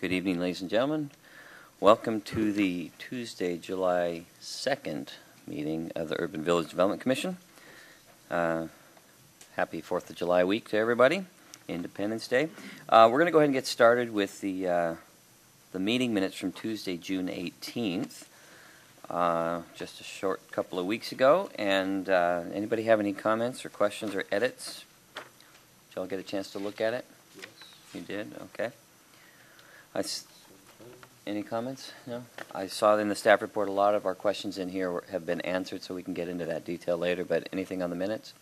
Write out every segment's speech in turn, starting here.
Good evening, ladies and gentlemen. Welcome to the Tuesday, July 2nd meeting of the Urban Village Development Commission. Uh, happy 4th of July week to everybody, Independence Day. Uh, we're going to go ahead and get started with the, uh, the meeting minutes from Tuesday, June 18th, uh, just a short couple of weeks ago. And uh, anybody have any comments or questions or edits? Did y'all get a chance to look at it? Yes. You did? Okay. I s- any comments? No? I saw in the staff report, a lot of our questions in here were- have been answered, so we can get into that detail later, but anything on the minutes?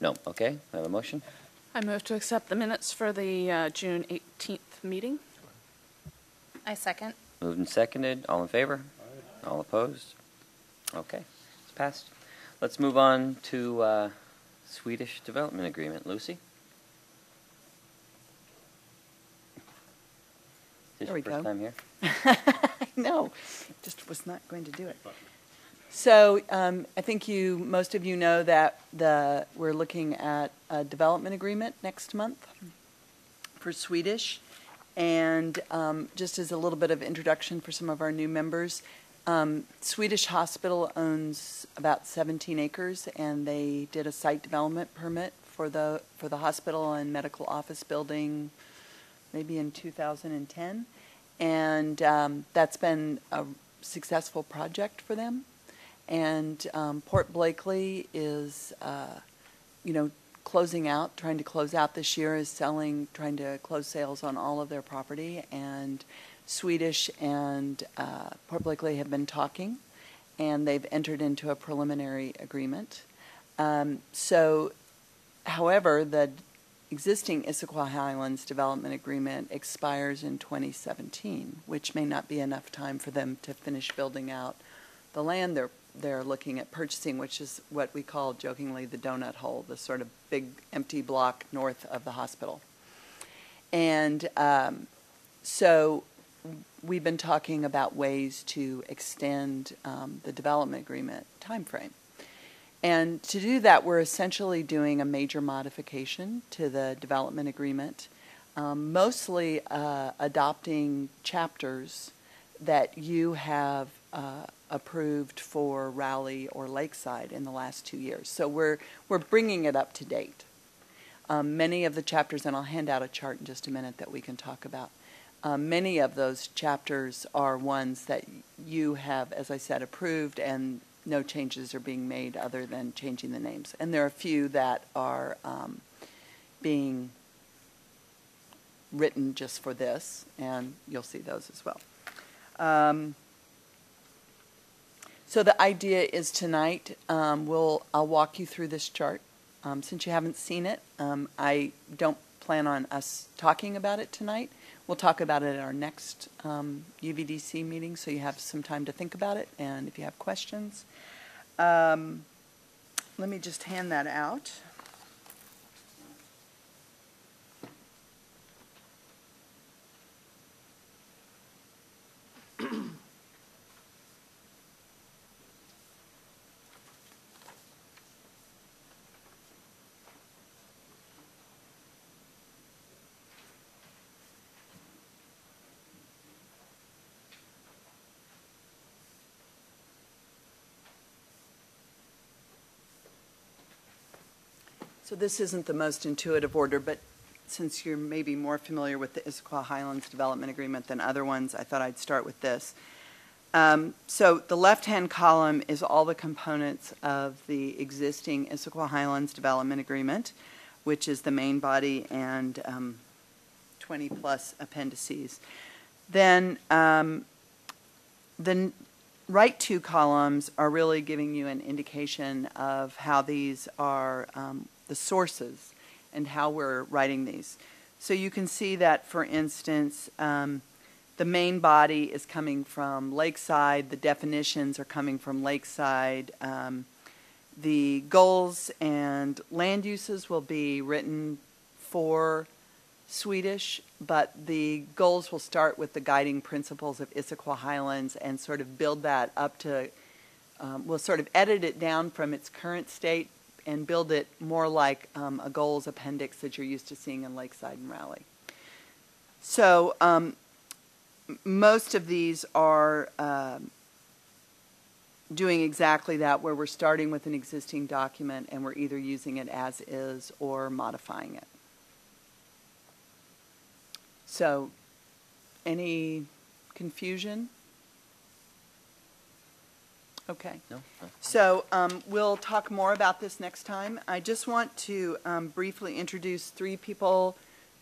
No, okay, I have a motion. I move to accept the minutes for the uh, June 18th meeting. I second. Moved and seconded, all in favor? All opposed? Okay, it's passed. Let's move on to uh, Swedish Development Agreement. Lucy? This There we your first go. time here? no, just was not going to do it. So um, I think you, most of you know that the we're looking at a development agreement next month for Swedish, and um, just as a little bit of introduction for some of our new members, um, Swedish Hospital owns about 17 acres, and they did a site development permit for the for the hospital and medical office building, maybe in 2010, and um, that's been a successful project for them. And um, Port Blakely is, uh, you know, closing out, trying to close out this year, is selling, trying to close sales on all of their property. And Swedish and uh, Port Blakely have been talking, and they've entered into a preliminary agreement. Um, so, however, the existing Issaquah Highlands Development Agreement expires in 2017, which may not be enough time for them to finish building out the land they're they're looking at purchasing, which is what we call jokingly the donut hole, the sort of big empty block north of the hospital. And um, so we've been talking about ways to extend um, the development agreement timeframe. And to do that, we're essentially doing a major modification to the development agreement, um, mostly uh, adopting chapters that you have uh, approved for Rowley or Lakeside in the last two years. So we're we're bringing it up to date. Um, many of the chapters, and I'll hand out a chart in just a minute that we can talk about. Um, many of those chapters are ones that you have, as I said, approved, and no changes are being made other than changing the names. And there are a few that are um, being written just for this, and you'll see those as well. Um, so the idea is tonight um, we'll I'll walk you through this chart. Um, since you haven't seen it, um, I don't plan on us talking about it tonight. We'll talk about it at our next um, UVDC meeting, so you have some time to think about it. And if you have questions, um, let me just hand that out. So this isn't the most intuitive order, but since you're maybe more familiar with the Issaquah Highlands Development Agreement than other ones, I thought I'd start with this. Um, so the left-hand column is all the components of the existing Issaquah Highlands Development Agreement, which is the main body and um, 20-plus appendices. Then um, the right two columns are really giving you an indication of how these are um, the sources and how we're writing these. So you can see that, for instance, um, the main body is coming from Lakeside, the definitions are coming from Lakeside. Um, the goals and land uses will be written for Swedish, but the goals will start with the guiding principles of Issaquah Highlands and sort of build that up to, um, we'll sort of edit it down from its current state and build it more like um, a goals appendix that you're used to seeing in Lakeside and Rowley. So um, most of these are um, doing exactly that, where we're starting with an existing document and we're either using it as is or modifying it. So, any confusion? Okay. No? No? So um, we'll talk more about this next time. I just want to um, briefly introduce three people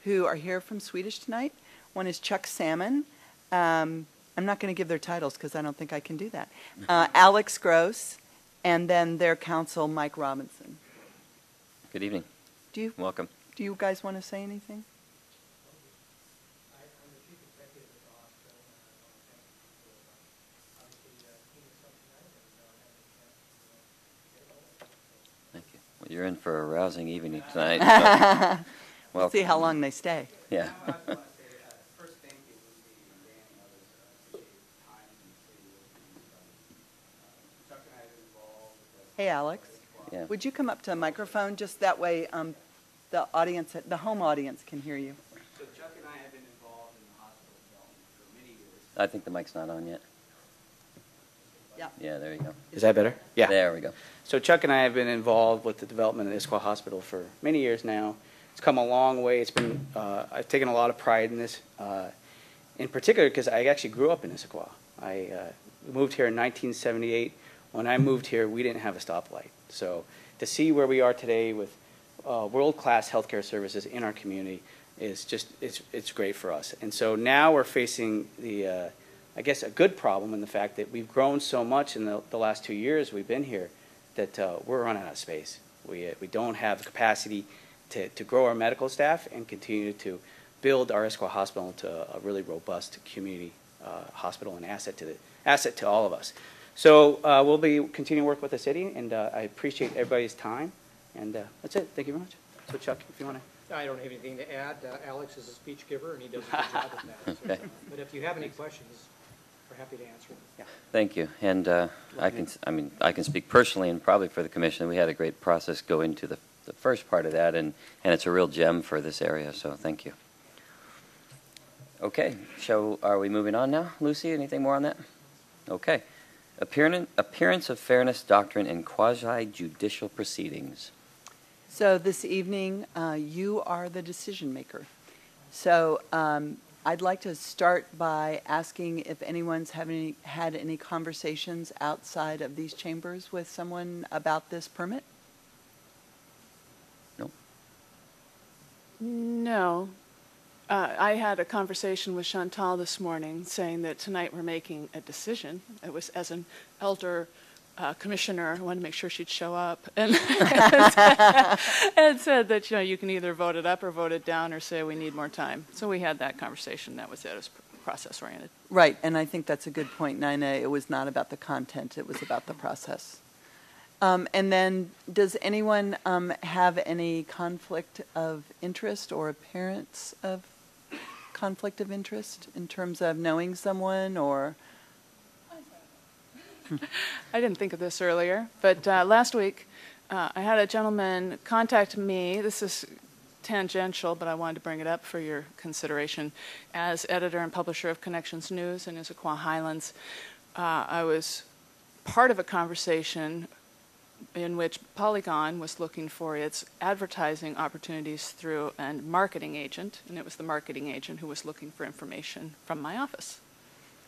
who are here from Swedish tonight. One is Chuck Salmon. Um, I'm not going to give their titles because I don't think I can do that. Uh, Alex Gross, and then their counsel, Mike Robinson. Good evening. Do you, Welcome. do you guys want to say anything? I- I'm the chief executive of the hospital, and I want to thank you for, uh, obviously, uh, teaming us up tonight and uh, having a chance to uh, get it over. Thank you. Well, you're in for a rousing evening tonight. so- We'll Well, see how long they stay. yeah. I just want to say, first, thank you, Lucy and Danny, and others, appreciate the time and the city work being done. Chuck and I have been involved with the. Hey, Alex. Yeah. Would you come up to a microphone? Just that way um, the audience, the home audience can hear you. So Chuck and I have been involved in the hospital development for many years. I think the mic's not on yet. Yeah. Yeah, there you go. Is that better? Yeah. There we go. So Chuck and I have been involved with the development of Issaquah Hospital for many years now. It's come a long way. It's been, uh, I've taken a lot of pride in this, uh, in particular because I actually grew up in Issaquah. I uh, moved here in 1978. When I moved here, we didn't have a stoplight. So to see where we are today with uh, world-class healthcare services in our community is just, it's, it's great for us. And so now we're facing the, uh, I guess, a good problem in the fact that we've grown so much in the, the last two years we've been here that uh, we're running out of space. We, uh, we don't have the capacity to, to grow our medical staff and continue to build our Issaquah Hospital into a really robust community uh, hospital and asset to the asset to all of us. So uh, we'll be continuing work with the city, and uh, I appreciate everybody's time. And uh, that's it. Thank you very much. So Chuck, if you want to. I don't have anything to add. Uh, Alex is a speech giver, and he does a good job of that. So- Okay. But if you have any questions, we're happy to answer them. Thank you. And uh, I can, I mean, I can speak personally and probably for the commission. We had a great process go into the, the first part of that, and, and it's a real gem for this area, so thank you. Okay, so are we moving on now? Lucy, anything more on that? Okay. Appearance, appearance of fairness doctrine in quasi judicial proceedings. So this evening, uh, you are the decision maker. So um, I'd like to start by asking if anyone's have any, had any conversations outside of these chambers with someone about this permit? No? No. Uh, I had a conversation with Chantal this morning saying that tonight we're making a decision. It was as an elder uh, commissioner, I wanted to make sure she'd show up. And, and said that, you know, you can either vote it up or vote it down or say we need more time. So we had that conversation. That was it. It was process oriented. Right, and I think that's a good point, Nina. It was not about the content, it was about the process. Um, and then, does anyone um, have any conflict of interest or appearance of conflict of interest in terms of knowing someone or? I didn't think of this earlier, but uh, last week uh, I had a gentleman contact me. This is tangential, but I wanted to bring it up for your consideration. As editor and publisher of Connections News in Issaquah Highlands, uh, I was part of a conversation in which Polygon was looking for its advertising opportunities through a marketing agent, and it was the marketing agent who was looking for information from my office,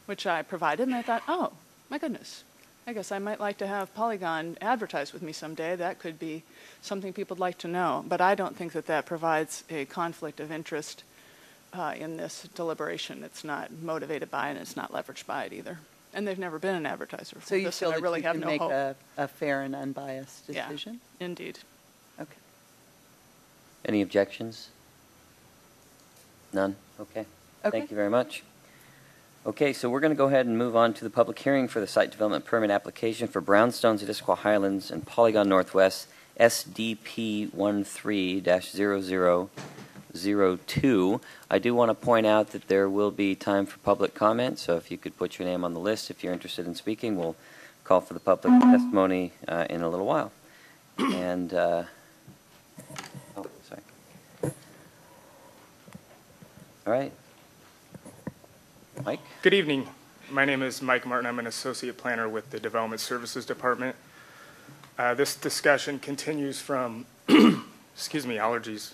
which I provided, and I thought, oh, my goodness, I guess I might like to have Polygon advertise with me someday. That could be something people'd like to know. But I don't think that that provides a conflict of interest uh, in this deliberation. It's not motivated by it, and it's not leveraged by it either. And they've never been an advertiser for So you this, feel and I that really you have can no make hope. a, a fair and unbiased Yeah. decision? Indeed. Okay. Any objections? None? Okay. Okay. Thank you very much. Okay, so we're going to go ahead and move on to the public hearing for the site development permit application for Brownstones at Issaquah Highlands and Polygon Northwest SDP 13-0002. I do want to point out that there will be time for public comment, so if you could put your name on the list if you're interested in speaking, we'll call for the public testimony uh, in a little while. And, uh, oh, sorry. All right. Mike? Good evening. My name is Mike Martin. I'm an associate planner with the Development Services Department. Uh, This discussion continues from, excuse me, allergies.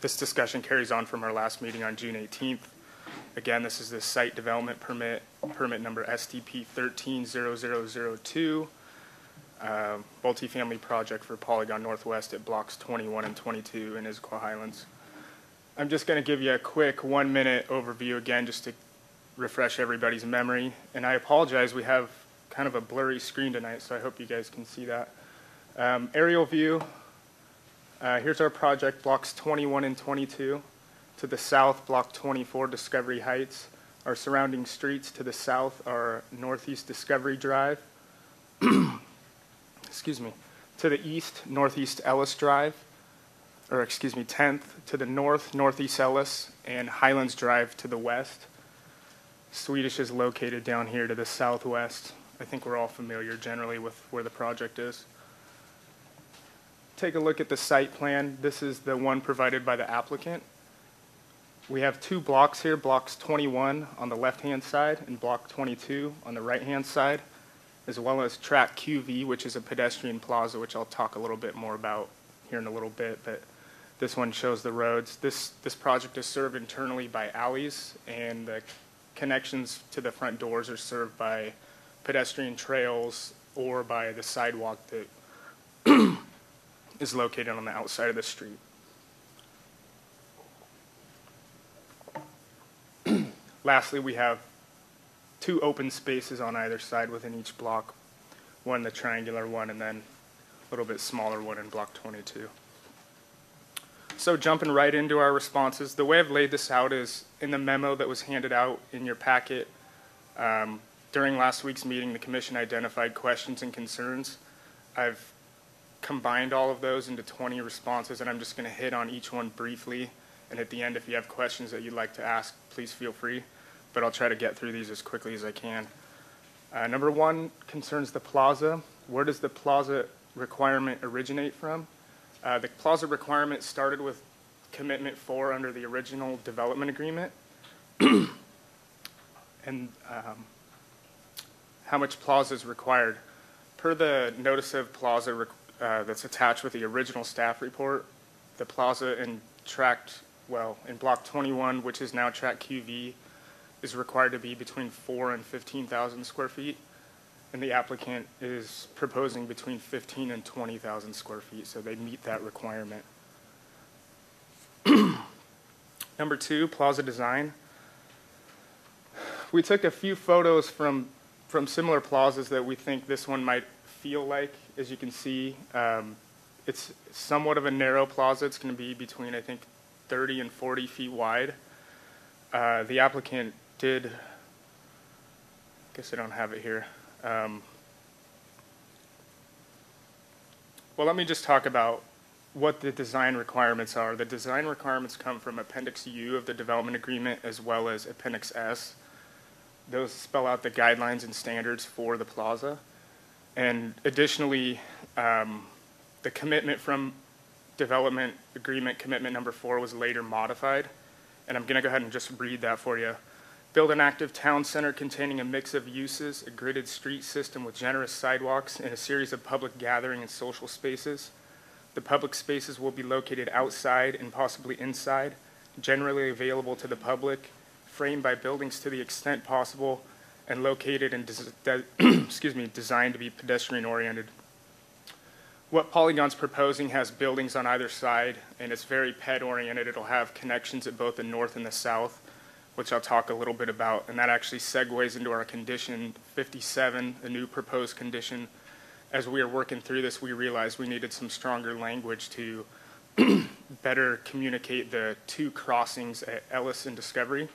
This discussion carries on from our last meeting on June 18th. Again, this is the site development permit, permit number SDP 130002, uh, multifamily project for Polygon Northwest at blocks 21 and 22 in Issaquah Highlands. I'm just going to give you a quick one-minute overview again, just to refresh everybody's memory. And I apologize, we have kind of a blurry screen tonight, so I hope you guys can see that. Um, aerial view. Uh, here's our project, blocks 21 and 22. To the south, block 24, Discovery Heights. Our surrounding streets to the south are Northeast Discovery Drive. Excuse me. To the east, Northeast Ellis Drive or excuse me, 10th to the north, Northeast Ellis, and Highlands Drive to the west. Swedish is located down here to the southwest. I think we're all familiar generally with where the project is. Take a look at the site plan. This is the one provided by the applicant. We have two blocks here, blocks 21 on the left-hand side and block 22 on the right-hand side, as well as tract QV, which is a pedestrian plaza, which I'll talk a little bit more about here in a little bit, but this one shows the roads. This, this project is served internally by alleys, and the connections to the front doors are served by pedestrian trails or by the sidewalk that is located on the outside of the street. Lastly, we have two open spaces on either side within each block, one the triangular one and then a little bit smaller one in block 22. So jumping right into our responses, the way I've laid this out is in the memo that was handed out in your packet. Um, during last week's meeting, the commission identified questions and concerns. I've combined all of those into 20 responses, and I'm just going to hit on each one briefly. And at the end, if you have questions that you'd like to ask, please feel free. But I'll try to get through these as quickly as I can. Uh, number one concerns the plaza. Where does the plaza requirement originate from? Uh, the plaza requirement started with commitment four under the original development agreement. and um, how much plaza is required. Per the notice of plaza uh, that's attached with the original staff report, the plaza in tract, well, in block 21, which is now tract QV, is required to be between four and 15,000 square feet. And the applicant is proposing between 15 and 20,000 square feet, so they meet that requirement. Number two, plaza design. We took a few photos from, from similar plazas that we think this one might feel like. As you can see, um, it's somewhat of a narrow plaza. It's going to be between, I think, 30 and 40 feet wide. Uh, the applicant did, I guess I don't have it here. Um, well, let me just talk about what the design requirements are. The design requirements come from Appendix U of the development agreement as well as Appendix S. Those spell out the guidelines and standards for the plaza. And additionally, um, the commitment from development agreement commitment number four was later modified. And I'm going to go ahead and just read that for you. Build an active town center containing a mix of uses, a gridded street system with generous sidewalks, and a series of public gathering and social spaces. The public spaces will be located outside and possibly inside, generally available to the public, framed by buildings to the extent possible, and located and excuse me, designed to be pedestrian oriented. What Polygon's proposing has buildings on either side, and it's very ped oriented. It'll have connections at both the north and the south which I'll talk a little bit about, and that actually segues into our condition 57, the new proposed condition. As we are working through this, we realized we needed some stronger language to better communicate the two crossings at Ellis and Discovery.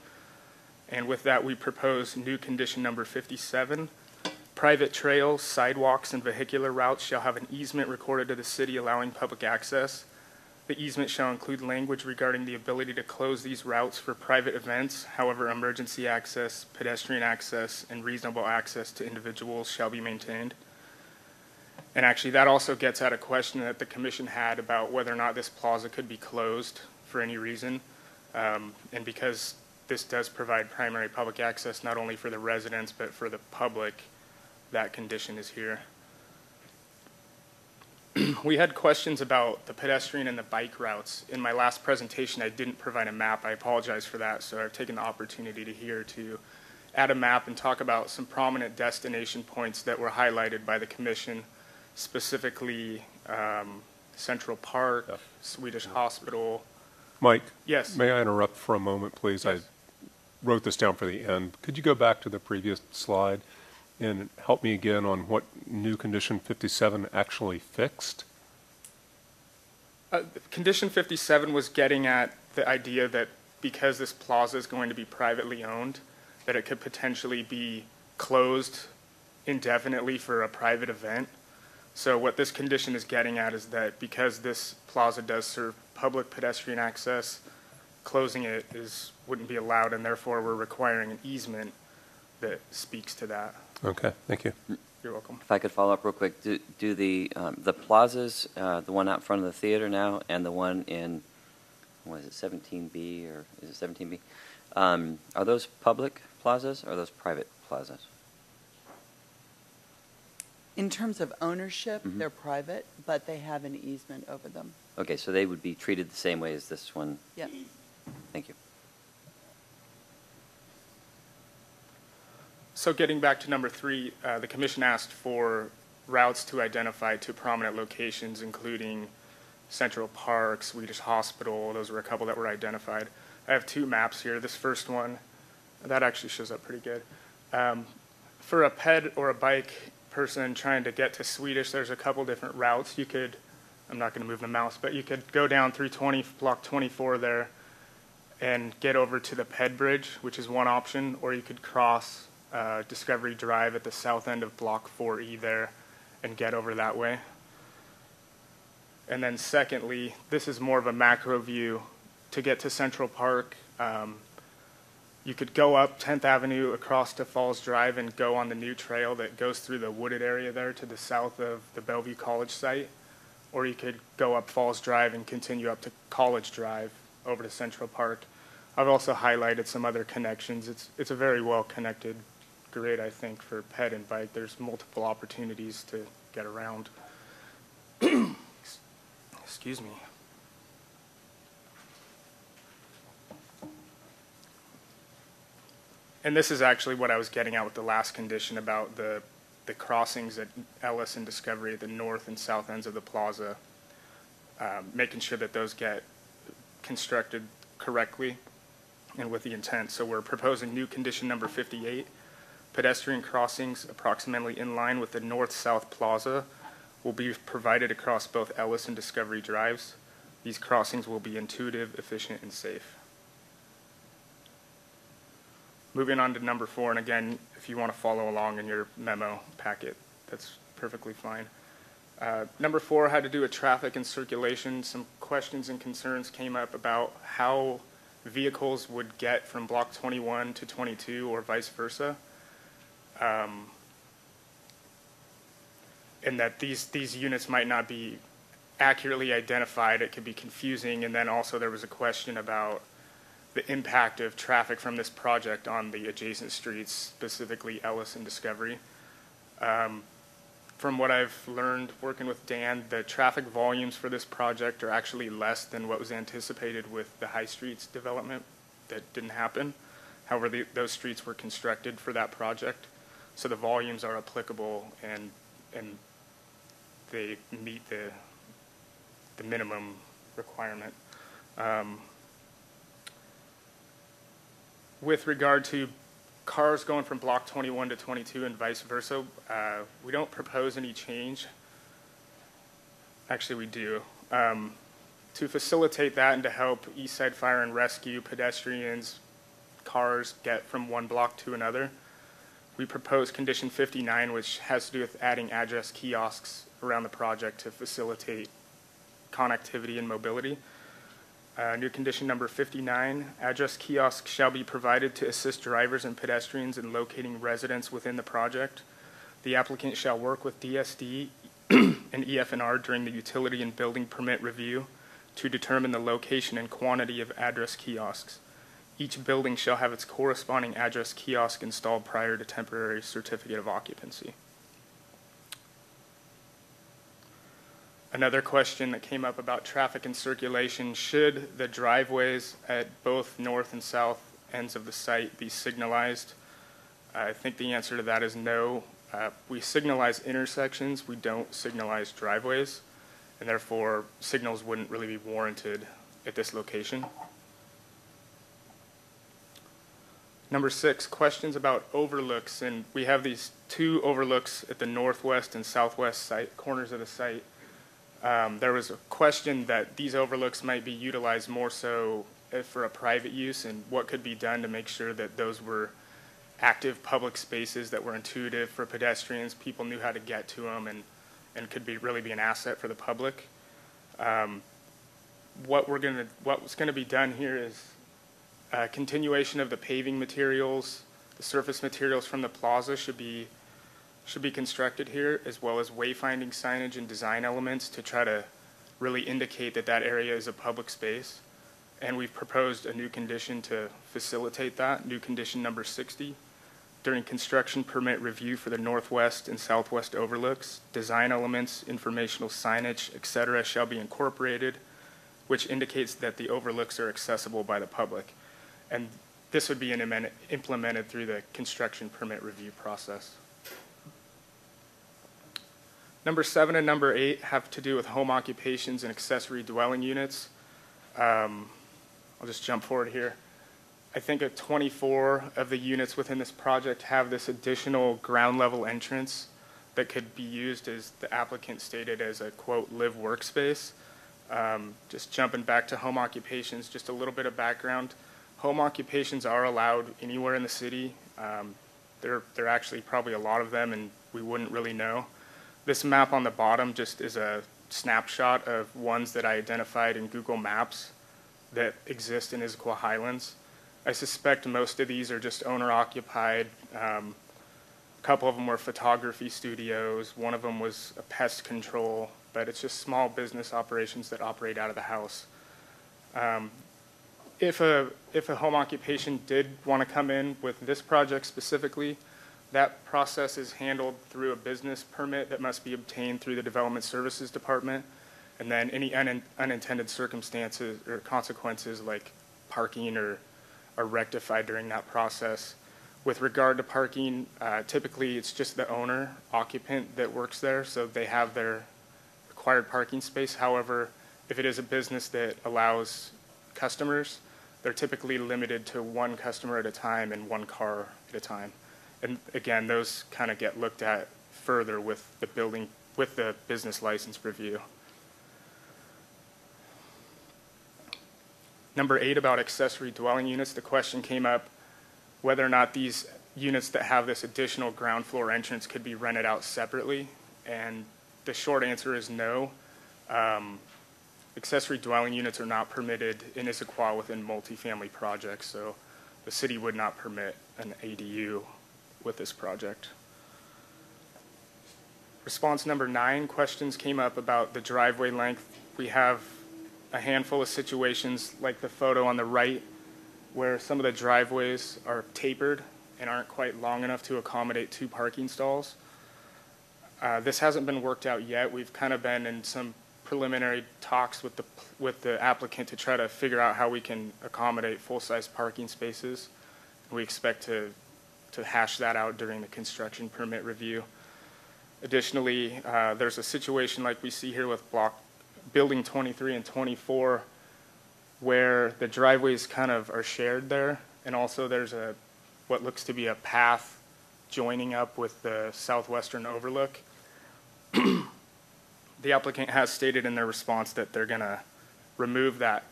And with that, we propose new condition number 57. Private trails, sidewalks, and vehicular routes shall have an easement recorded to the city allowing public access. The easement shall include language regarding the ability to close these routes for private events. However, emergency access, pedestrian access, and reasonable access to individuals shall be maintained. And actually, that also gets at a question that the commission had about whether or not this plaza could be closed for any reason. Um, and because this does provide primary public access not only for the residents but for the public, that condition is here. We had questions about the pedestrian and the bike routes. In my last presentation, I didn't provide a map. I apologize for that, so I've taken the opportunity to here to add a map and talk about some prominent destination points that were highlighted by the commission, specifically um, Central Park, Yep. Swedish Hospital. Mike, Yes. may I interrupt for a moment, please? Yes. I wrote this down for the end. Could you go back to the previous slide and help me again on what new condition 57 actually fixed? Uh, Condition 57 was getting at the idea that because this plaza is going to be privately owned, that it could potentially be closed indefinitely for a private event. So what this condition is getting at is that because this plaza does serve public pedestrian access, closing it is, wouldn't be allowed, and therefore we're requiring an easement that speaks to that. Okay, thank you. You're welcome. If I could follow up real quick, do, do the, um, the plazas, uh, the one out front of the theater now and the one in, what is it, seventeen B or is it seventeen B? Um, are those public plazas or are those private plazas? In terms of ownership, Mhm. they're private, but they have an easement over them. Okay, so they would be treated the same way as this one? Yes. Thank you. So getting back to number three, uh, the commission asked for routes to identify to prominent locations, including Central Park, Swedish Hospital. Those were a couple that were identified. I have two maps here. This first one, that actually shows up pretty good. Um, for a ped or a bike person trying to get to Swedish, there's a couple different routes. You could, I'm not going to move the mouse, but you could go down 320, block 24 there, and get over to the Ped Bridge, which is one option, or you could cross uh, Discovery Drive at the south end of Block 4E there and get over that way. And then secondly, this is more of a macro view. To get to Central Park, um, you could go up 10th Avenue across to Falls Drive and go on the new trail that goes through the wooded area there to the south of the Bellevue College site. Or you could go up Falls Drive and continue up to College Drive over to Central Park. I've also highlighted some other connections. It's, it's a very well-connected I think, for ped and bike. There's multiple opportunities to get around. Excuse me. And this is actually what I was getting at with the last condition about the, the crossings at Ellis and Discovery, the north and south ends of the plaza, um, making sure that those get constructed correctly and with the intent. So we're proposing new condition number 58. Pedestrian crossings approximately in line with the north-south plaza will be provided across both Ellis and Discovery Drives. These crossings will be intuitive, efficient, and safe. Moving on to number four, and again, if you want to follow along in your memo packet, that's perfectly fine. Uh, Number four had to do with traffic and circulation. Some questions and concerns came up about how vehicles would get from Block 21 to 22 or vice versa. Um, And that these, these units might not be accurately identified. It could be confusing. And then also there was a question about the impact of traffic from this project on the adjacent streets, specifically Ellis and Discovery. Um, From what I've learned working with Dan, the traffic volumes for this project are actually less than what was anticipated with the High Streets development that didn't happen. However, the, those streets were constructed for that project, so the volumes are applicable and, and they meet the, the minimum requirement. Um, with regard to cars going from block 21 to 22 and vice versa, uh, we don't propose any change. Actually, we do. Um, to facilitate that and to help East Side Fire and Rescue pedestrians, cars get from one block to another, we propose condition 59, which has to do with adding address kiosks around the project to facilitate connectivity and mobility. Uh, New condition number 59, address kiosks shall be provided to assist drivers and pedestrians in locating residents within the project. The applicant shall work with DSD and EFNR during the utility and building permit review to determine the location and quantity of address kiosks. Each building shall have its corresponding address kiosk installed prior to temporary certificate of occupancy. Another question that came up about traffic and circulation, should the driveways at both north and south ends of the site be signalized? I think the answer to that is no. Uh, We signalize intersections, we don't signalize driveways, and therefore signals wouldn't really be warranted at this location. Number six, questions about overlooks, and we have these two overlooks at the northwest and southwest site, corners of the site. Um, There was a question that these overlooks might be utilized more so uh, for a private use, and what could be done to make sure that those were active public spaces that were intuitive for pedestrians, people knew how to get to them, and, and could be, really be an asset for the public. Um, What we're gonna, what's gonna be done here is uh, continuation of the paving materials, the surface materials from the plaza should be, should be constructed here, as well as wayfinding signage and design elements to try to really indicate that that area is a public space. And we've proposed a new condition to facilitate that, new condition number 60. During construction permit review for the northwest and southwest overlooks, design elements, informational signage, et cetera, shall be incorporated, which indicates that the overlooks are accessible by the public. And this would be implemented- through the construction permit review process. Number seven and number eight have to do with home occupations and accessory dwelling units. Um, I'll just jump forward here. I think of 24 of the units within this project have this additional ground level entrance that could be used as the applicant stated as a quote live workspace. Um, just jumping back to home occupations, just a little bit of background. Home occupations are allowed anywhere in the city. Um, there, there are actually probably a lot of them, and we wouldn't really know. This map on the bottom just is a snapshot of ones that I identified in Google Maps that exist in Issaquah Highlands. I suspect most of these are just owner occupied. Um, a couple of them were photography studios. One of them was a pest control, but it's just small business operations that operate out of the house. Um, if a if a home occupation did want to come in with this project specifically, that process is handled through a business permit that must be obtained through the Development Services Department. And then any un- unintended circumstances or consequences like parking or are rectified during that process. With regard to parking, uh, typically it's just the owner occupant that works there, so they have their required parking space. However, if it is a business that allows customers, they're typically limited to one customer at a time and one car at a time. And again, those kind of get looked at further with the building, with the business license review. Number eight, about accessory dwelling units, the question came up whether or not these units that have this additional ground floor entrance could be rented out separately. And the short answer is no. Um, accessory dwelling units are not permitted in Issaquah within multifamily projects, so the city would not permit an ADU with this project. Response number nine, questions came up about the driveway length. We have a handful of situations like the photo on the right where some of the driveways are tapered and aren't quite long enough to accommodate two parking stalls. Uh, This hasn't been worked out yet. We've kind of been in some preliminary talks with the, with the applicant to try to figure out how we can accommodate full-size parking spaces. We expect to, to hash that out during the construction permit review. Additionally, uh, there's a situation like we see here with block, building 23 and 24, where the driveways kind of are shared there, and also there's a, what looks to be a path joining up with the southwestern overlook. The applicant has stated in their response that they're going to remove that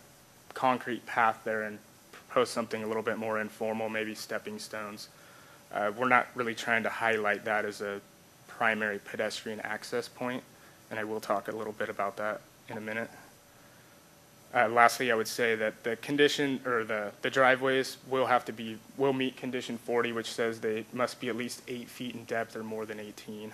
concrete path there and propose something a little bit more informal, maybe stepping stones. Uh, We're not really trying to highlight that as a primary pedestrian access point, and I will talk a little bit about that in a minute. Uh, Lastly, I would say that the condition, or the the driveways will have to be, will meet condition 40, which says they must be at least eight feet in depth or more than 18.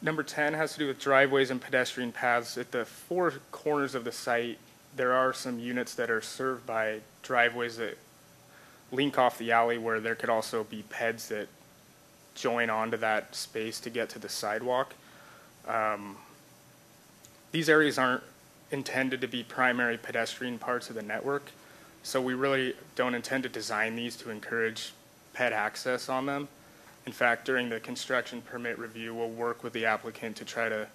Number 10 has to do with driveways and pedestrian paths. At the four corners of the site, there are some units that are served by driveways that link off the alley where there could also be PEDs that join onto that space to get to the sidewalk. Um, These areas aren't intended to be primary pedestrian parts of the network, so we really don't intend to design these to encourage ped access on them. In fact, during the construction permit review, we'll work with the applicant to try to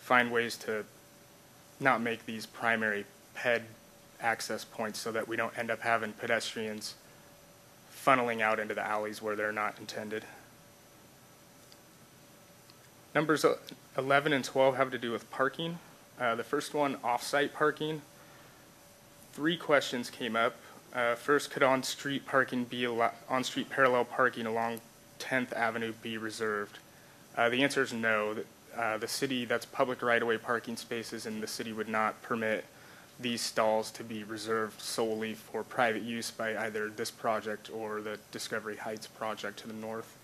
find ways to not make these primary ped access points so that we don't end up having pedestrians funneling out into the alleys where they're not intended. Numbers uh, 11 and 12 have to do with parking. Uh, The first one, off-site parking. Three questions came up. Uh, First, could on-street parking be, on-street parallel parking along 10th Avenue be reserved? Uh, The answer is no. The- uh, The city, that's public right-of-way parking spaces, and the city would not permit these stalls to be reserved solely for private use by either this project or the Discovery Heights project to the north.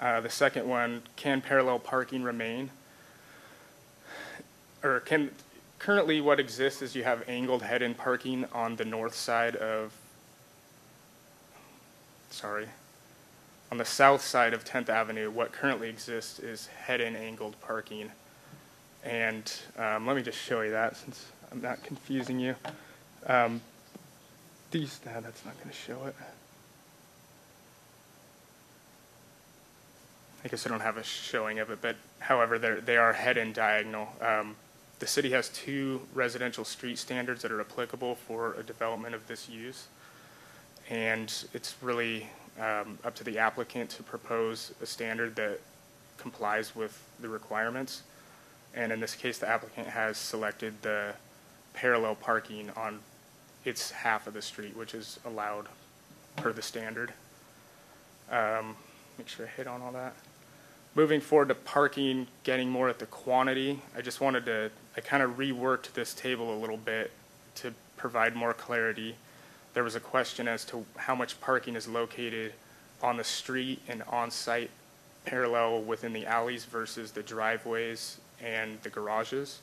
Uh, The second one, can parallel parking remain? Or can, currently what exists is you have angled head-in parking on the north side of, sorry, on the south side of 10th Avenue, what currently exists is head-in angled parking. And um, let me just show you that since I'm not confusing you. Um, These, no, that's not going to show it. I guess I don't have a showing of it, but however, they're, head and diagonal. Um, the city has two residential street standards that are applicable for a development of this use. And it's really um, up to the applicant to propose a standard that complies with the requirements. And in this case, the applicant has selected the parallel parking on its half of the street, which is allowed per the standard. Um, Make sure I hit on all that. Moving forward to parking, getting more at the quantity, I just wanted to, I kind of reworked this table a little bit to provide more clarity. There was a question as to how much parking is located on the street and on-site parallel within the alleys versus the driveways and the garages.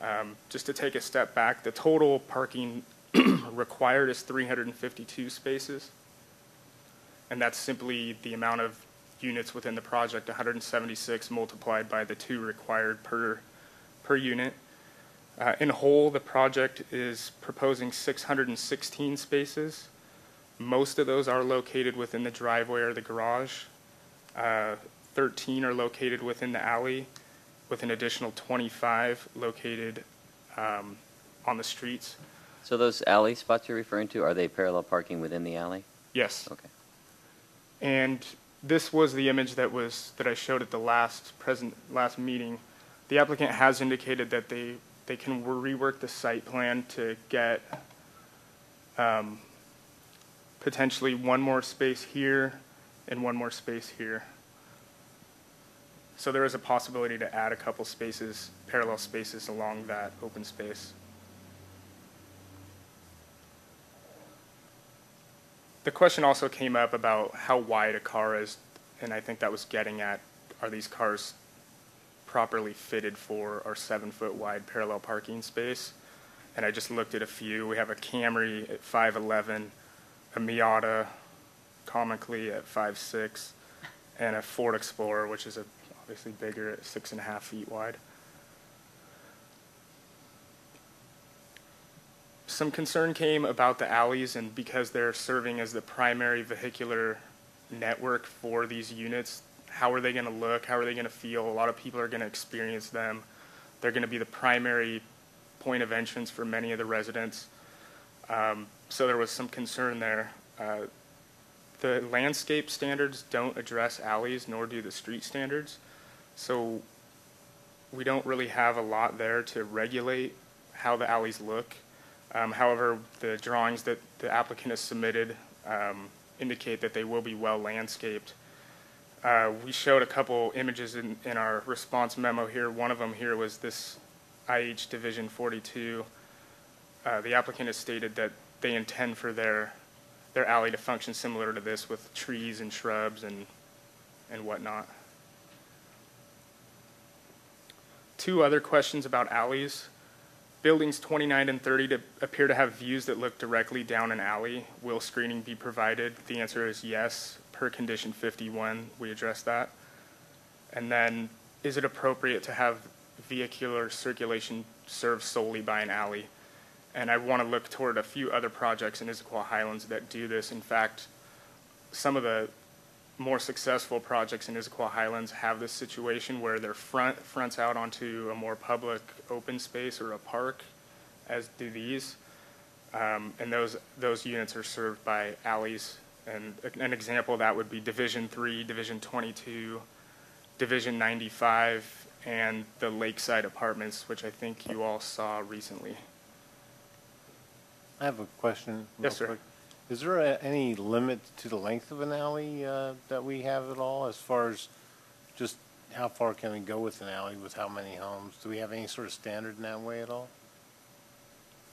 Um, Just to take a step back, the total parking required is 352 spaces. And that's simply the amount of units within the project, 176 multiplied by the two required per, per unit. Uh, In whole, the project is proposing 616 spaces. Most of those are located within the driveway or the garage. Uh, 13 are located within the alley, with an additional 25 located um, on the streets. So those alley spots you're referring to, are they parallel parking within the alley? Yes. Okay. And this was the image that was, that I showed at the last present, last meeting. The applicant has indicated that they, they can rework the site plan to get um, potentially one more space here and one more space here. So there is a possibility to add a couple spaces, parallel spaces along that open space. The question also came up about how wide a car is, and I think that was getting at, are these cars properly fitted for our seven-foot wide parallel parking space? And I just looked at a few. We have a Camry at 5'11", a Miata comically at 5'6", and a Ford Explorer, which is a, obviously bigger at six and a half feet wide. Some concern came about the alleys, and because they're serving as the primary vehicular network for these units, how are they going to look? How are they going to feel? A lot of people are going to experience them. They're going to be the primary point of entrance for many of the residents. Um, so there was some concern there. Uh, the landscape standards don't address alleys, nor do the street standards. So we don't really have a lot there to regulate how the alleys look. Um, However, the drawings that the applicant has submitted um, indicate that they will be well landscaped. Uh, We showed a couple images in, in our response memo here. One of them here was this IH Division 42. Uh, The applicant has stated that they intend for their, their alley to function similar to this with trees and shrubs and, and whatnot. Two other questions about alleys. buildings 29 and 30 to appear to have views that look directly down an alley. Will screening be provided? The answer is yes. Per condition 51, we address that. And then, is it appropriate to have vehicular circulation served solely by an alley? And I want to look toward a few other projects in Issaquah Highlands that do this. In fact, some of the more successful projects in Issaquah Highlands have this situation where their front fronts out onto a more public open space or a park, as do these. Um, and those those units are served by alleys. And an example of that would be Division Three, Division 22, Division 95, and the Lakeside Apartments, which I think you all saw recently. I have a question. Yes, sir. quick. Is there a- any limit to the length of an alley uh, that we have at all, as far as just how far can we go with an alley with how many homes? Do we have any sort of standard in that way at all?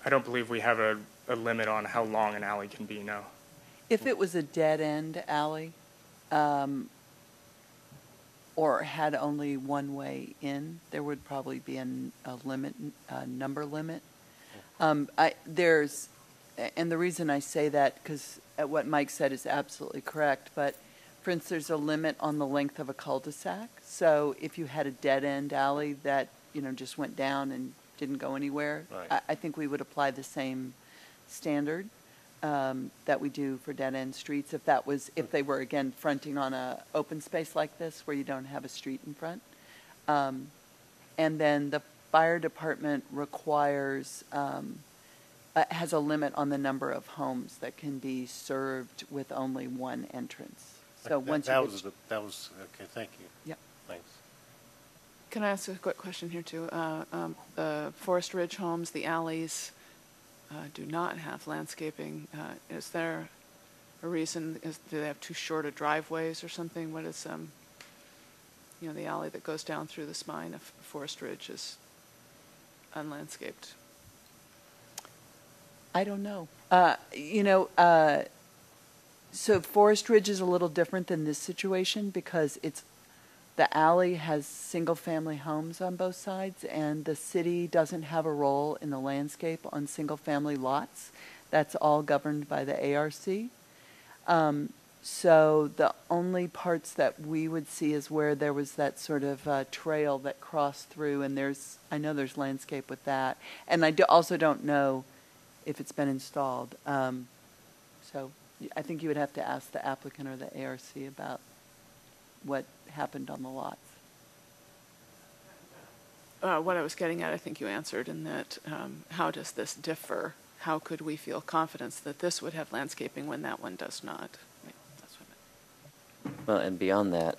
I don't believe we have a, a limit on how long an alley can be, no. If it was a dead-end alley, um, or had only one way in, there would probably be an, a limit, a number limit. Um, I, there's, and the reason I say that, because what Mike said is absolutely correct, but for instance, there's a limit on the length of a cul-de-sac. So if you had a dead-end alley that, you know, just went down and didn't go anywhere, Right. I, I think we would apply the same standard um, that we do for dead-end streets, if that was, if they were, again, fronting on a open space like this, where you don't have a street in front. Um, And then the fire department requires, um, uh, has a limit on the number of homes that can be served with only one entrance. So That- once you That get- was, the- that was, okay, thank you. Yep. Thanks. Can I ask a quick question here, too? Uh, um, The Forest Ridge homes, the alleys do not have landscaping. Uh, Is there a reason, is, do they have too short of driveways or something? What is, um, you know, the alley that goes down through the spine of Forest Ridge is unlandscaped? I don't know. Uh, you know, uh, so Forest Ridge is a little different than this situation because it's the alley has single-family homes on both sides, and the city doesn't have a role in the landscape on single-family lots. That's all governed by the ARC. Um, so the only parts that we would see is where there was that sort of uh, trail that crossed through, and there's I know there's landscape with that, and I do, also don't know if it's been installed. Um, so I think you would have to ask the applicant or the ARC about what happened on the lots. Uh, What I was getting at, I think you answered, in that, um, how does this differ? How could we feel confidence that this would have landscaping when that one does not? Right, That's what I meant. Well, and beyond that,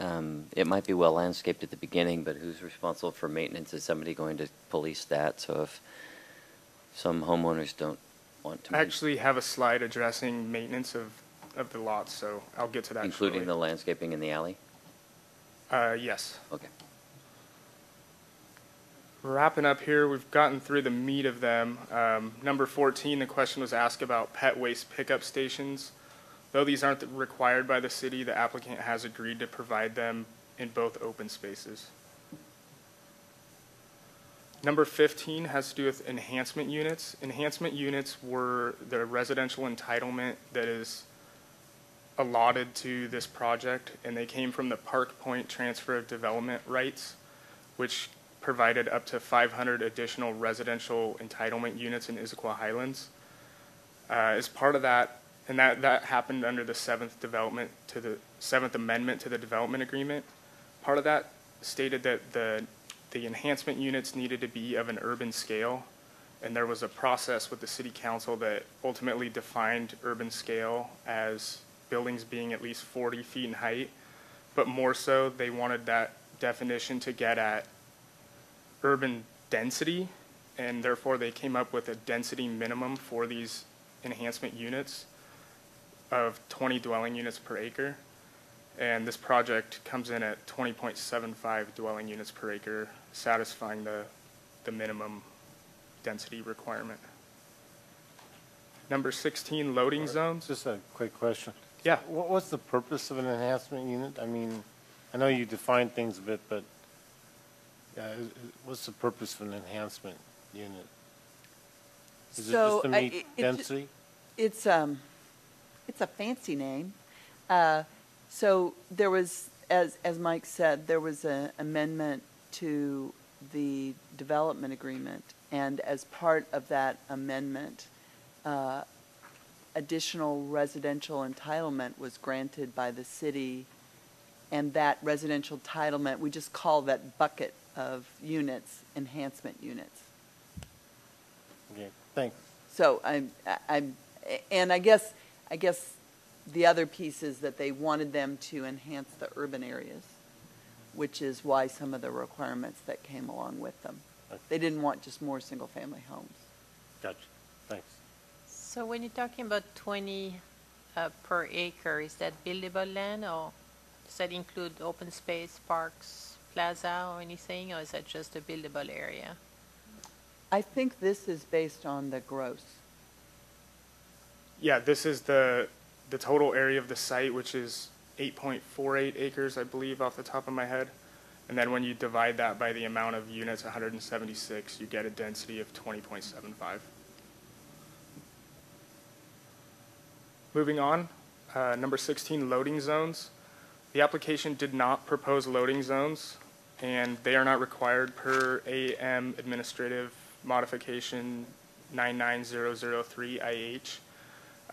um, it might be well landscaped at the beginning, but who's responsible for maintenance? Is somebody going to police that? So if some homeowners don't want to, I actually have a slide addressing maintenance of, of the lots, so I'll get to that including the shortly. landscaping in the alley? Uh, yes. Okay. Wrapping up here, we've gotten through the meat of them. Um, number 14, the question was asked about pet waste pickup stations. Though these aren't required by the city, the applicant has agreed to provide them in both open spaces. Number 15 has to do with enhancement units. Enhancement units were the residential entitlement that is allotted to this project, and they came from the Park Point Transfer of Development Rights, which provided up to 500 additional residential entitlement units in Issaquah Highlands. Uh, As part of that, and that, that happened under the seventh development to the, seventh amendment to the development agreement. Part of that stated that the, the enhancement units needed to be of an urban scale. And there was a process with the city council that ultimately defined urban scale as buildings being at least 40 feet in height. But more so, they wanted that definition to get at urban density, and therefore they came up with a density minimum for these enhancement units of 20 dwelling units per acre. And this project comes in at 20.75 dwelling units per acre, satisfying the, the minimum density requirement. Number 16, loading zones. Just a quick question. Yeah. What, what's the purpose of an enhancement unit? I mean, I know you defined things a bit, but Yeah, is- is- what's the purpose of an enhancement unit? Is it So, just to meet it- it density? It's, um, it's a fancy name. Uh, so there was, as, as Mike said, there was an amendment to the development agreement. And as part of that amendment, uh, additional residential entitlement was granted by the city. And that residential entitlement, we just call that bucket of units, enhancement units. Okay, thanks. So I'm, I'm, and I guess, I guess the other piece is that they wanted them to enhance the urban areas, which is why some of the requirements that came along with them. They didn't want just more single-family homes. Gotcha. So when you're talking about 20 uh, per acre, is that buildable land or does that include open space, parks, plaza or anything, or is that just a buildable area? I think this is based on the gross. Yeah, this is the, the total area of the site, which is 8.48 acres, I believe, off the top of my head. And then when you divide that by the amount of units, 176, you get a density of 20.75. Moving on, uh, number 16, loading zones. The application did not propose loading zones, and they are not required per AM Administrative Modification 99003 IH.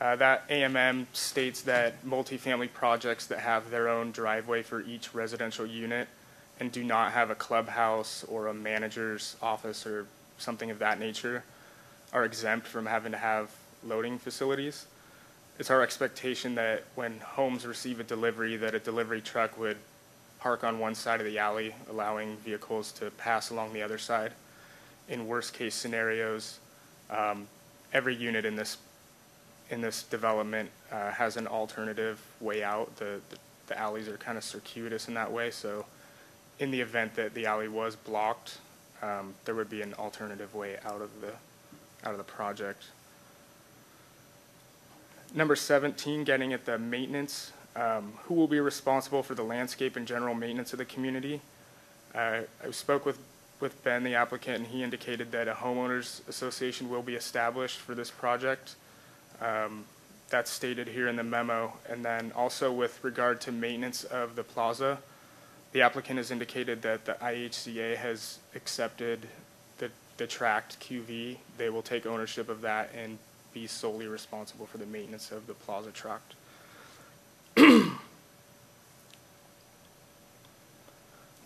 Uh, That AMM states that multifamily projects that have their own driveway for each residential unit and do not have a clubhouse or a manager's office or something of that nature are exempt from having to have loading facilities. It's our expectation that when homes receive a delivery, that a delivery truck would park on one side of the alley, allowing vehicles to pass along the other side. In worst-case scenarios, um, every unit in this in this development uh, has an alternative way out. The, the, the alleys are kind of circuitous in that way, so in the event that the alley was blocked, um, there would be an alternative way out of the out of the project. Number 17, getting at the maintenance. Um, who will be responsible for the landscape and general maintenance of the community? Uh, I spoke with, with Ben, the applicant, and he indicated that a homeowners association will be established for this project. Um, That's stated here in the memo. And then also with regard to maintenance of the plaza, the applicant has indicated that the IHCA has accepted the, the tract QV. They will take ownership of that and be solely responsible for the maintenance of the plaza tract.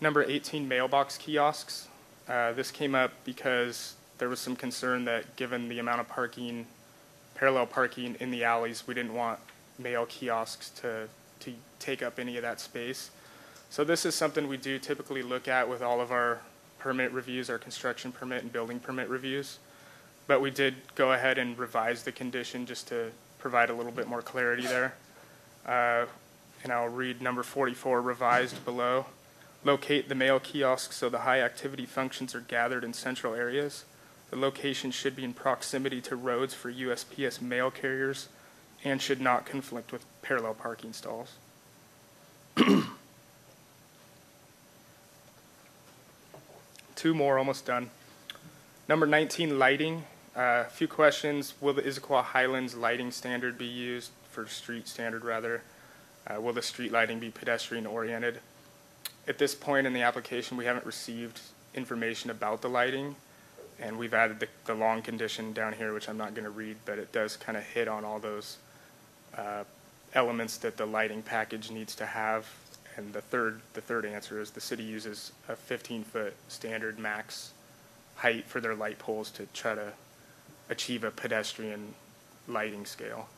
Number 18, mailbox kiosks. Uh, This came up because there was some concern that given the amount of parking, parallel parking in the alleys, we didn't want mail kiosks to, to take up any of that space. So this is something we do typically look at with all of our permit reviews, our construction permit and building permit reviews. But we did go ahead and revise the condition just to provide a little bit more clarity there. Uh, And I'll read number 44 revised below. Locate the mail kiosks so the high-activity functions are gathered in central areas. The location should be in proximity to roads for USPS mail carriers and should not conflict with parallel parking stalls. Two more, almost done. Number 19, lighting. Uh, A few questions. Will the Issaquah Highlands lighting standard be used, for street standard rather? Uh, Will the street lighting be pedestrian oriented? At this point in the application, we haven't received information about the lighting, and we've added the, the long condition down here, which I'm not going to read, but it does kind of hit on all those uh, elements that the lighting package needs to have. And the third, the third answer is the city uses a 15-foot standard max height for their light poles to try to achieve a pedestrian lighting scale.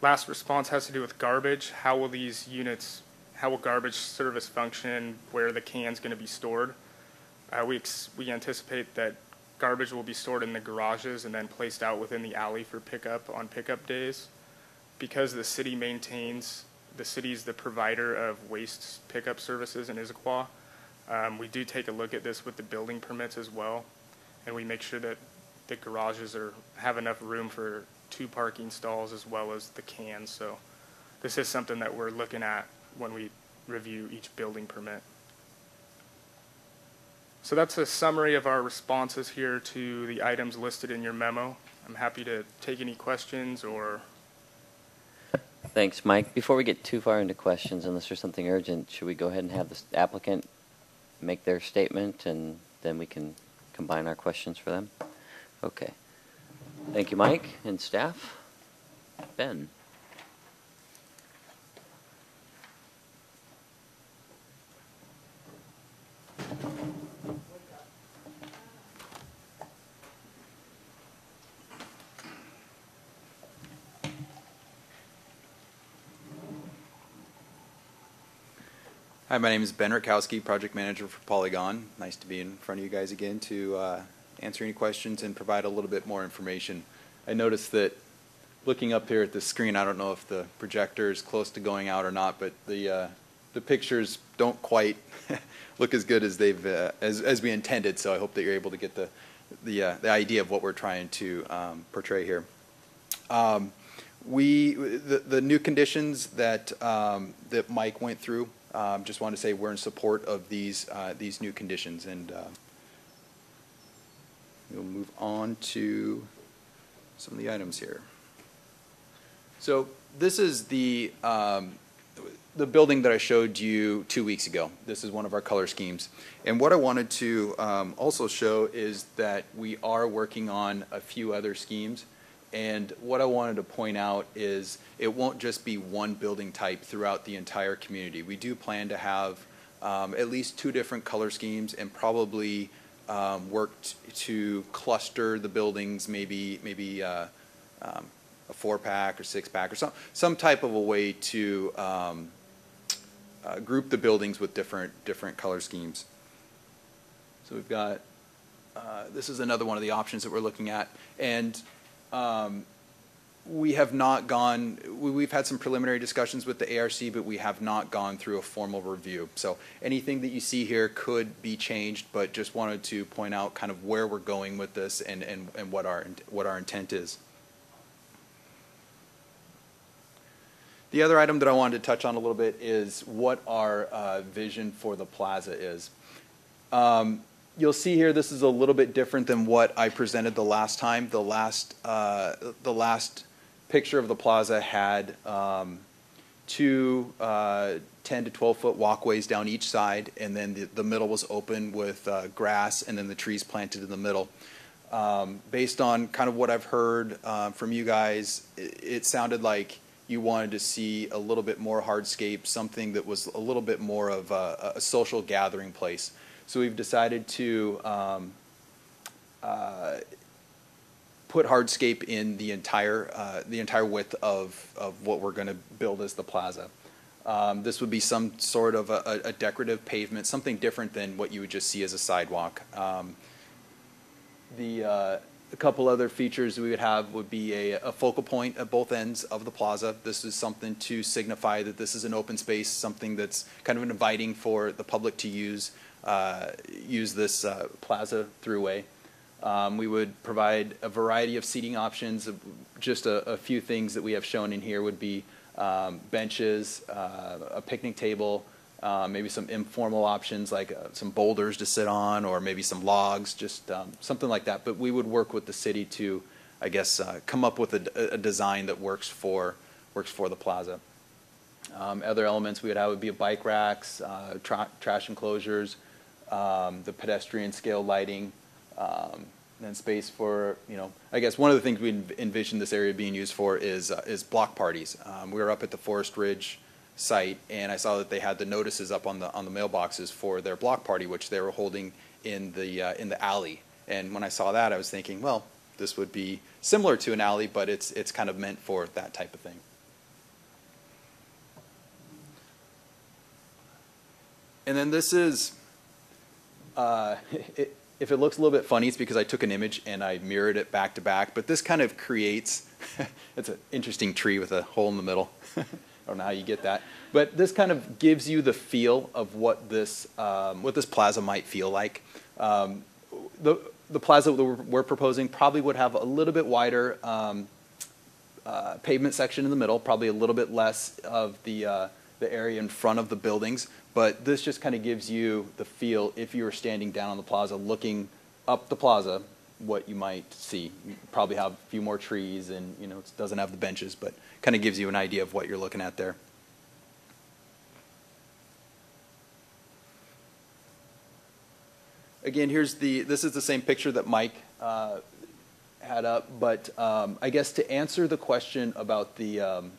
Last response has to do with garbage. How will these units, how will garbage service function, where the can's going to be stored? Uh, we, we anticipate that garbage will be stored in the garages and then placed out within the alley for pickup on pickup days. Because the city maintains, the city's the provider of waste pickup services in Issaquah, um, we do take a look at this with the building permits as well, and we make sure that the garages are, have enough room for two parking stalls as well as the cans. So this is something that we're looking at when we review each building permit. So that's a summary of our responses here to the items listed in your memo. I'm happy to take any questions or Thanks, Mike. Before we get too far into questions, unless there's something urgent, should we go ahead and have the applicant make their statement, and then we can combine our questions for them? Okay. Thank you, Mike and staff. Ben? Hi, my name is Ben Rutkowski, Project Manager for Polygon. Nice to be in front of you guys again to uh, answer any questions and provide a little bit more information. I noticed that looking up here at the screen, I don't know if the projector is close to going out or not, but the uh, the pictures don't quite look as good as they've uh, as as we intended. So I hope that you're able to get the the uh, the idea of what we're trying to um, portray here. Um, we the, the new conditions that um, that Mike went through. Um, just want to say we're in support of these uh, these new conditions, and uh, we'll move on to some of the items here. So this is the um, the building that I showed you two weeks ago. This is one of our color schemes, and what I wanted to um, also show is that we are working on a few other schemes. And what I wanted to point out is it won't just be one building type throughout the entire community. We do plan to have um, at least two different color schemes and probably um, work t- to cluster the buildings, maybe maybe uh, um, a four pack or six pack or some some type of a way to um, uh, group the buildings with different different color schemes. So we've got uh, this is another one of the options that we're looking at, and um, we have not gone, we, we've had some preliminary discussions with the ARC, but we have not gone through a formal review. So anything that you see here could be changed, but just wanted to point out kind of where we're going with this and, and, and what our, what our intent is. The other item that I wanted to touch on a little bit is what our uh, vision for the plaza is. Um, you'll see here this is a little bit different than what I presented the last time. The last uh, the last picture of the plaza had um, two uh, 10 to 12 foot walkways down each side, and then the, the middle was open with uh, grass, and then the trees planted in the middle. Um, based on kind of what I've heard uh, from you guys, it, it sounded like you wanted to see a little bit more hardscape, something that was a little bit more of a, a social gathering place. So we've decided to um, uh, put hardscape in the entire uh, the entire width of of what we're going to build as the plaza. Um, this would be some sort of a, a, decorative pavement, something different than what you would just see as a sidewalk. Um, the uh, a couple other features we would have would be a, a, focal point at both ends of the plaza. This is something to signify that this is an open space, something that's kind of inviting for the public to use uh, use this uh, plaza throughway. Um, we would provide a variety of seating options. Just a, a, few things that we have shown in here would be um, benches, uh, a picnic table, uh, maybe some informal options like uh, some boulders to sit on, or maybe some logs, just um, something like that. But we would work with the city to, I guess, uh, come up with a, a, design that works for works for the plaza. Um, other elements we would have would be bike racks, tra trash enclosures, um, the pedestrian scale lighting, um, and space for, you know, I guess one of the things we envision this area being used for is, uh, is block parties. Um, we were up at the Forest Ridge site and I saw that they had the notices up on the, on the mailboxes for their block party, which they were holding in the, uh, in the alley. And when I saw that, I was thinking, well, this would be similar to an alley, but it's, it's kind of meant for that type of thing. And then this is, uh, it, if it looks a little bit funny, it's because I took an image and I mirrored it back to back. But this kind of creates, it's an interesting tree with a hole in the middle. I don't know how you get that. But this kind of gives you the feel of what this, um, what this plaza might feel like. Um, the, the plaza that we're, proposing probably would have a little bit wider um, uh, pavement section in the middle, probably a little bit less of the, uh, the area in front of the buildings, But this just kind of gives you the feel, if you were standing down on the plaza, looking up the plaza, what you might see. You probably have a few more trees and, you know, it doesn't have the benches, but kind of gives you an idea of what you're looking at there. Again, here's the, this is the same picture that Mike uh, had up, but um, I guess to answer the question about the, um,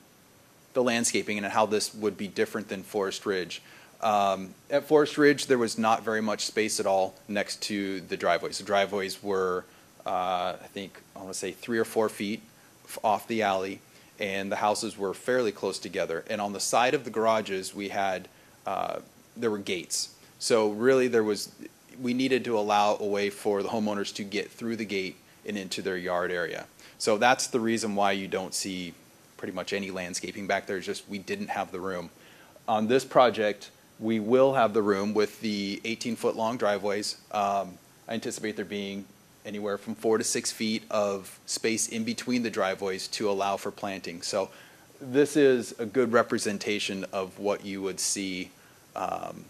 the landscaping and how this would be different than Forest Ridge. Um, at Forest Ridge, there was not very much space at all next to the driveways. The driveways were, uh, I think, I want to say three or four feet off the alley, and the houses were fairly close together. And on the side of the garages, we had, uh, there were gates. So really, there was, we needed to allow a way for the homeowners to get through the gate and into their yard area. So that's the reason why you don't see pretty much any landscaping back there. It's just we didn't have the room. On this project, we will have the room with the 18-foot long driveways. Um, I anticipate there being anywhere from four to six feet of space in between the driveways to allow for planting. So this is a good representation of what you would see um,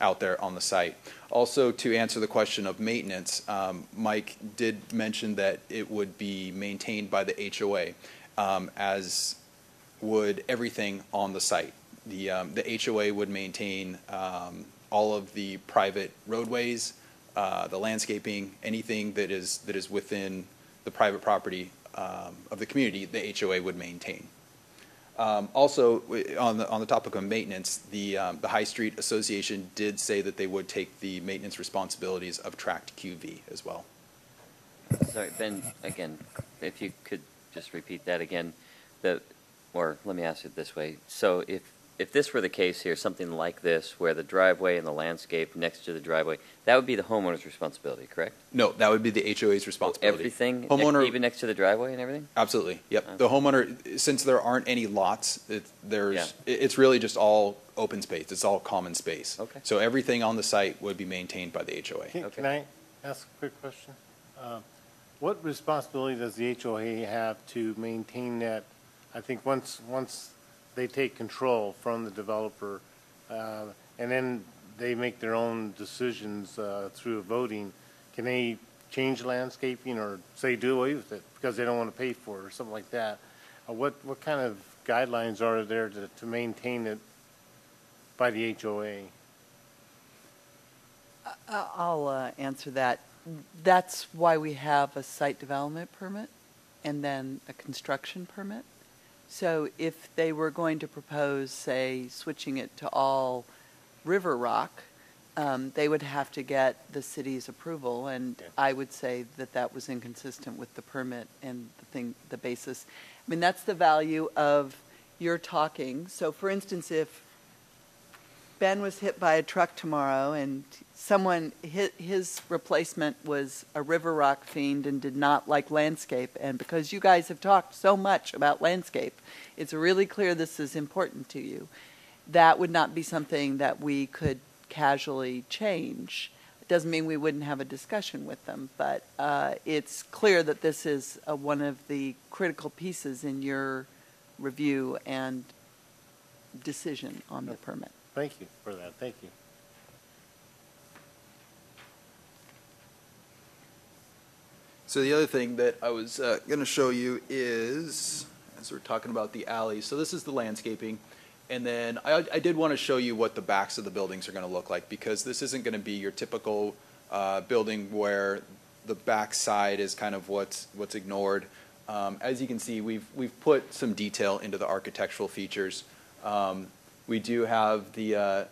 out there on the site. Also, to answer the question of maintenance, um, Mike did mention that it would be maintained by the HOA, um, as would everything on the site. The, um, the HOA would maintain um, all of the private roadways, uh, the landscaping, anything that is, that is within the private property um, of the community, the HOA would maintain. Um, also, on the, on the topic of maintenance, the, um, the High Street Association did say that they would take the maintenance responsibilities of tract QV as well. Sorry, Ben, again, if you could just repeat that again, the, or let me ask it this way. So if, if this were the case here, something like this, where the driveway and the landscape next to the driveway, that would be the homeowner's responsibility, correct? No, that would be the HOA's responsibility. Everything, ne- Homeowner- even next to the driveway and everything? Absolutely, yep. The homeowner, since there aren't any lots, it, Yeah. there's, it, it's really just all open space. It's all common space. Okay. So everything on the site would be maintained by the HOA. Can, Okay. can I ask a quick question? Uh, What responsibility does the HOA have to maintain that? I think once, once they take control from the developer, uh, and then they make their own decisions uh, through voting, can they change landscaping or say do away with it because they don't want to pay for it or something like that? Uh, What, what kind of guidelines are there to, to maintain it by the HOA? I- I'll uh, answer that. That's why we have a site development permit and then a construction permit. So if they were going to propose, say, switching it to all river rock, um, they would have to get the city's approval, and. I would say that that was inconsistent with the permit and the thing, the basis. I mean, that's the value of your talking. So for instance, if Ben was hit by a truck tomorrow and someone, his, his replacement was a river rock fiend and did not like landscape. And because you guys have talked so much about landscape, it's really clear this is important to you. That would not be something that we could casually change. It doesn't mean we wouldn't have a discussion with them, but uh, it's clear that this is uh, one of the critical pieces in your review and decision on the permit. Thank you for that, thank you. So the other thing that I was uh, going to show you is, as we're talking about the alley, so this is the landscaping. And then I, I did want to show you what the backs of the buildings are going to look like because this isn't going to be your typical uh, building where the back side is kind of what's, what's ignored. Um, as you can see, we've, we've put some detail into the architectural features. Um, we do have the, uh,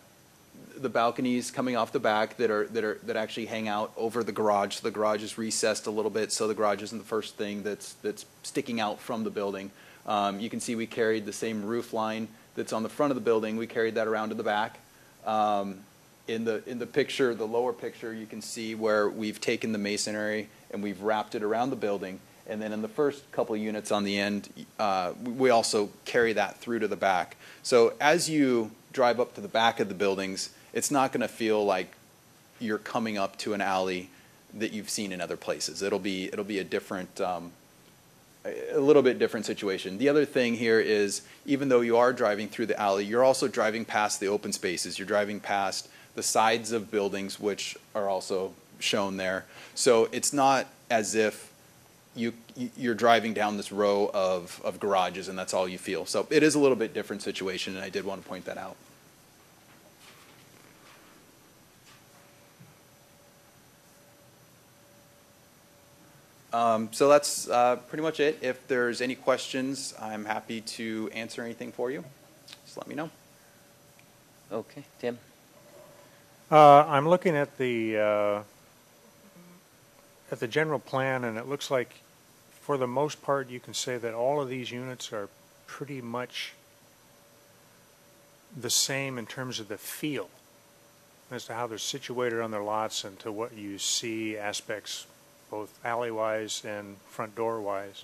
the balconies coming off the back that are that are that actually hang out over the garage. So the garage is recessed a little bit, so the garage isn't the first thing that's that's sticking out from the building. Um, you can see we carried the same roof line that's on the front of the building. We carried that around to the back. Um, in the in the picture, the lower picture, you can see where we've taken the masonry and we've wrapped it around the building. And then in the first couple units on the end, uh, we- also carry that through to the back. So as you drive up to the back of the buildings, it's not going to feel like you're coming up to an alley that you've seen in other places. It'll be it'll be a different um, a little bit different situation. The other thing here is, even though you are driving through the alley, you're also driving past the open spaces. You're driving past the sides of buildings, which are also shown there. So it's not as if you, you- you're driving down this row of, of garages and that's all you feel. So it is a little bit different situation, and I did want to point that out. Um, so that's uh, pretty much it. If there's any questions, I'm happy to answer anything for you. Just let me know. Okay, Tim? Uh, I'm looking at the, uh, at the general plan, and it looks like, for the most part, you can say that all of these units are pretty much the same in terms of the feel, as to how they're situated on their lots and to what you see aspects, both alley-wise and front door-wise,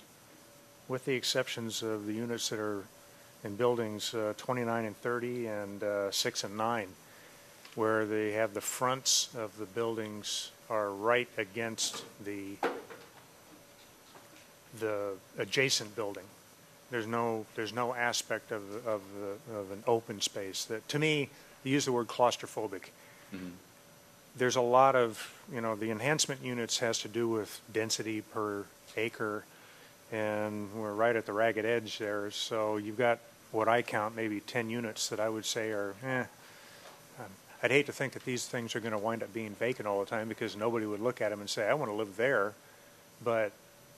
with the exceptions of the units that are in buildings uh, 29 and 30 and uh, 6 and 9 where they have the fronts of the buildings are right against the, the adjacent building. There's no, there's no aspect of, of, the- of an open space that, to me, you use the word claustrophobic. There's a lot of, you know, the enhancement units has to do with density per acre, and we're right at the ragged edge there, so you've got what I count, maybe 10 units that I would say are, eh, I'd hate to think that these things are going to wind up being vacant all the time because nobody would look at them and say, I want to live there, but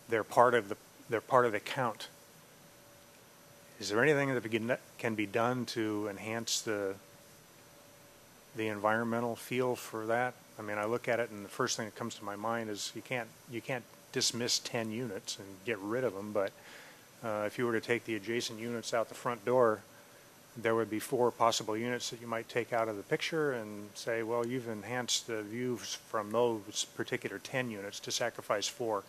they're part of the, they're part of the count. Is there anything that can- be done to enhance the, the environmental feel for that? I mean, I look at it and the first thing that comes to my mind is you can't, you can't dismiss 10 units and get rid of them, but uh, if you were to take the adjacent units out the front door, there would be four possible units that you might take out of the picture and say, well, you've enhanced the views from those particular 10 units to sacrifice four.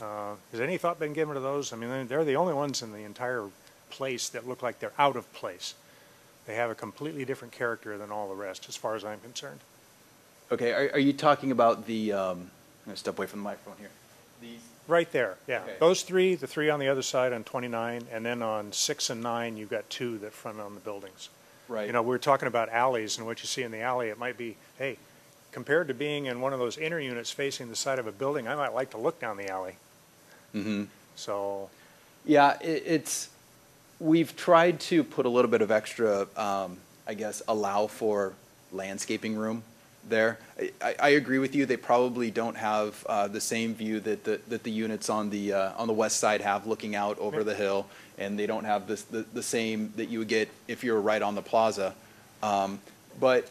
Uh, Has any thought been given to those? I mean, they're- they're the only ones in the entire place that look like they're out of place. They have a completely different character than all the rest, as far as I'm concerned. Okay, are, are you talking about the, um, I'm going to step away from the microphone here. These, Right there, yeah. Okay. Those three, the three on the other side on 29, and then on 6 and 9, you've got two that front on the buildings. right. You know, we're talking about alleys, and what you see in the alley, it might be, hey, compared to being in one of those inner units facing the side of a building, I might like to look down the alley. Hmm So, Yeah, it, it's, we've tried to put a little bit of extra, um, I guess, allow for landscaping room there. I, I, I agree with you, they probably don't have, uh, the same view that the, that the units on the, uh, on the west side have looking out over the hill, and they don't have this, the, the same that you would get if you were right on the plaza. Um, but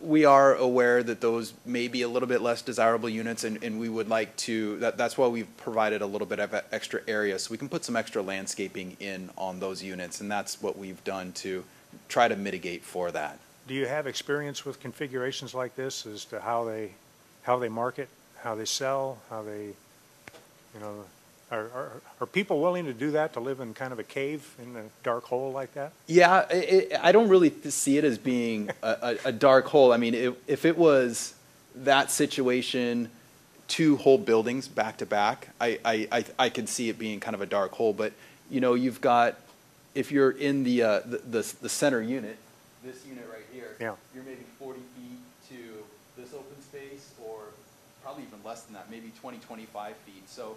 we are aware that those may be a little bit less desirable units, and, and we would like to, that, that's why we've provided a little bit of extra area, so we can put some extra landscaping in on those units, and that's what we've done to try to mitigate for that. do you have experience with configurations like this as to how they, how they market, how they sell, how they, you know, are, are, are people willing to do that, to live in kind of a cave in a dark hole like that? Yeah, I, I I don't really see it as being a, a, a dark hole. I mean, if, if it was that situation, two whole buildings back to back, I, I, I, I could see it being kind of a dark hole. But, you know, you've got, if you're in the, uh, the, the, the center unit, this unit right here, Yeah. you're maybe 40 feet to this open space, or probably even less than that, maybe 20, 25 feet. So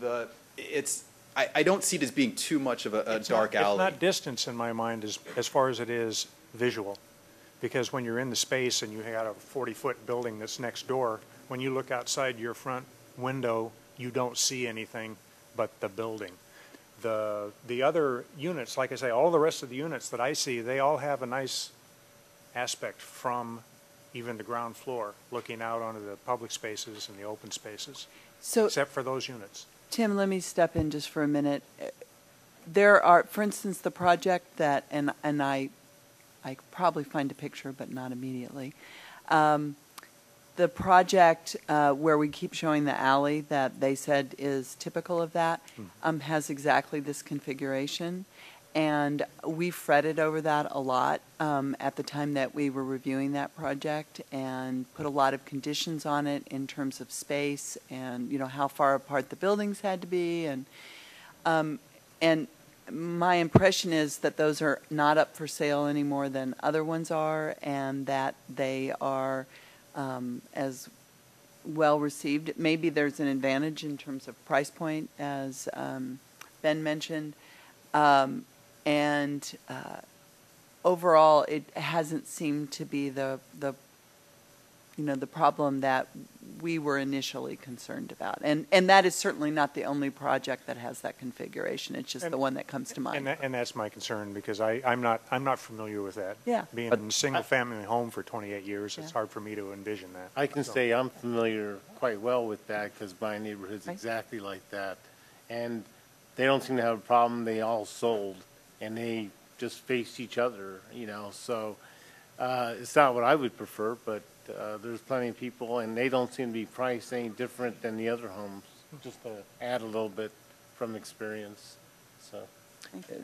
the, it's, I, I don't see it as being too much of a, a It's not- dark alley. It's not distance in my mind as, as far as it is visual. Because when you're in the space and you got a 40-foot building that's next door, when you look outside your front window, you don't see anything but the building. The, the other units, like I say, all the rest of the units that I see, they all have a nice aspect from even the ground floor, looking out onto the public spaces and the open spaces, So, except for those units. Tim, let me step in just for a minute. There are, for instance, the project that, and, and I, I probably find a picture, but not immediately. Um, the project uh, where we keep showing the alley that they said is typical of that um, has exactly this configuration. And we fretted over that a lot um, at the time that we were reviewing that project and put a lot of conditions on it in terms of space and, you know, how far apart the buildings had to be. And, um, and my impression is that those are not up for sale any more than other ones are and that they are um, as well received. Maybe there's an advantage in terms of price point, as um, Ben mentioned. And uh, overall, it hasn't seemed to be the, the, you know, the problem that we were initially concerned about. And, and that is certainly not the only project that has that configuration. It's just And- the one that comes to And mind. that, and that's my concern, because I, I'm not, I'm not familiar with that. Yeah. Being But- in a single-family home for 28 years, it's hard for me to envision that. I can So- say I'm familiar quite well with that because my neighborhood's Right. exactly like that. And they don't seem to have a problem. They all sold and they just face each other, you know, so, uh, it's not what I would prefer, but, uh, there's plenty of people and they don't seem to be priced any different than the other homes, just to add a little bit from experience, so.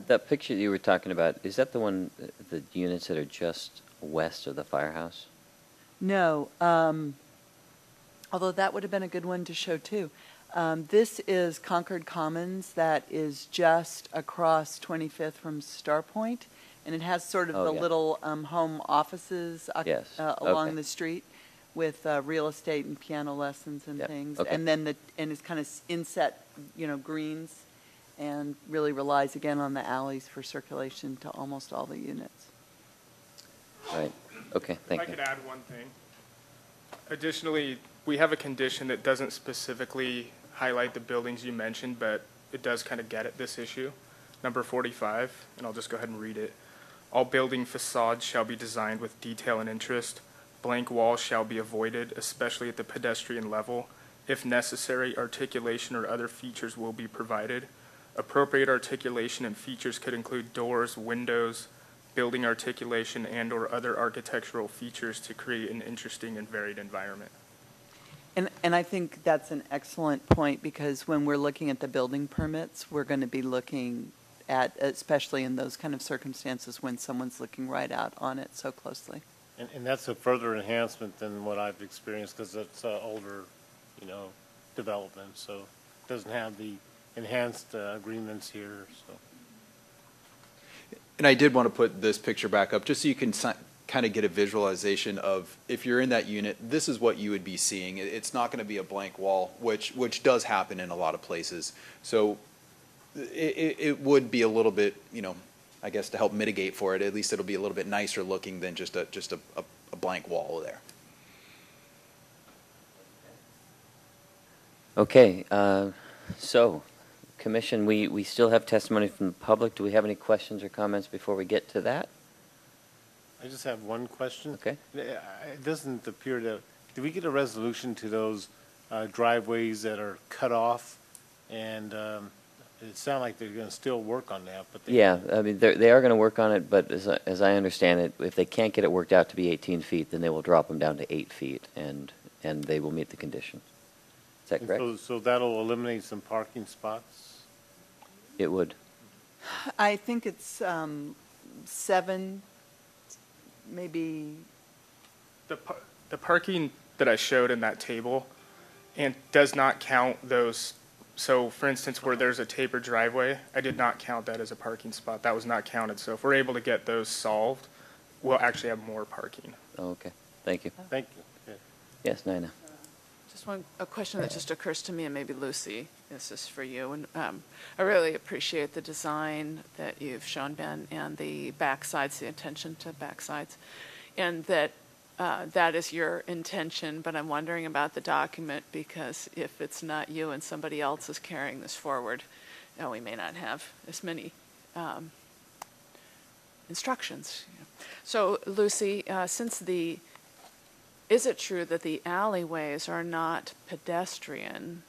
That picture you were talking about, is that the one, uh, the units that are just west of the firehouse? No, um, although that would have been a good one to show too. Um, this is Concord Commons that is just across 25th from Starpoint, Point, and it has sort of Oh, the yeah. little um, home offices oc- Yes, uh, along okay. the street with uh, real estate and piano lessons and Yep, things. okay. And then the and it's kind of inset, you know, greens, and really relies again on the alleys for circulation to almost all the units. Right, okay, thank If I you. could add one thing. Additionally, we have a condition that doesn't specifically highlight the buildings you mentioned, but it does kind of get at this issue. Number 45, and I'll just go ahead and read it. All building facades shall be designed with detail and interest. Blank walls shall be avoided, especially at the pedestrian level. If necessary, articulation or other features will be provided. Appropriate articulation and features could include doors, windows, building articulation, and/or other architectural features to create an interesting and varied environment. And, and I think that's an excellent point, because when we're looking at the building permits, we're going to be looking at, especially in those kind of circumstances, when someone's looking right out on it so closely. And, and that's a further enhancement than what I've experienced because it's uh, older, you know, development, so it doesn't have the enhanced uh, agreements here, so. And I did want to put this picture back up, just so you can kind of get a visualization of, if you're in that unit, this is what you would be seeing. It's not going to be a blank wall, which, which does happen in a lot of places. So it, it, would be a little bit, you know, I guess to help mitigate for it, at least it'll be a little bit nicer looking than just a, just a, a a blank wall there. Okay, uh, so, Commission, we, we still have testimony from the public. Do we have any questions or comments before we get to that? I just have one question. Okay. Uh, It doesn't appear to, did we get a resolution to those uh, driveways that are cut off? And um, it sounded like they're going to still work on that, but they. Yeah, I mean, they're, they are going to work on it, but as, I- as I understand it, if they can't get it worked out to be 18 feet, then they will drop them down to eight feet, and, and they will meet the condition. Is that And correct? So, so that'll eliminate some parking spots? It would. I think it's um, seven, maybe, The, par- the parking that I showed in that table and does not count those, so for instance, where there's a tapered driveway, I did not count that as a parking spot. That was not counted. So if we're able to get those solved, we'll actually have more parking. Oh, Okay, thank you. Thank you. Yes, Nina? Just one, a question that just occurs to me, and maybe Lucy, this is for you. And um, I really appreciate the design that you've shown, Ben, and the backsides, the attention to backsides, and that uh, that is your intention. But I'm wondering about the document because if it's not you and somebody else is carrying this forward, uh, we may not have as many um, instructions. So, Lucy, uh, since the is it true that the alleyways are not pedestrian?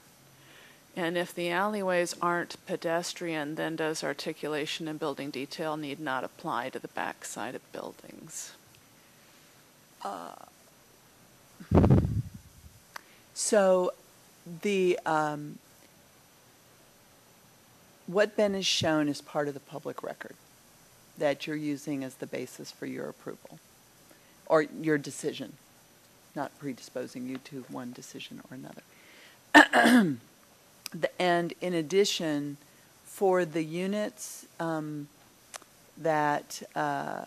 And if the alleyways aren't pedestrian, then does articulation and building detail need not apply to the backside of buildings? so the, um, what Ben has shown is part of the public record. that you're using as the basis for your approval, or your decision, not predisposing you to one decision or another. The- And in addition, for the units um, that, uh,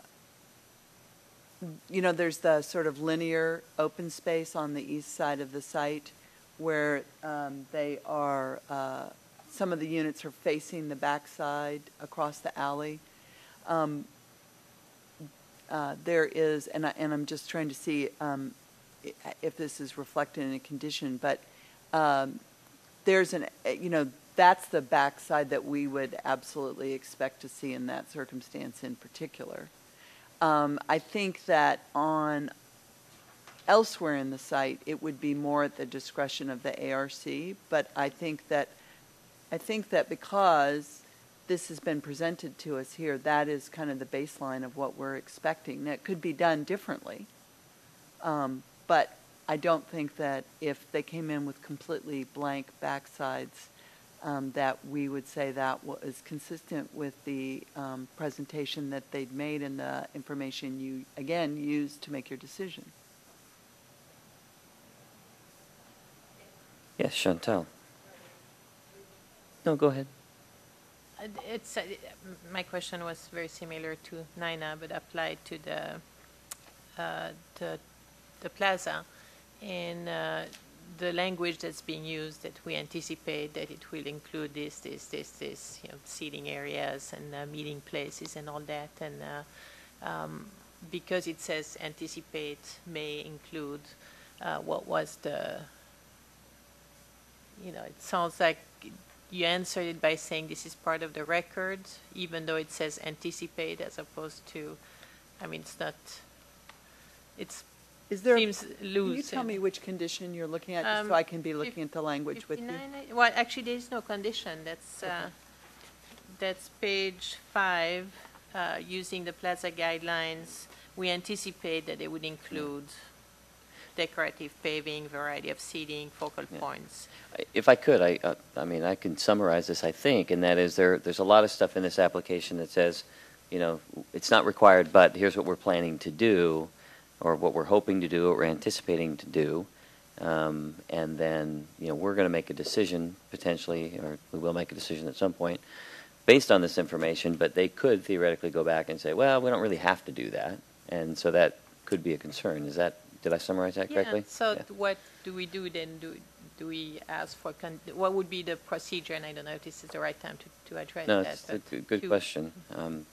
you know, there's the sort of linear open space on the east side of the site where um, they are, uh, some of the units are facing the backside across the alley. Um, uh, There is, and I, I'm just trying to see um, if this is reflected in a condition, but um, there's an, uh, you know, that's the backside that we would absolutely expect to see in that circumstance in particular. Um, I think that on elsewhere in the site, it would be more at the discretion of the ARC, but I think that, I think that because this has been presented to us here, that is kind of the baseline of what we're expecting. That could be done differently. Um, but I don't think that if they came in with completely blank backsides, um, that we would say that was consistent with the um, presentation that they'd made and the information you, again, used to make your decision. Yes, Chantal. No, go ahead. It's, uh, my question was very similar to Nina, but applied to the, uh, the, the plaza. And uh, the language that's being used, that we anticipate that it will include this, this, this, this, you know, seating areas and uh, meeting places and all that. And uh, um, because it says anticipate may include, uh, what was the, you know, it sounds like you answered it by saying this is part of the record, even though it says anticipate as opposed to, I mean, it's not, it's, Is there, seems can you loose. tell me which condition you're looking at, just Um, so I can be looking at the language with you? 59, Well, actually, there is no condition. That's, uh, that's page five, uh, using the plaza guidelines. We anticipate that they would include decorative paving, variety of seating, focal Yeah. points. If I could, I, uh, I mean, I can summarize this, I think, and that is there, there's a lot of stuff in this application that says, you know, it's not required, but here's what we're planning to do, or what we're hoping to do, what we're anticipating to do. Um, and then, you know, we're going to make a decision potentially, or we will make a decision at some point based on this information, but they could theoretically go back and say, well, we don't really have to do that. And so that could be a concern. Is that, did I summarize that correctly? Yeah, so Yeah. what do we do then? Do, do we ask for, con- what would be the procedure? And I don't know if this is the right time to, to address No, that. it's a good- good question. Um,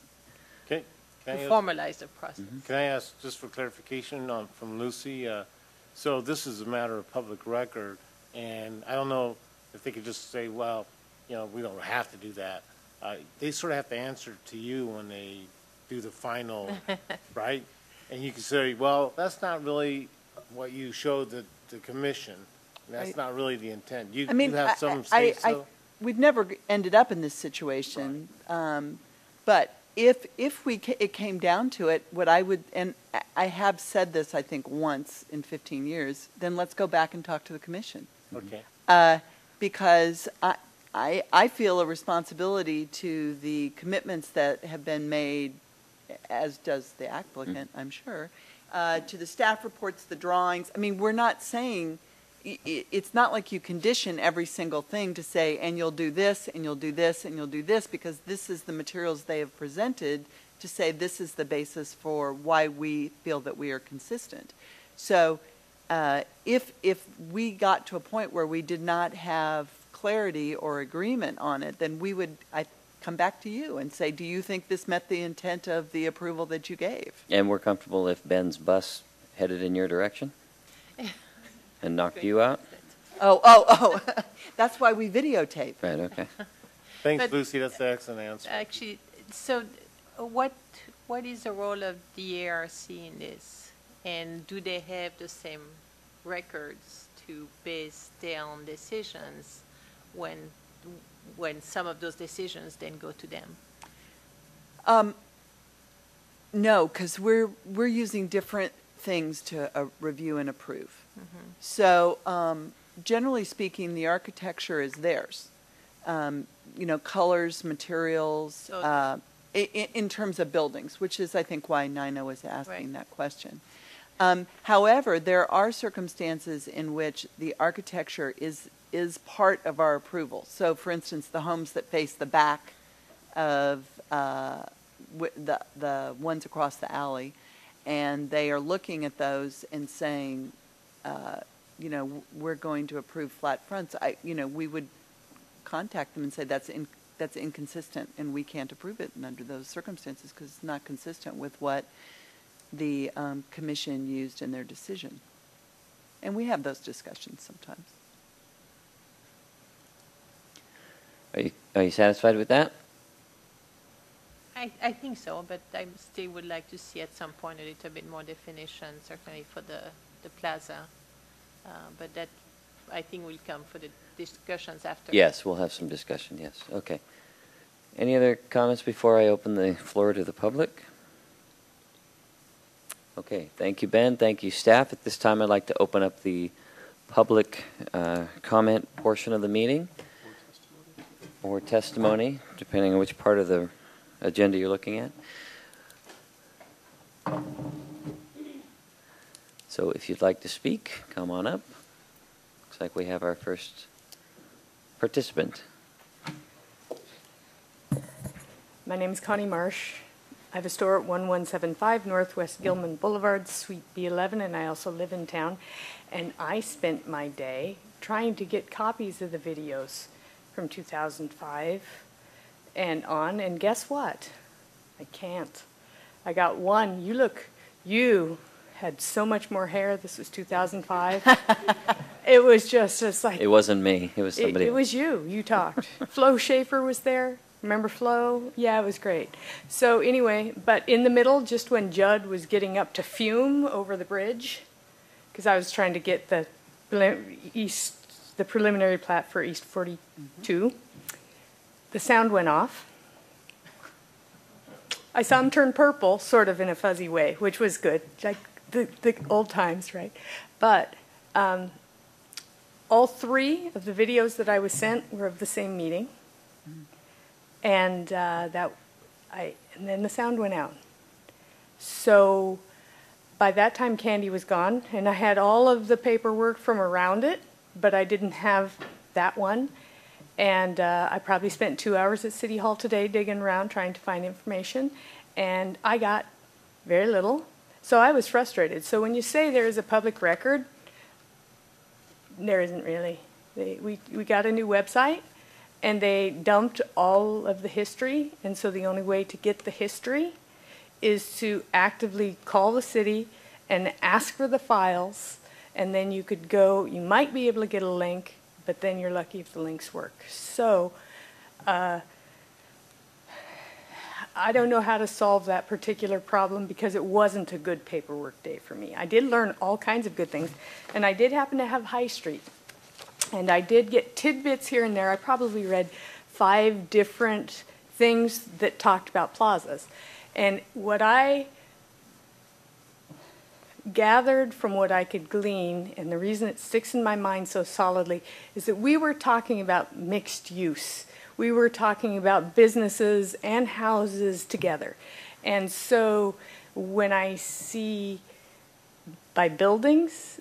Can, To I, ask- formalize the process. can I ask, just for clarification on, from Lucy, uh, so this is a matter of public record, and I don't know if they could just say, well, you know, we don't have to do that. Uh, they sort of have to answer to you when they do the final, right? And you can say, well, that's not really what you showed the, the commission. That's Right. not really the intent. You, I mean, you I- have some I- say I- so? We've never g- ended up in this situation. Um, But if, if we, ca- it came down to it, what I would, and I- I have said this, I think, once in 15 years, then let's go back and talk to the commission. Okay. Uh, Because I, I, I feel a responsibility to the commitments that have been made, as does the applicant, I'm sure, uh, to the staff reports, the drawings. I mean, we're not saying, i- i- it's not like you condition every single thing to say, and you'll do this, and you'll do this, and you'll do this, because this is the materials they have presented to say this is the basis for why we feel that we are consistent. So uh, if, if we got to a point where we did not have clarity or agreement on it, then we would, I, come back to you and say, do you think this met the intent of the approval that you gave? And we're comfortable if Ben's bus headed in your direction and knocked you out? Oh, oh, oh, that's why we videotape. Right, okay. Thanks, But- Lucy, that's the excellent answer. Actually, so uh, what, what is the role of the ARC in this? And do they have the same records to base their own decisions when, when some of those decisions then go to them? Um, no, because we're, we're using different things to uh, review and approve. So, um, generally speaking, the architecture is theirs. Um, you know, colors, materials, So- uh, i- i- in terms of buildings, which is, I think, why Nina was asking Right. that question. Um, However, there are circumstances in which the architecture is, is part of our approval. So for instance, the homes that face the back of uh, wi- the, the ones across the alley, and they are looking at those and saying, uh, you know, we're going to approve flat fronts, I, you know, we would contact them and say that's in, that's inconsistent and we can't approve it under those circumstances because it's not consistent with what the um, commission used in their decision. And we have those discussions sometimes. Are you, are you satisfied with that? I, I think so, but I still would like to see at some point a little bit more definition, certainly for the, the plaza. Uh, But that, I think, will come for the discussions after. Yes, we'll have some discussion, yes. Okay. Any other comments before I open the floor to the public? Okay, thank you, Ben. Thank you, staff. At this time, I'd like to open up the public uh, comment portion of the meeting or testimony, depending on which part of the agenda you're looking at. So if you'd like to speak, come on up. Looks like we have our first participant. My name is Connie Marsh. I have a store at 1175 Northwest Gilman Boulevard, Suite B11, and I also live in town. And I spent my day trying to get copies of the videos from 2005 and on, and guess what? I can't. I got one. You look, you had so much more hair. This was 2005. it was just, it's like, It wasn't me, it was somebody it else. was you. You talked. Flo Schaefer was there. Remember Flo? Yeah, it was great. So anyway, but in the middle, just when Judd was getting up to fume over the bridge, because I was trying to get the east, the preliminary plat for East 42, mm-hmm. the sound went off. I saw him turn purple, sort of in a fuzzy way, which was good, like the, the old times, right? But um, all three of the videos that I was sent were of the same meeting, and uh, that I and then the sound went out. So by that time, Candy was gone, and I had all of the paperwork from around it, but I didn't have that one. And uh, I probably spent two hours at City Hall today digging around trying to find information, and I got very little. So I was frustrated. So when you say there is a public record, there isn't really. They, we, we got a new website, and they dumped all of the history, and so the only way to get the history is to actively call the city and ask for the files, and then you could go, you might be able to get a link, but then you're lucky if the links work. So, uh, I don't know how to solve that particular problem because it wasn't a good paperwork day for me. I did learn all kinds of good things, and I did happen to have High Street. And I did get tidbits here and there. I probably read five different things that talked about plazas. And what I gathered from what I could glean, and the reason it sticks in my mind so solidly, is that we were talking about mixed use. We were talking about businesses and houses together. And so when I see by buildings,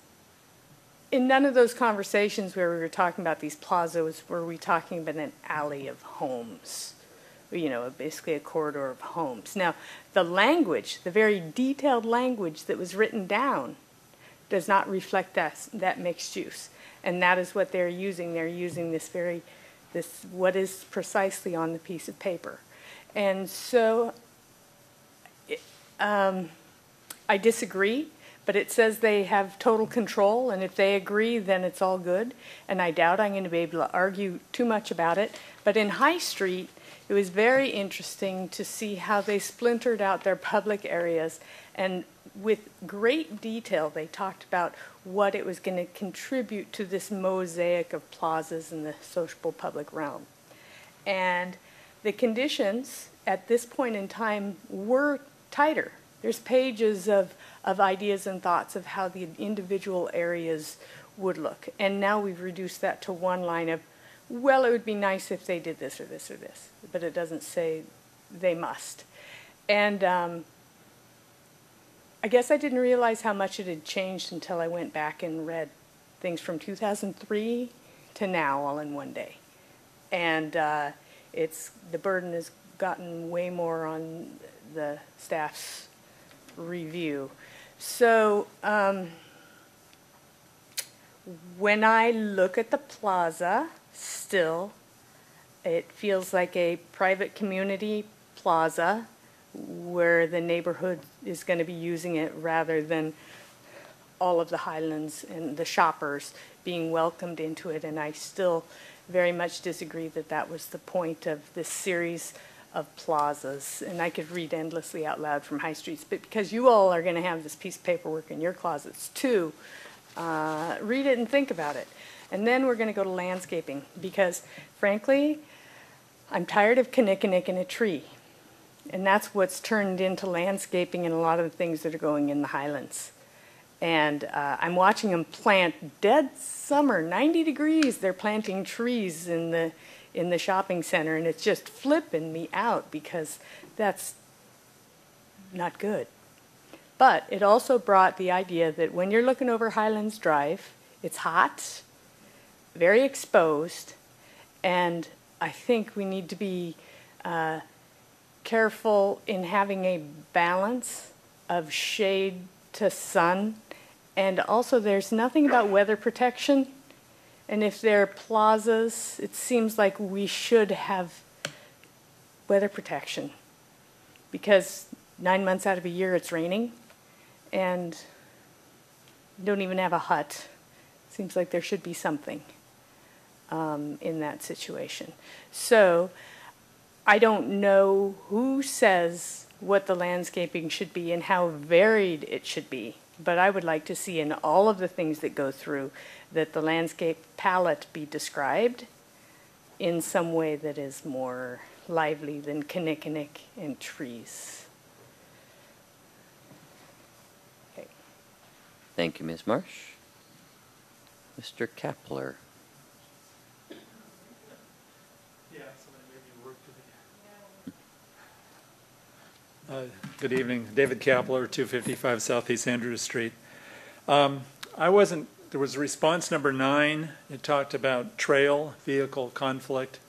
in none of those conversations where we were talking about these plazas were we talking about an alley of homes you know basically a corridor of homes. Now the language the very detailed language that was written down does not reflect that that mixed use. And that is what they're using. They're using this very this what is precisely on the piece of paper and so it- um, I disagree, but it says they have total control, and if they agree, then it's all good. And I doubt I'm going to be able to argue too much about it. But in High Street, it was very interesting to see how they splintered out their public areas, and with great detail, they talked about what it was going to contribute to this mosaic of plazas in the sociable public realm. And the conditions at this point in time were tighter. There's pages of, of ideas and thoughts of how the individual areas would look. And now we've reduced that to one line of, well, it would be nice if they did this or this or this. But it doesn't say they must. And um, I guess I didn't realize how much it had changed until I went back and read things from 2003 to now all in one day. And uh, it's the burden has gotten way more on the staff's review. So um, when I look at the plaza, still, it feels like a private community plaza where the neighborhood is going to be using it rather than all of the Highlands and the shoppers being welcomed into it. And I still very much disagree that that was the point of this series of plazas. And I could read endlessly out loud from high streets, but because you all are going to have this piece of paperwork in your closets too, uh, read it and think about it. And then we're going to go to landscaping because, frankly, I'm tired of kinnikinnick in a tree. And that's what's turned into landscaping and a lot of the things that are going in the highlands. And uh, I'm watching them plant dead summer, 90 degrees. They're planting trees in the in the shopping center, and it's just flipping me out because that's not good. But it also brought the idea that when you're looking over Highlands Drive, it's hot, very exposed, and I think we need to be uh, careful in having a balance of shade to sun. And also, there's nothing about weather protection. And if there are plazas, it seems like we should have weather protection because nine months out of a year it's raining and don't even have a hut. Seems like there should be something um, in that situation. So I don't know who says what the landscaping should be and how varied it should be, but I would like to see in all of the things that go through that the landscape palette be described in some way that is more lively than kinnikinnick and trees. Okay. Thank you, Ms. Marsh. Mr. Kapler. Uh, Good evening, David Kapler, 255 Southeast Andrews Street. Um, I wasn't, there was response number nine, it talked about trail vehicle conflict.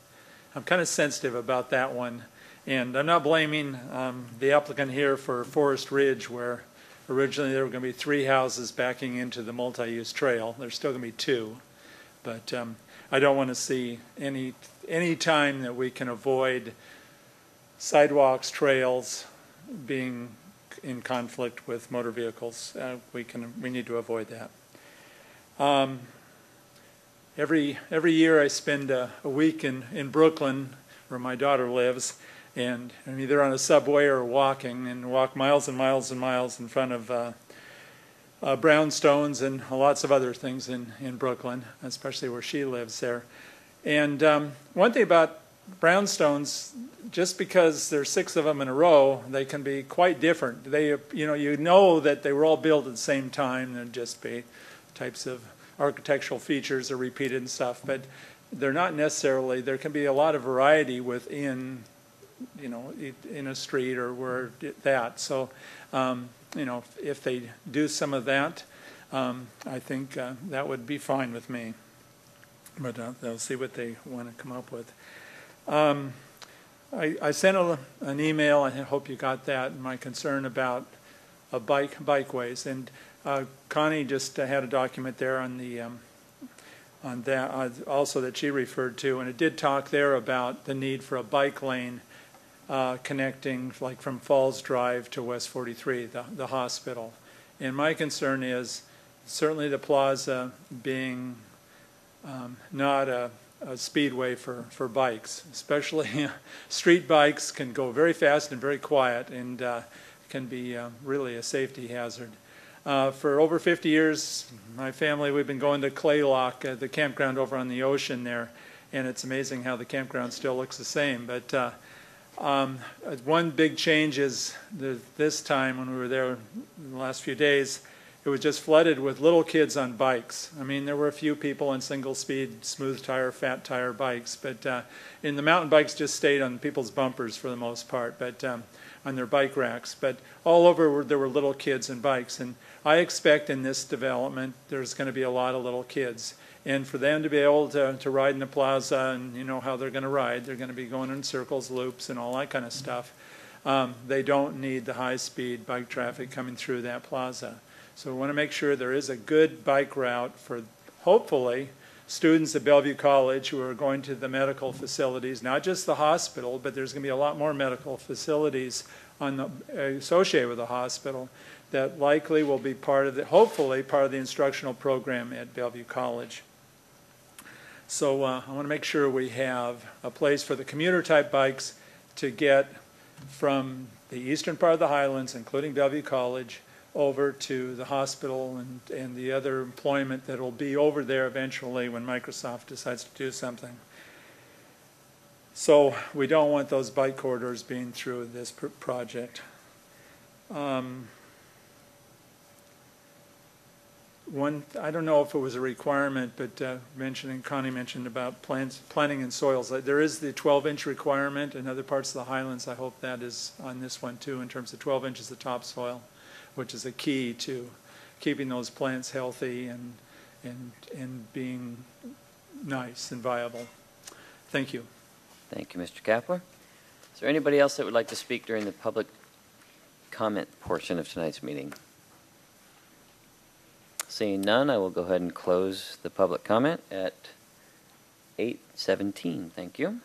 I'm kind of sensitive about that one, and I'm not blaming um, the applicant here for Forest Ridge, where originally there were going to be three houses backing into the multi-use trail. There's still going to be two, but um, I don't want to see any, any time that we can avoid sidewalks, trails, being in conflict with motor vehicles. Uh, we can we need to avoid that. Um, every every year I spend a, a, week in, in Brooklyn, where my daughter lives, and I'm either on a subway or walking, and walk miles and miles and miles in front of uh, uh, brownstones and lots of other things in, in Brooklyn, especially where she lives there. And um, one thing about brownstones, just because there's six of them in a row, they can be quite different. They, you know, you know that they were all built at the same time. There'd just be types of architectural features are repeated and stuff, but they're not necessarily. There can be a lot of variety within, you know, in a street or where that. So, um, you know, if they do some of that, um, I think uh, that would be fine with me. But uh, they'll see what they want to come up with. Um, I, I, sent a, an email, I hope you got that, and my concern about a bike bikeways. And uh, Connie just uh, had a document there on the um, on that uh, also that she referred to, and it did talk there about the need for a bike lane uh, connecting, like from Falls Drive to West 43, the, the hospital. And my concern is certainly the plaza being um, not a a speedway for, for bikes, especially street bikes can go very fast and very quiet and uh, can be uh, really a safety hazard. Uh, for over 50 years, my family, we've been going to Kalaloch, uh, the campground over on the ocean there, and it's amazing how the campground still looks the same. But uh, um, one big change is the, this time when we were there in the last few days it was just flooded with little kids on bikes. I mean, there were a few people on single-speed, smooth tire, fat tire bikes, but uh, in the mountain bikes just stayed on people's bumpers for the most part, but um, on their bike racks. But all over were, there were little kids and bikes, and I expect in this development there's going to be a lot of little kids. And for them to be able to, to ride in the plaza and you know how they're going to ride, they're going to be going in circles, loops, and all that kind of stuff. Um, they don't need the high-speed bike traffic coming through that plaza. So we want to make sure there is a good bike route for, hopefully, students at Bellevue College who are going to the medical facilities, not just the hospital, but there's going to be a lot more medical facilities on the, associated with the hospital that likely will be part of the, hopefully, part of the instructional program at Bellevue College. So uh, I want to make sure we have a place for the commuter-type bikes to get from the eastern part of the Highlands, including Bellevue College, over to the hospital and, and the other employment that will be over there eventually when Microsoft decides to do something. So we don't want those bike corridors being through this pr- project. Um, one, I don't know if it was a requirement, but uh, mentioning, Connie mentioned about plants, planting in soils. There is the 12-inch requirement in other parts of the Highlands. I hope that is on this one too, in terms of 12 inches of topsoil, which is a key to keeping those plants healthy and, and, and being nice and viable. Thank you. Thank you, Mr. Kapler. Is there anybody else that would like to speak during the public comment portion of tonight's meeting? Seeing none, I will go ahead and close the public comment at 8:17. Thank you.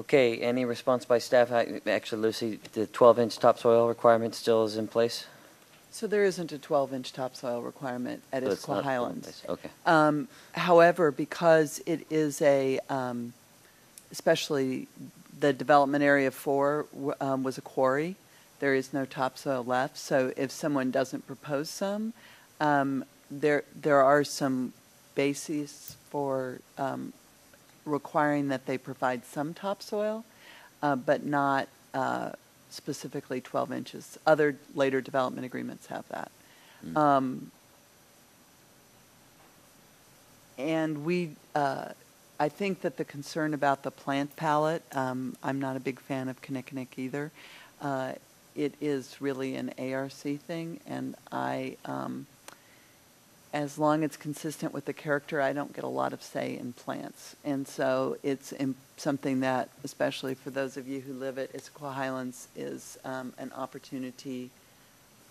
Okay, any response by staff? I- Actually, Lucy, the 12-inch topsoil requirement still is in place? So there isn't a 12-inch topsoil requirement at So it's not Issaquah in Highlands. place. Okay. Um, However, because it is a, um, especially the development area four w- um, was a quarry, there is no topsoil left. So if someone doesn't propose some, um, there, there are some bases for um, requiring that they provide some topsoil, uh, but not uh, specifically 12 inches. Other later development agreements have that. Mm. Um, And we, uh, I think that the concern about the plant palette, um, I'm not a big fan of Kinnikinnick either. Uh, It is really an ARC thing, and I, um, as long as it's consistent with the character, I don't get a lot of say in plants. And so it's im- something that, especially for those of you who live at Issaquah Highlands, is um, an opportunity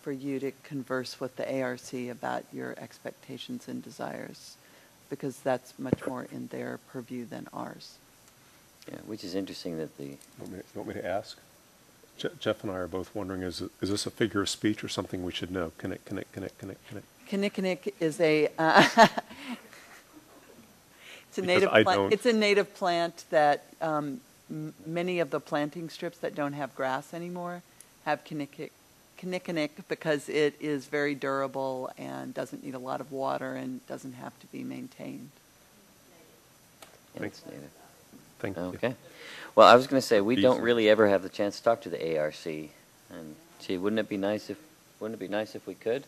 for you to converse with the ARC about your expectations and desires, because that's much more in their purview than ours. Yeah, which is interesting that the, You want me, you want me to ask? Je- Jeff and I are both wondering, is, it- is this a figure of speech or something we should know? Connect, connect, connect, connect, connect. Kinnikinnick is a, uh, it's a Because native I plant, don't- it's a native plant that, um, m- many of the planting strips that don't have grass anymore have kinnikinnick, kinnikinnick because it is very durable and doesn't need a lot of water and doesn't have to be maintained. and Thanks. it's native. Thank you. Okay. Well, I was going to say, we don't Decent. really ever have the chance to talk to the ARC. And gee, wouldn't it be nice if, wouldn't it be nice if we could?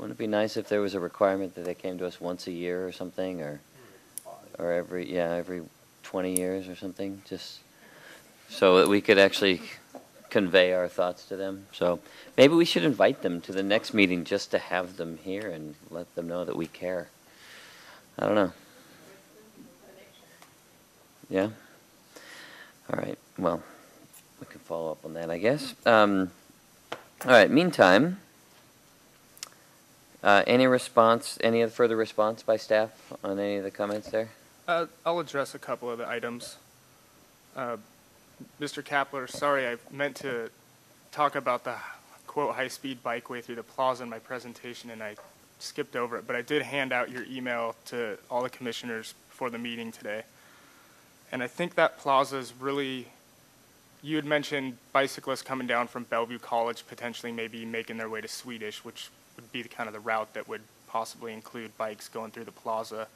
Wouldn't it be nice if there was a requirement that they came to us once a year or something, or, or every, yeah, every 20 years or something, just so that we could actually convey our thoughts to them. So maybe we should invite them to the next meeting just to have them here and let them know that we care. I don't know. Yeah? All right, well, we can follow up on that, I guess. Um, all right, meantime, uh, any response, any further response by staff on any of the comments there? Uh, I'll address a couple of the items. Uh, Mr. Kapler, sorry, I meant to talk about the quote high-speed bikeway through the plaza in my presentation, and I skipped over it. But I did hand out your email to all the commissioners before the meeting today, and I think that plaza is really. You had mentioned bicyclists coming down from Bellevue College, potentially maybe making their way to Swedish, which would be the kind of the route that would possibly include bikes going through the plaza.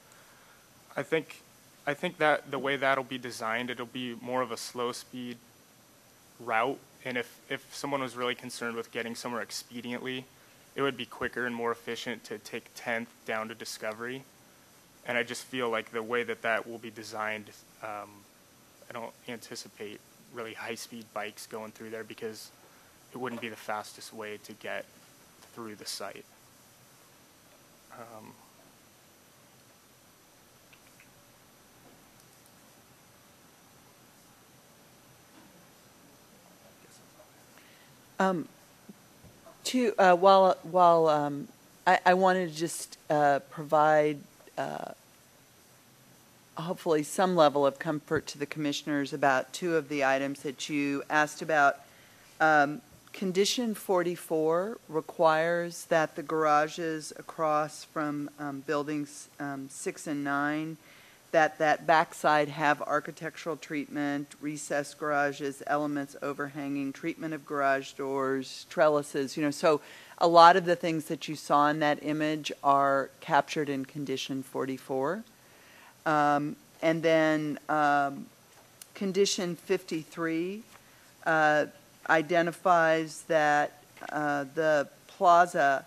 I think, I think that the way that'll be designed, it'll be more of a slow speed route. And if, if someone was really concerned with getting somewhere expediently, it would be quicker and more efficient to take 10th down to Discovery. And I just feel like the way that that will be designed, um, I don't anticipate really high-speed bikes going through there because it wouldn't be the fastest way to get through the site. Um, Um, To, uh, while, while, um, I, I wanted to just uh, provide uh, hopefully some level of comfort to the commissioners about two of the items that you asked about. Um, Condition 44 requires that the garages across from um, buildings um, six and nine, that that backside have architectural treatment, recessed garages, elements overhanging, treatment of garage doors, trellises, you know, so a lot of the things that you saw in that image are captured in condition 44. Um, and then um, condition 53 uh, identifies that uh, the plaza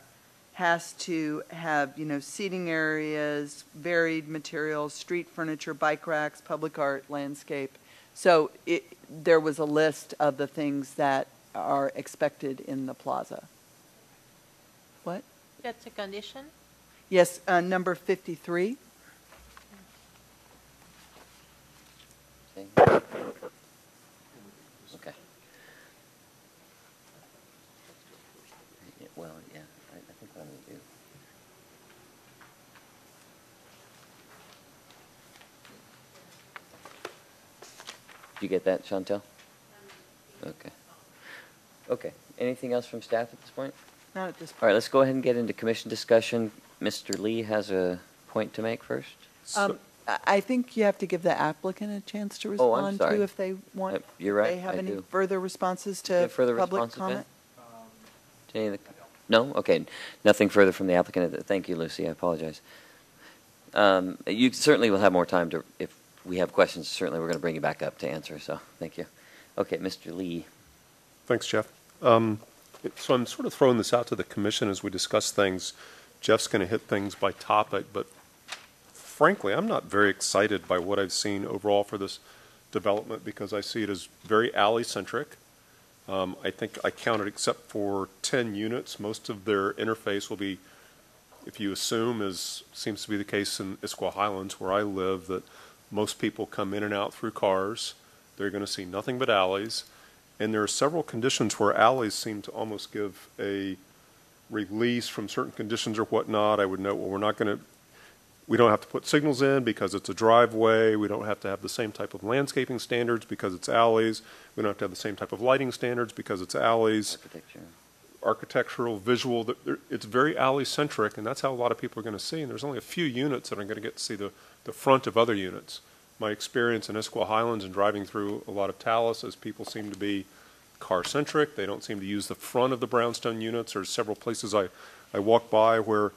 has to have, you know, seating areas, varied materials, street furniture, bike racks, public art, landscape. So it, there was a list of the things that are expected in the plaza. What? That's a condition? Yes, uh, number 53. Okay. Yeah, Well, yeah, I, I think what I'm gonna do. Did you get that, Chantel? Okay. Okay, anything else from staff at this point? Not at this point. All right, let's go ahead and get into commission discussion. Mr. Lee has a point to make first. Um, I I think you have to give the applicant a chance to Oh, I'm respond sorry. to if they want. Yep, you're right, They have I any do. further responses Do you to have further public responses, Ben? comment? To any of the- No? Okay, nothing further from the applicant. Thank you, Lucy, I apologize. Um, You certainly will have more time to, if we have questions, certainly we're going to bring you back up to answer, so, thank you. Okay, Mr. Lee. Thanks, Jeff. Um, So I'm sort of throwing this out to the commission as we discuss things. Jeff's going to hit things by topic, but frankly, I'm not very excited by what I've seen overall for this development because I see it as very alley-centric. Um, I think I counted, except for 10 units, most of their interface will be, if you assume, as seems to be the case in Issaquah Highlands, where I live, that most people come in and out through cars. They're going to see nothing but alleys. And there are several conditions where alleys seem to almost give a release from certain conditions or whatnot. I would note, well, we're not going to, we don't have to put signals in because it's a driveway. We don't have to have the same type of landscaping standards because it's alleys. We don't have to have the same type of lighting standards because it's alleys. Architecture. Architectural, visual. It's very alley-centric, and that's how a lot of people are going to see. And there's only a few units that are going to get to see the, the front of other units. My experience in Issaquah Highlands and driving through a lot of Talus is people seem to be car-centric. They don't seem to use the front of the brownstone units. There's several places I, I walk by where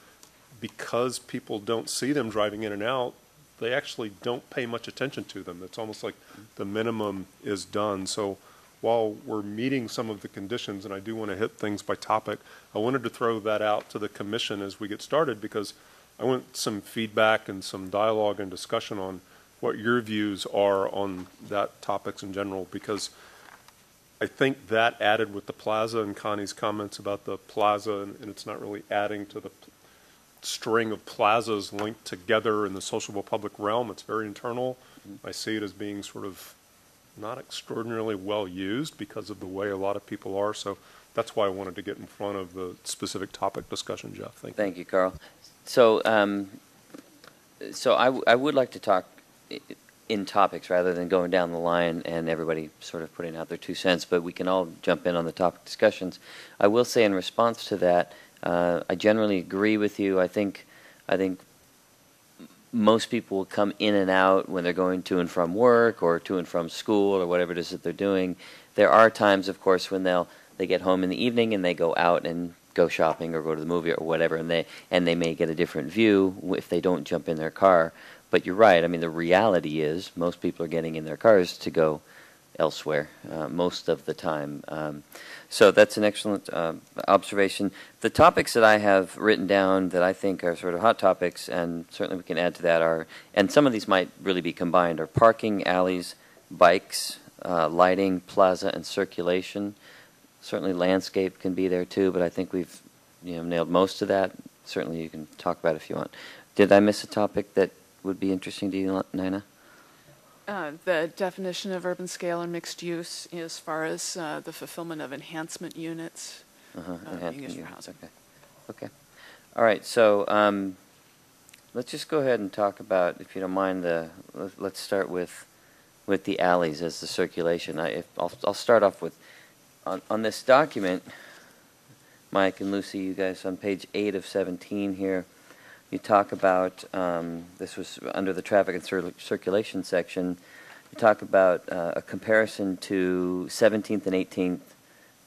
because people don't see them driving in and out, they actually don't pay much attention to them. It's almost like the minimum is done. So while we're meeting some of the conditions, and I do want to hit things by topic, I wanted to throw that out to the commission as we get started because I want some feedback and some dialogue and discussion on what your views are on that topics in general because I think that added with the plaza and Connie's comments about the plaza, and, and it's not really adding to the string of plazas linked together in the sociable public realm. It's very internal. I see it as being sort of not extraordinarily well used because of the way a lot of people are. So that's why I wanted to get in front of the specific topic discussion, Jeff. Thank you. Thank you, Carl. So, um, so I, I would like to talk in topics rather than going down the line and everybody sort of putting out their two cents, but we can all jump in on the topic discussions. I will say in response to that, uh, I generally agree with you. I think, I think most people will come in and out when they're going to and from work or to and from school or whatever it is that they're doing. There are times, of course, when they'll they get home in the evening and they go out and go shopping or go to the movie or whatever, and they and they may get a different view if they don't jump in their car. But you're right. I mean, the reality is most people are getting in their cars to go elsewhere uh, most of the time. Um, so that's an excellent uh, observation. The topics that I have written down that I think are sort of hot topics, and certainly we can add to that, are, and some of these might really be combined, are parking, alleys, bikes, uh, lighting, plaza, and circulation. Certainly landscape can be there too, but I think we've you know nailed most of that. Certainly you can talk about if you want. Did I miss a topic that would be interesting to you, Nina? Uh, the definition of urban scale and mixed use as far as uh, the fulfillment of enhancement units Uh-huh, uh, enhancement being used for units, housing. Okay. Okay. All right. So um, let's just go ahead and talk about, if you don't mind, the. let- Let's start with with the alleys as the circulation. I, if, I'll I'll start off with on on this document. Mike and Lucy, you guys on page eight of seventeen here. You talk about um, this was under the traffic and cir- circulation section. You talk about uh, a comparison to 17th and 18th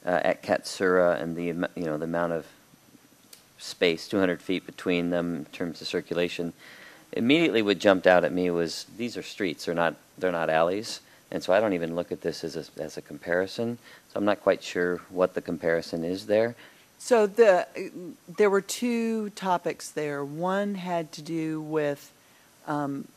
uh, at Katsura and the you know the amount of space, 200 feet between them in terms of circulation. Immediately, what jumped out at me was these are streets; they're not they're not alleys, and so I don't even look at this as a, as a comparison. So I'm not quite sure what the comparison is there. So the, there were two topics there. One had to do with um,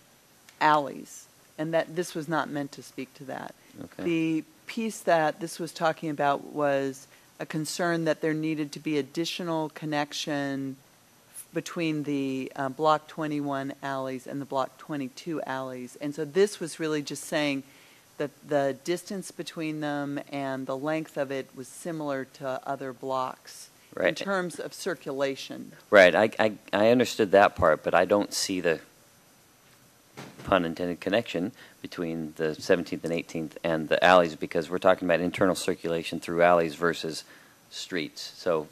alleys, and that this was not meant to speak to that. Okay. The piece that this was talking about was a concern that there needed to be additional connection between the uh, Block 21 alleys and the Block 22 alleys. And so this was really just saying that the distance between them and the length of it was similar to other blocks in terms of circulation. Right. I, I, I understood that part, but I don't see the pun intended connection between the 17th and 18th and the alleys because we're talking about internal circulation through alleys versus streets. So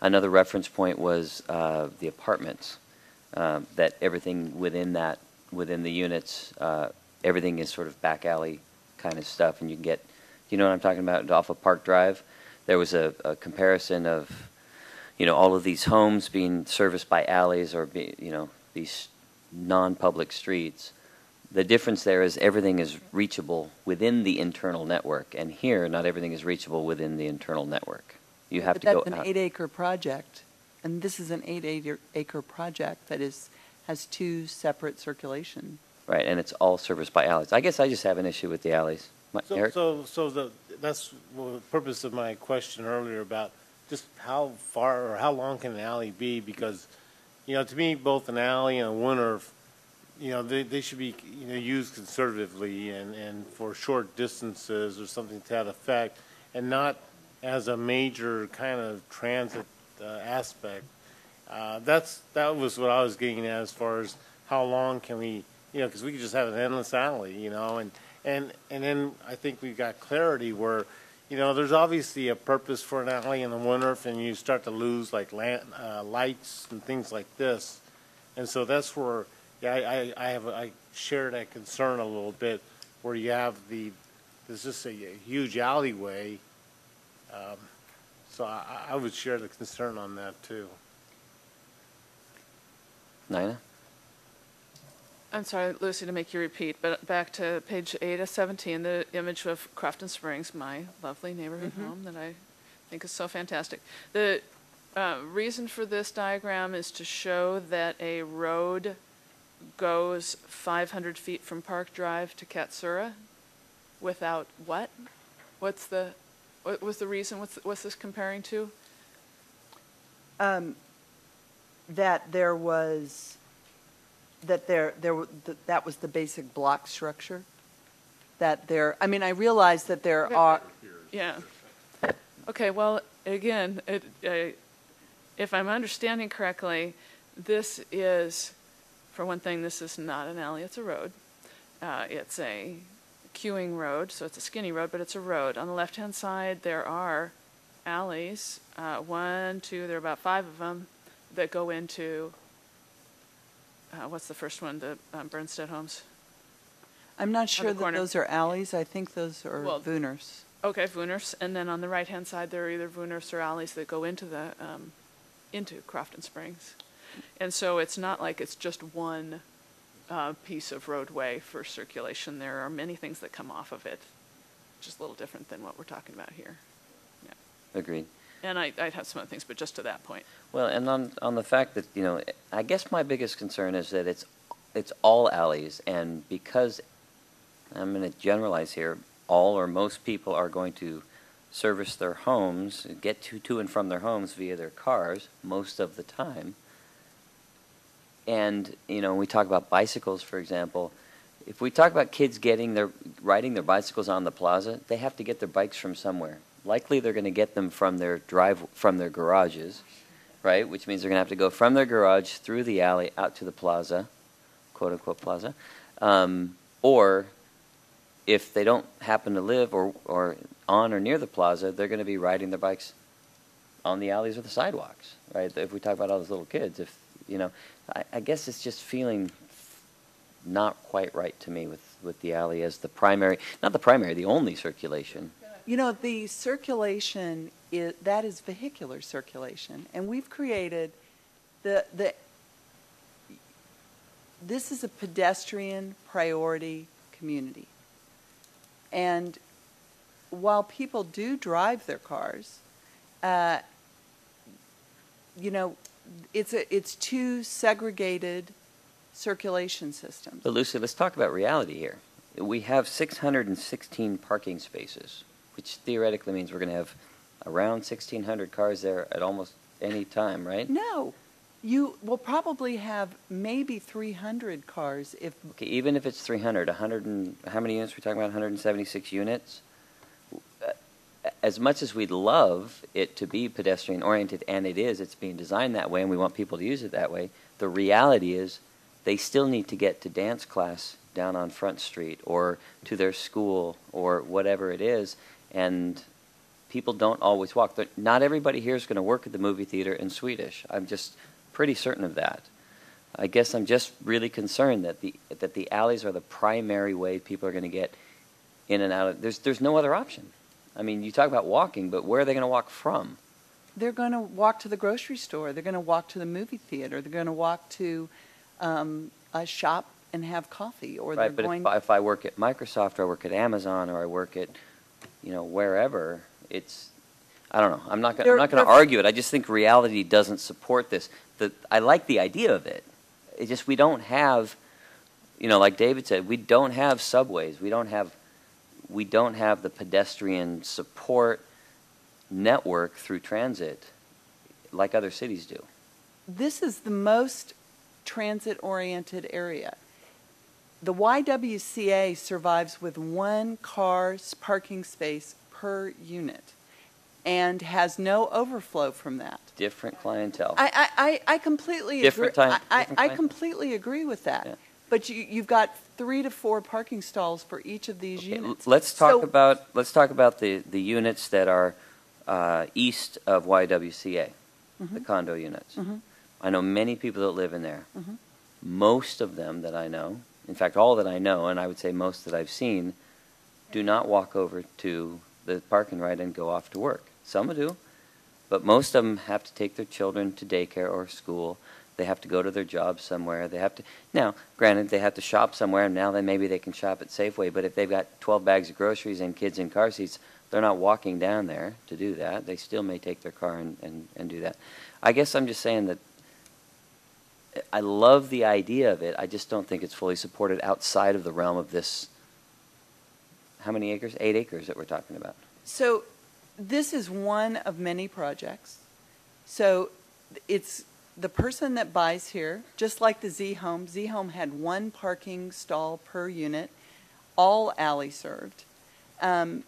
another reference point was uh, the apartments, uh, that everything within that, within the units, uh, everything is sort of back alley kind of stuff. And you can get, you know what I'm talking about, off of Park Drive? There was a, a comparison of, you know, all of these homes being serviced by alleys or, be, you know, these non-public streets. The difference there is everything is reachable within the internal network, and here, not everything is reachable within the internal network. You have But to go that's an eight-acre project, and this is an eight-acre project that is, has two separate circulation. Right, and it's all serviced by alleys. I guess I just have an issue with the alleys. My- So, Eric? so, so the, that's the purpose of my question earlier about just how far or how long can an alley be? Because, you know, to me, both an alley and a winter, you know, they, they should be, you know, used conservatively and, and for short distances or something to that effect, and not as a major kind of transit uh, aspect. Uh, that's, that was what I was getting at as far as how long can we, you know, because we could just have an endless alley, you know, and, and, and then I think we've got clarity where, you know, there's obviously a purpose for an alley in the winter, and you start to lose like lan uh, lights and things like this. And so that's where, yeah, I, I, I have, I share that concern a little bit, where you have the, there's just a, a huge alleyway. Um, so I, I would share the concern on that too. Nina? I'm sorry, Lucy, to make you repeat, but back to page eight of 17, the image of Crofton Springs, my lovely neighborhood home that I think is so fantastic. The uh, reason for this diagram is to show that a road goes 500 feet from Park Drive to Katsura without what? What's the, what was the reason? What's, what's this comparing to? Um, that there was, that there, there, w- that that was the basic block structure? That there, I mean, I realize that there Okay. are, Yeah. Okay, well, again, it, uh, if I'm understanding correctly, this is, for one thing, this is not an alley, it's a road. Uh, it's a queuing road, so it's a skinny road, but it's a road. On the left-hand side, there are alleys, uh, one, two, there are about five of them that go into, uh, what's the first one, the um, Burnstead Homes? I'm not sure that corner. those are alleys, I think those are Well, Woonerfs. Okay, Woonerfs, and then on the right-hand side, there are either Woonerfs or alleys that go into the, um, into Crofton Springs. And so it's not like it's just one, uh, piece of roadway for circulation. There are many things that come off of it. just a little different than what we're talking about here. Yeah. Agreed. And I, I'd have some other things, but just to that point. Well, and on, on the fact that, you know, I guess my biggest concern is that it's, it's all alleys, and because, I'm going to generalize here, all or most people are going to service their homes, get to, to and from their homes via their cars most of the time. And, you know, when we talk about bicycles, for example, if we talk about kids getting their, riding their bicycles on the plaza, they have to get their bikes from somewhere. Likely they're going to get them from their drive, from their garages, right? Which means they're going to have to go from their garage through the alley out to the plaza, quote unquote plaza. Um, or if they don't happen to live or, or on or near the plaza, they're going to be riding their bikes on the alleys or the sidewalks, right? If we talk about all those little kids, if, you know, I, I guess it's just feeling not quite right to me with, with the alley as the primary, not the primary, the only circulation. You know, the circulation, is, that is vehicular circulation, and we've created the, the, this is a pedestrian priority community. And while people do drive their cars, uh, you know, it's a, it's two segregated circulation systems. But Lucy, let's talk about reality here. We have 616 parking spaces, which theoretically means we're going to have around 1,600 cars there at almost any time, right? No, you will probably have maybe 300 cars if, Okay, even if it's 300, 100 and, how many units are we talking about? 176 units? As much as we'd love it to be pedestrian oriented, and it is, it's being designed that way, and we want people to use it that way, the reality is they still need to get to dance class down on Front Street or to their school or whatever it is, and people don't always walk. But Not everybody here is going to work at the movie theater in Swedish. I'm just pretty certain of that. I guess I'm just really concerned that the that the alleys are the primary way people are going to get in and out of. There's there's no other option. I mean, you talk about walking, but where are they going to walk from? they're going to walk to the grocery store, they're going to walk to the movie theater, they're going to walk to um, a shop and have coffee, or they're right, but going. if, if I work at Microsoft or I work at Amazon or I work at, you know, wherever, it's, I don't know. I'm not gonna, I'm not going to argue it. I just think reality doesn't support this. The, I like the idea of it. It just we don't have, you know, like David said, we don't have subways. We don't have, we don't have the pedestrian support network through transit like other cities do. this is the most transit-oriented area. The YWCA survives with one car's parking space per unit and has no overflow from that. Different clientele. I, I, I completely Different agree. time- I, I, completely agree with that. Yeah. But you, you've got three to four parking stalls for each of these Okay, units. Let's talk So- about, let's talk about the, the units that are uh, east of YWCA, the Mm-hmm. condo units. I know many people that live in there. Mhm. Most of them that I know, in fact, all that I know, and I would say most that I've seen, do not walk over to the parking right and go off to work. Some do, but most of them have to take their children to daycare or school. They have to go to their jobs somewhere. They have to now. Granted, they have to shop somewhere, and now then maybe they can shop at Safeway. But if they've got 12 bags of groceries and kids in car seats, they're not walking down there to do that. They still may take their car and, and, and do that. I guess I'm just saying that I love the idea of it. I just don't think it's fully supported outside of the realm of this. How many acres? Eight acres that we're talking about. So this is one of many projects. So it's the person that buys here, just like the zHome. Z Home had one parking stall per unit, all alley served. Um,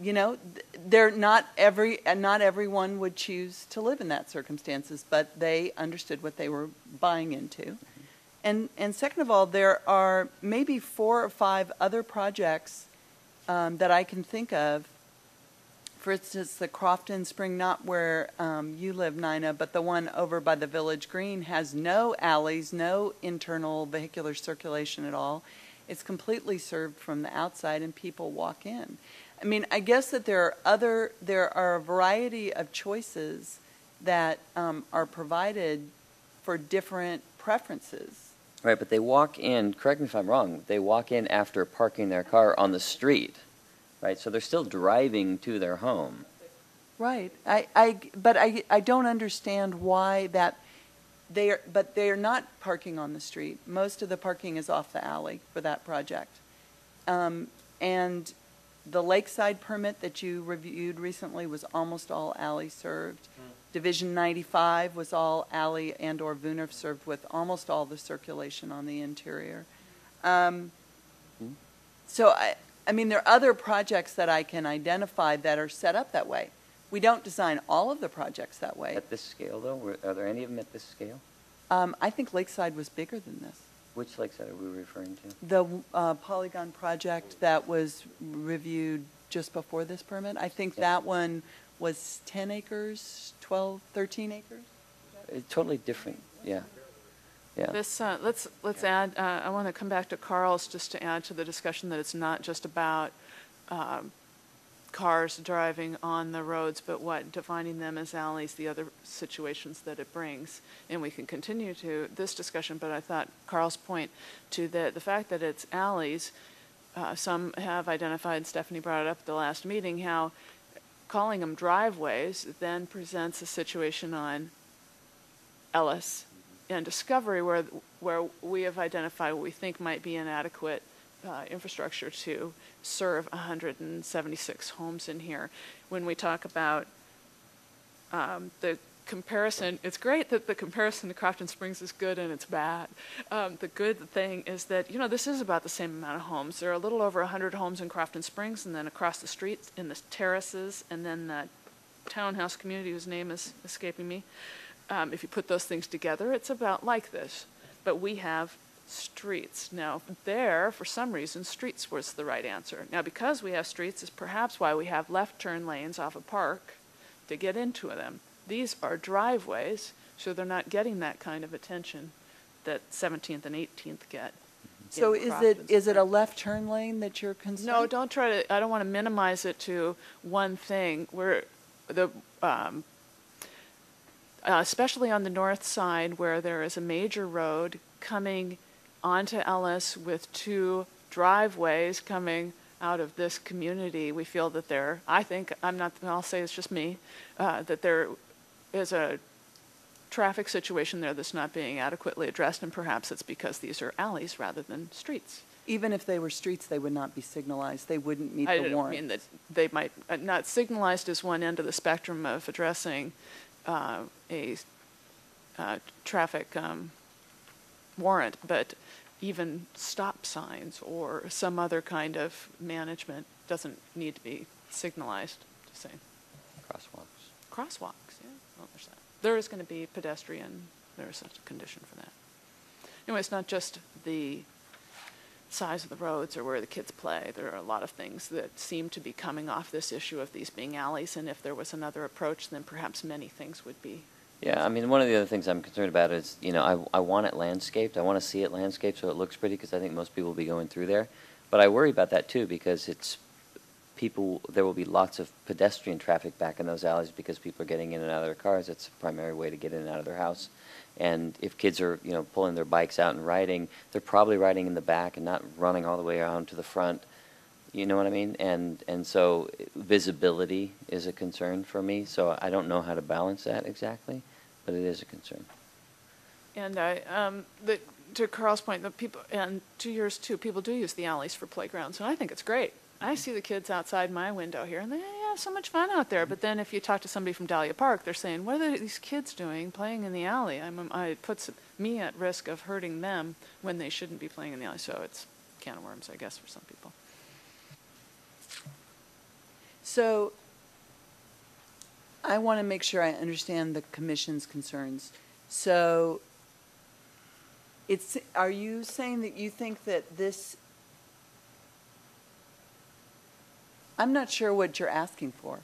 you know, th- they're not every not everyone would choose to live in that circumstances, but they understood what they were buying into. And and second of all, there are maybe four or five other projects um, that I can think of. For instance, the Crofton Spring, not where um, you live, Nina, but the one over by the Village Green has no alleys, no internal vehicular circulation at all. It's completely served from the outside, and people walk in. I mean, I guess that there are other, there are a variety of choices that um, are provided for different preferences. Right, but they walk in, correct me if I'm wrong, they walk in after parking their car on the street, right? So they're still driving to their home. Right. I, I, but I, I don't understand why that, they are, but they are not parking on the street. Most of the parking is off the alley for that project. Um, and the Lakeside permit that you reviewed recently was almost all alley served. Division 95 was all alley and/or Woonerf served with almost all the circulation on the interior. Um, so I, I mean, there are other projects that I can identify that are set up that way. We don't design all of the projects that way. At this scale, though, Were- are there any of them at this scale? Um, I think Lakeside was bigger than this. Which lakeside are we referring to? The uh, Polygon project that was reviewed just before this permit, I think that one was 10 acres, 12, 13 acres? It's totally different, yeah. Yeah. This, uh, let's, let's add, uh, I want to come back to Carl's just to add to the discussion that it's not just about um, cars driving on the roads, but what, defining them as alleys, the other situations that it brings. And we can continue to this discussion, but I thought Carl's point to the, the fact that it's alleys, uh, some have identified, Stephanie brought it up at the last meeting, how calling them driveways then presents a situation on Ellis and Discovery where, where we have identified what we think might be inadequate uh, infrastructure to serve 176 homes in here. When we talk about um, the comparison, it's great that the comparison to Crofton Springs is good and it's bad. Um, the good thing is that, you know, this is about the same amount of homes. There are a little over 100 homes in Crofton Springs, and then across the street in the terraces, and then the townhouse community whose name is escaping me. Um, if you put those things together, it's about like this. But we have streets. Now, there, for some reason, streets was the right answer. Now, because we have streets is perhaps why we have left turn lanes off a park to get into them. These are driveways, so they're not getting that kind of attention that 17th and 18th get. So is it, is it a left turn lane that you're concerned? No, don't try to, I don't want to minimize it to one thing. We're, the, um, uh, especially on the north side where there is a major road coming onto Ellis with two driveways coming out of this community, we feel that there, I think, I'm not, I'll say it's just me, uh, that there is a traffic situation there that's not being adequately addressed, and perhaps it's because these are alleys rather than streets. Even if they were streets, they would not be signalized. They wouldn't meet I the don't mean that they might, uh, not signalized as one end of the spectrum of addressing uh, a uh, traffic um, warrant, but even stop signs or some other kind of management doesn't need to be signalized, just saying. Crosswalks. Crosswalks, yeah, well, there's that. There is going to be pedestrian, there is such a condition for that. Anyway, it's not just the size of the roads or where the kids play. There are a lot of things that seem to be coming off this issue of these being alleys, and if there was another approach, then perhaps many things would be. Yeah, I mean, one of the other things I'm concerned about is, you know, I, I want it landscaped. I want to see it landscaped so it looks pretty because I think most people will be going through there. But I worry about that too because it's people, there will be lots of pedestrian traffic back in those alleys because people are getting in and out of their cars. It's a primary way to get in and out of their house. And if kids are, you know, pulling their bikes out and riding, they're probably riding in the back and not running all the way around to the front. You know what I mean? And and so visibility is a concern for me. So I don't know how to balance that exactly, but it is a concern. And I, um, the, to Carl's point, the people, and to yours too, people do use the alleys for playgrounds, and I think it's great. I see the kids outside my window here, and they have so much fun out there. But then if you talk to somebody from Dahlia Park, they're saying, "What are these kids doing playing in the alley?" I'm, I, it puts me at risk of hurting them when they shouldn't be playing in the alley. So it's can of worms, I guess, for some people. So I want to make sure I understand the commission's concerns. So it's, are you saying that you think that this, I'm not sure what you're asking for.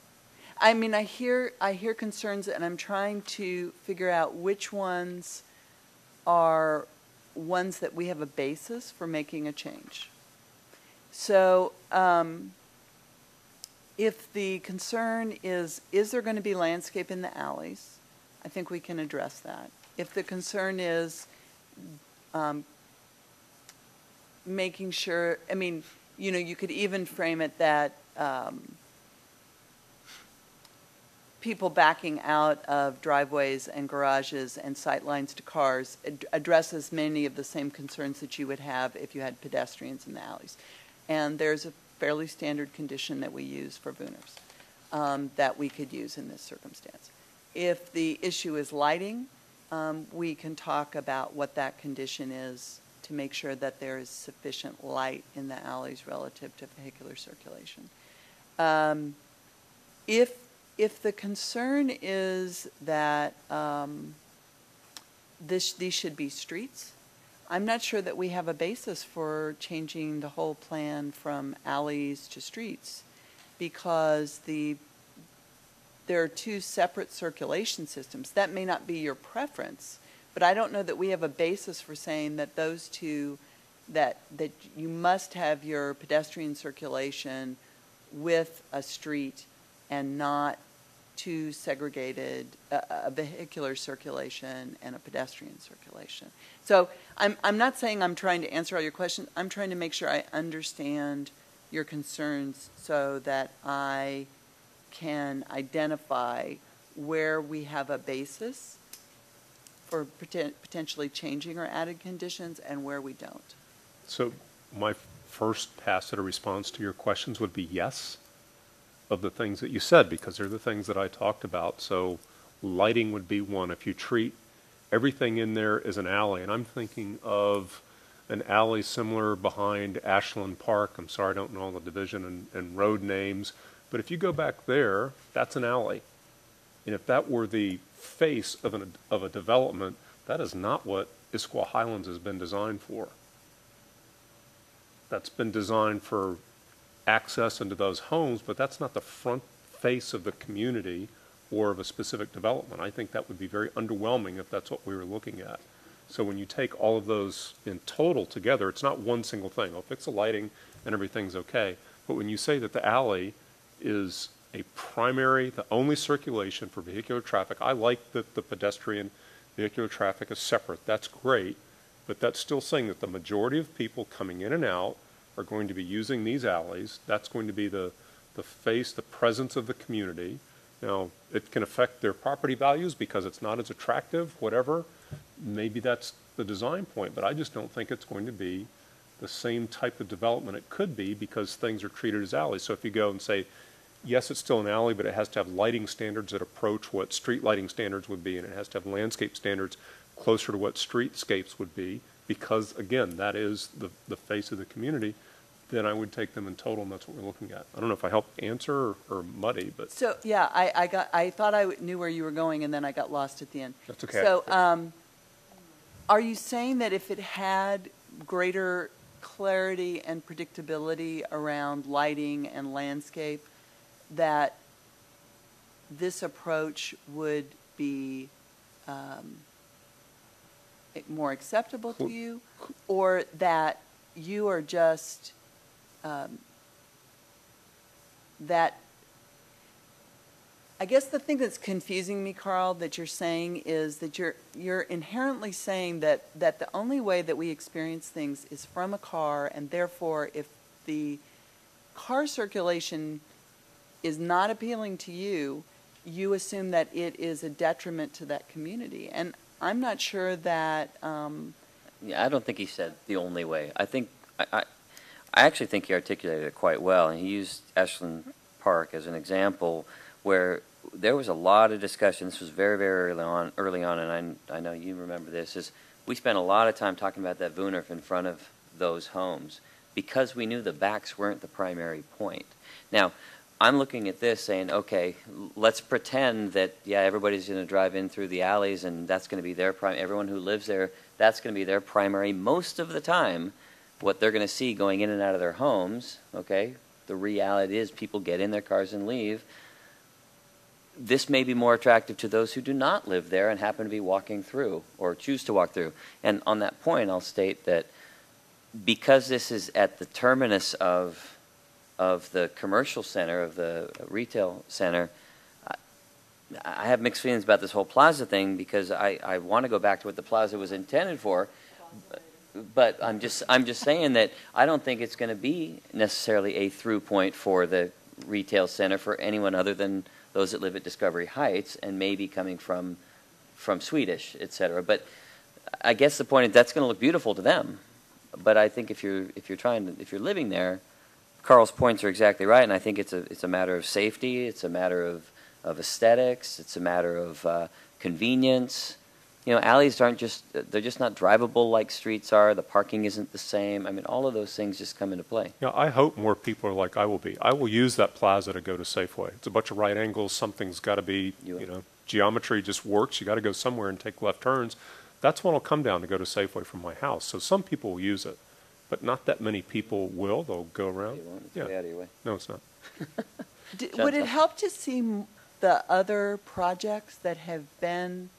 I mean, I hear, I hear concerns and I'm trying to figure out which ones are ones that we have a basis for making a change. So, um, if the concern is, is there going to be landscape in the alleys? I think we can address that. If the concern is, um, making sure, I mean, you know, you could even frame it that um, people backing out of driveways and garages and sight lines to cars ad- addresses many of the same concerns that you would have if you had pedestrians in the alleys. And there's a fairly standard condition that we use for Woonerfs um, that we could use in this circumstance. If the issue is lighting, um, we can talk about what that condition is to make sure that there is sufficient light in the alleys relative to vehicular circulation. Um, if if the concern is that um, this these should be streets, I'm not sure that we have a basis for changing the whole plan from alleys to streets because the there are two separate circulation systems. That may not be your preference, but I don't know that we have a basis for saying that those two, that, that you must have your pedestrian circulation with a street and not two segregated, uh, a vehicular circulation and a pedestrian circulation. So I'm, I'm not saying I'm trying to answer all your questions. I'm trying to make sure I understand your concerns so that I can identify where we have a basis for poten- potentially changing or added conditions and where we don't. So my first pass at a response to your questions would be yes of the things that you said, because they're the things that I talked about. So lighting would be one. If you treat everything in there as an alley, and I'm thinking of an alley similar behind Ashland Park. I'm sorry, I don't know all the division and, and road names, but if you go back there, that's an alley. And if that were the face of, an, of a development, that is not what Issaquah Highlands has been designed for. That's been designed for access into those homes, but that's not the front face of the community or of a specific development. I think that would be very underwhelming if that's what we were looking at. So when you take all of those in total together, it's not one single thing. I'll fix the lighting and everything's okay. But when you say that the alley is a primary, the only circulation for vehicular traffic, I like that the pedestrian vehicular traffic is separate. That's great. But that's still saying that the majority of people coming in and out are going to be using these alleys. That's going to be the, the face, the presence of the community. Now, it can affect their property values because it's not as attractive, whatever. Maybe that's the design point, but I just don't think it's going to be the same type of development it could be because things are treated as alleys. So if you go and say, yes, it's still an alley, but it has to have lighting standards that approach what street lighting standards would be, and it has to have landscape standards closer to what streetscapes would be, because again, that is the, the face of the community, then I would take them in total, and that's what we're looking at. I don't know if I helped answer or, or muddy, but So, yeah, I, I got, I thought I knew where you were going, and then I got lost at the end. that's okay. So, um, are you saying that if it had greater clarity and predictability around lighting and landscape, that this approach would be um, more acceptable to you? Or that you are just, um, that I guess the thing that's confusing me, Carl, that you're saying is that you're you're inherently saying that that the only way that we experience things is from a car, and therefore, if the car circulation is not appealing to you, you assume that it is a detriment to that community. And I'm not sure that. Um, Yeah, I don't think he said the only way. I think I, I, I actually think he articulated it quite well, and he used Ashland Park as an example where there was a lot of discussion. This was very, very early on. Early on, and I, I know you remember this. Is we spent a lot of time talking about that Woonerf in front of those homes because we knew the backs weren't the primary point. Now, I'm looking at this saying, okay, let's pretend that yeah, everybody's going to drive in through the alleys, and that's going to be their prime. Everyone who lives there, that's going to be their primary most of the time. What they're going to see going in and out of their homes. Okay, the reality is people get in their cars and leave. This may be more attractive to those who do not live there and happen to be walking through or choose to walk through. And on that point, I'll state that because this is at the terminus of of the commercial center of the retail center, I, I have mixed feelings about this whole plaza thing because I, I want to go back to what the plaza was intended for. but I'm just, I'm just saying that I don't think it's going to be necessarily a through point for the retail center for anyone other than those that live at Discovery Heights and maybe coming from, from Swedish, et cetera. But I guess the point is that's going to look beautiful to them. But I think if you're, if you're trying to, if you're living there, Carl's points are exactly right, and I think it's a, it's a matter of safety, it's a matter of, of aesthetics, it's a matter of uh, convenience. You know, alleys aren't just, they're just not drivable like streets are, the parking isn't the same. I mean, all of those things just come into play. Yeah, I hope more people are like I will be. I will use that plaza to go to Safeway. It's a bunch of right angles. Something's got to be, You- you know, geometry just works. You got to go somewhere and take left turns. That's when I'll come down to go to Safeway from my house. So some people will use it, but not that many people will. They'll go around. You won't, it's Yeah. way out of your way. No, it's not. D- Would it help to see the other projects that have been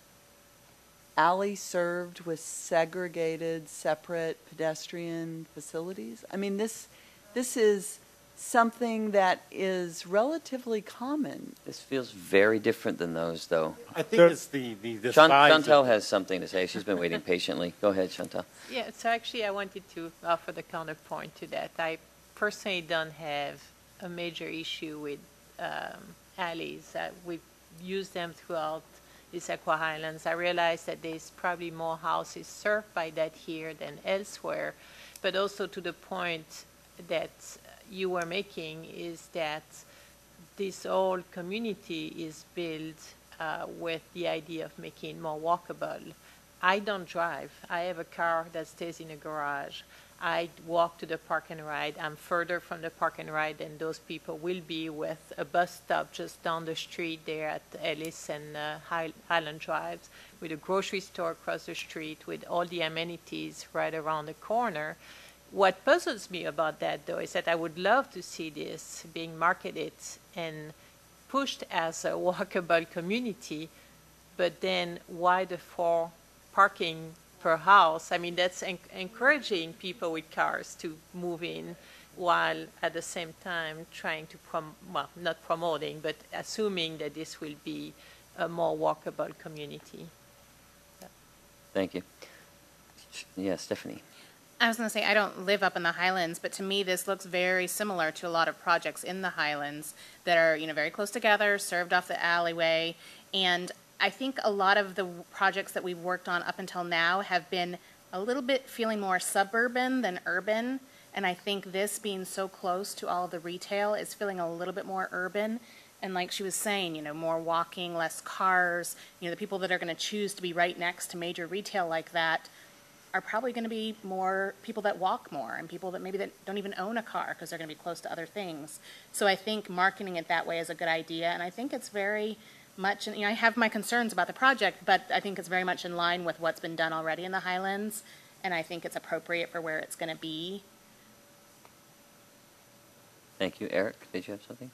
alley served with segregated, separate pedestrian facilities? I mean, this, this is something that is relatively common. This feels very different than those, though. I think There- it's the, the, the Chan- size. of- Chantal has something to say. She's been waiting patiently. Go ahead, Chantal. Yeah, so actually, I wanted to offer the counterpoint to that. I personally don't have a major issue with um, alleys. Uh, We've used them throughout Issaquah Highlands. I realize that there's probably more houses served by that here than elsewhere, but also to the point that you were making is that this whole community is built uh, with the idea of making more walkable. I don't drive. I have a car that stays in a garage. I walk to the park and ride. I'm further from the park and ride than those people will be with a bus stop just down the street there at Ellis and uh, Highland Drives, with a grocery store across the street, with all the amenities right around the corner. What puzzles me about that, though, is that I would love to see this being marketed and pushed as a walkable community, but then why the four parking per house? I mean, that's en- encouraging people with cars to move in while at the same time trying to, prom- well, not promoting, but assuming that this will be a more walkable community. Thank you. Yeah, Stephanie. I was going to say, I don't live up in the Highlands, but to me, this looks very similar to a lot of projects in the Highlands that are, you know, very close together, served off the alleyway. And I think a lot of the projects that we've worked on up until now have been a little bit feeling more suburban than urban. And I think this being so close to all the retail is feeling a little bit more urban. And like she was saying, you know, more walking, less cars. You know, the people that are going to choose to be right next to major retail like that are probably going to be more people that walk more and people that maybe that don't even own a car because they're going to be close to other things. So I think marketing it that way is a good idea, and I think it's very much. You know, I have my concerns about the project, but I think it's very much in line with what's been done already in the Highlands, and I think it's appropriate for where it's going to be. Thank you. Eric, did you have something?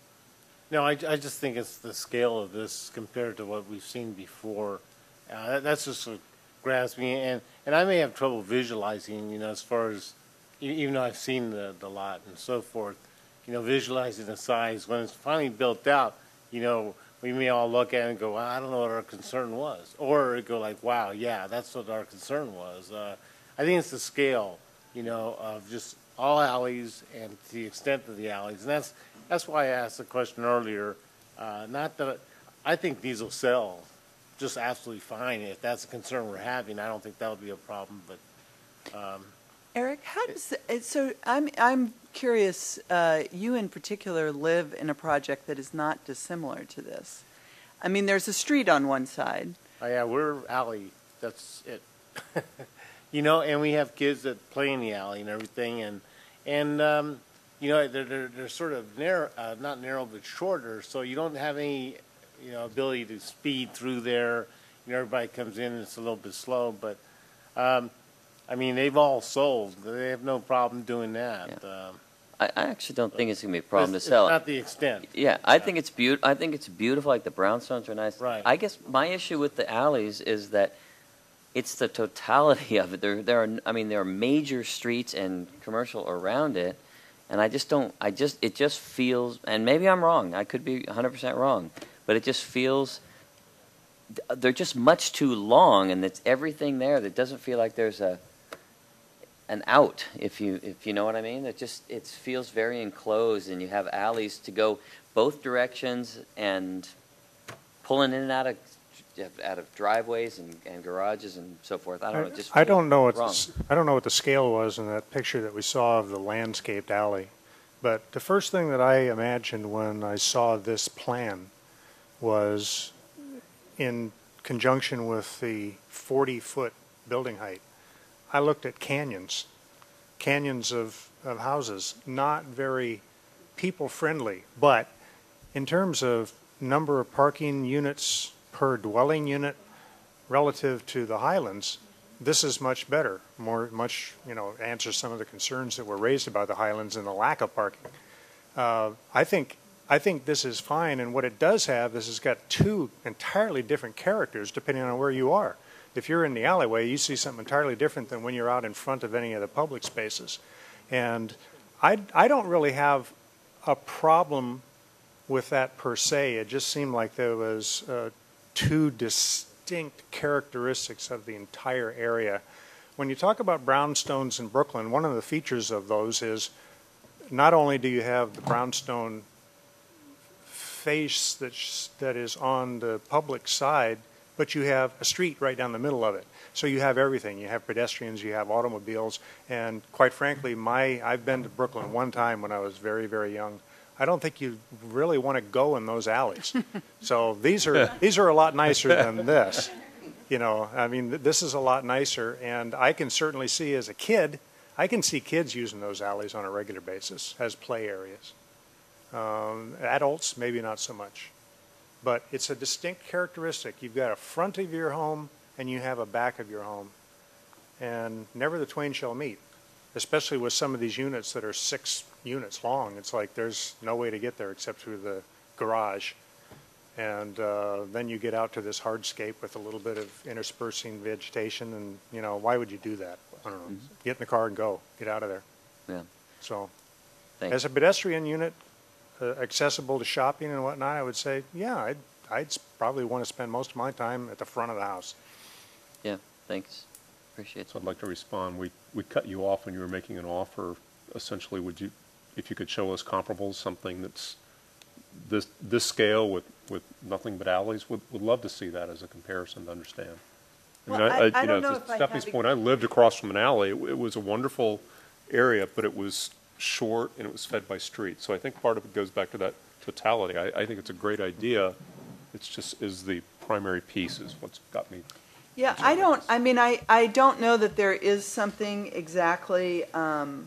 No, I, I just think it's the scale of this compared to what we've seen before. Uh, that, that's just what grabs me, and, and I may have trouble visualizing, you know, as far as, even though I've seen the, the lot and so forth, you know, visualizing the size. When it's finally built out, you know, we may all look at it and go, well, I don't know what our concern was. Or go like, wow, yeah, that's what our concern was. Uh, I think it's the scale, you know, of just all alleys and the extent of the alleys. And that's, that's why I asked the question earlier. Uh, not that, I think these will sell just absolutely fine. If that's a concern we're having, I don't think that would be a problem, but, um, Eric, how does, it- so I'm, I'm curious, uh, you in particular live in a project that is not dissimilar to this. I mean, there's a street on one side. oh yeah, we're alley, that's it. You know, and we have kids that play in the alley and everything, and, and, um, you know, they're, they're, they're sort of narrow, uh, not narrow, but shorter, so you don't have any, you know, ability to speed through there. You know, everybody comes in, it's a little bit slow, but, um, I mean, they've all sold. They have no problem doing that. Um, I, I actually don't think it's going to be a problem to it's- sell. It's not the extent. Yeah, I think it's beaut. I think it's beautiful. Like the brownstones are nice. Right. I guess my issue with the alleys is that it's the totality of it. There, there are. I mean, there are major streets and commercial around it, and I just don't. I just. It just feels. And maybe I'm wrong. I could be 100 percent wrong, but it just feels. They're just much too long, and it's everything there that doesn't feel like there's a. an out, if you, if you know what I mean. It just, it feels very enclosed, and you have alleys to go both directions and pulling in and out of, out of driveways and, and garages and so forth. I don't know, just I don't know what, the I don't know what the scale was in that picture that we saw of the landscaped alley. But the first thing that I imagined when I saw this plan was in conjunction with the 40-foot building height. I looked at canyons, canyons of, of houses, not very people-friendly, but in terms of number of parking units per dwelling unit relative to the Highlands, this is much better, more, much, you know, answers some of the concerns that were raised about the Highlands and the lack of parking. Uh, I think, I think this is fine, and what it does have is it's got two entirely different characters depending on where you are. If you're in the alleyway, you see something entirely different than when you're out in front of any of the public spaces. And I, I don't really have a problem with that per se. It just seemed like there was uh, two distinct characteristics of the entire area. When you talk about brownstones in Brooklyn, one of the features of those is not only do you have the brownstone face that's, that is on the public side, but you have a street right down the middle of it. So you have everything. You have pedestrians, you have automobiles, and quite frankly, my I've been to Brooklyn one time when I was very very young. I don't think you really want to go in those alleys. so these are these are a lot nicer than this. You know, I mean, th- this is a lot nicer, and I can certainly see as a kid, I can see kids using those alleys on a regular basis as play areas. Um, adults, maybe not so much. But it's a distinct characteristic. You've got a front of your home and you have a back of your home. And never the twain shall meet, especially with some of these units that are six units long. It's like there's no way to get there except through the garage. And uh, then you get out to this hardscape with a little bit of interspersing vegetation. And, you know, why would you do that? I don't know. Get in the car and go. Get out of there. Yeah. So, Thanks. as a pedestrian unit, uh, accessible to shopping and whatnot, I would say, yeah, I'd, I'd probably want to spend most of my time at the front of the house. Yeah, thanks. Appreciate it. So I'd like to respond. We, we cut you off when you were making an offer. Essentially, would you, if you could show us comparables, something that's this, this scale with, with nothing but alleys, would, would love to see that as a comparison to understand. I mean, Well, I- I you don't know to if I Stephanie's point, I lived across from an alley. It, it was a wonderful area, but it was short and it was fed by street. So I think part of it goes back to that totality. I, I think it's a great idea. It's just, is the primary piece is what's got me Yeah, I don't, I mean, I, I don't know that there is something exactly, um,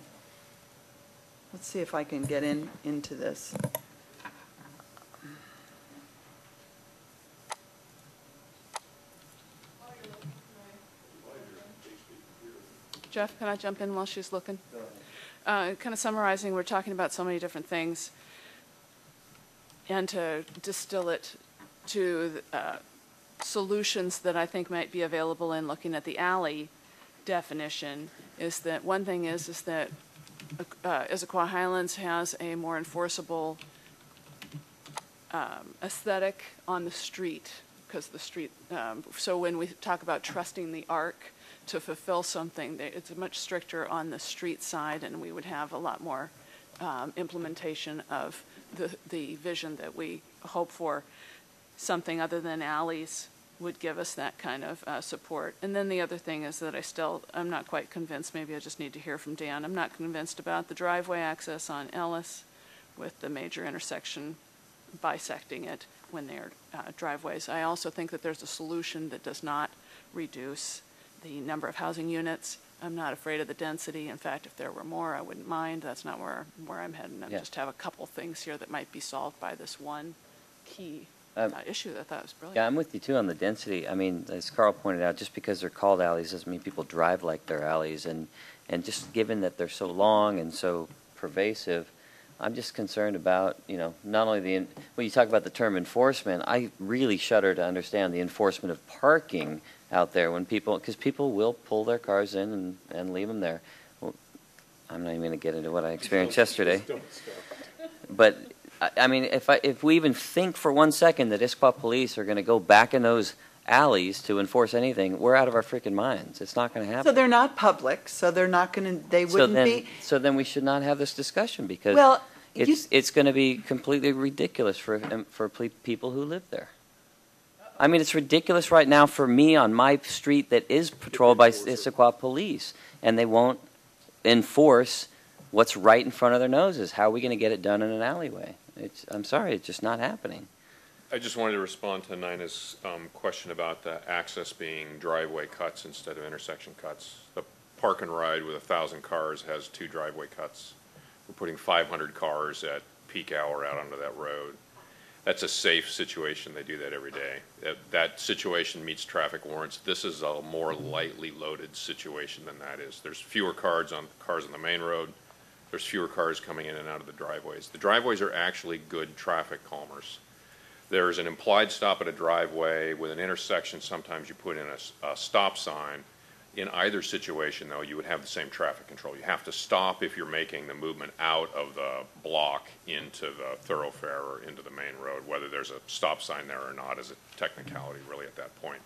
let's see if I can get in, into this. Jeff, can I jump in while she's looking? Uh, Kind of summarizing, we're talking about so many different things. And to distill it to uh, solutions that I think might be available in looking at the alley definition is that, one thing is, is that uh, Issaquah Highlands has a more enforceable um, aesthetic on the street, because the street, um, so when we talk about trusting the ARC to fulfill something, it's much stricter on the street side, and we would have a lot more um, implementation of the, the vision that we hope for. Something other than alleys would give us that kind of uh, support. And then the other thing is that I still, I'm not quite convinced, maybe I just need to hear from Dan, I'm not convinced about the driveway access on Ellis with the major intersection bisecting it when they're uh, driveways. I also think that there's a solution that does not reduce the number of housing units. I'm not afraid of the density. In fact, if there were more, I wouldn't mind. That's not where, where I'm heading. I Yeah. just have a couple things here that might be solved by this one key Um, uh, issue that I thought was brilliant. Yeah, I'm with you too on the density. I mean, as Carl pointed out, just because they're called alleys doesn't mean people drive like they're alleys. And, and just given that they're so long and so pervasive, I'm just concerned about, you know, not only the, when you talk about the term enforcement, I really shudder to understand the enforcement of parking out there when people, because people will pull their cars in and, and leave them there. Well, I'm not even going to get into what I experienced yesterday. But I, I mean, if I, if we even think for one second that Issaquah police are going to go back in those alleys to enforce anything, we're out of our freaking minds. It's not going to happen. So they're not public, so they're not going to, they wouldn't then- be, So then we should not have this discussion because well, you, it's, it's going to be completely ridiculous for, um, for people who live there. I mean, it's ridiculous right now for me on my street that is patrolled by Issaquah police, and they won't enforce what's right in front of their noses. How are we going to get it done in an alleyway? It's, I'm sorry, it's just not happening. I just wanted to respond to Nina's um, question about the access being driveway cuts instead of intersection cuts. The park and ride with a thousand cars has two driveway cuts. We're putting five hundred cars at peak hour out onto that road. That's a safe situation. They do that every day. That, that situation meets traffic warrants. This is a more lightly loaded situation than that is. There's fewer cars on, cars on the main road. There's fewer cars coming in and out of the driveways. The driveways are actually good traffic calmers. There's an implied stop at a driveway with an intersection. Sometimes you put in a stop sign. In either situation, though, you would have the same traffic control. You have to stop if you're making the movement out of the block into the thoroughfare or into the main road. Whether there's a stop sign there or not is a technicality really at that point.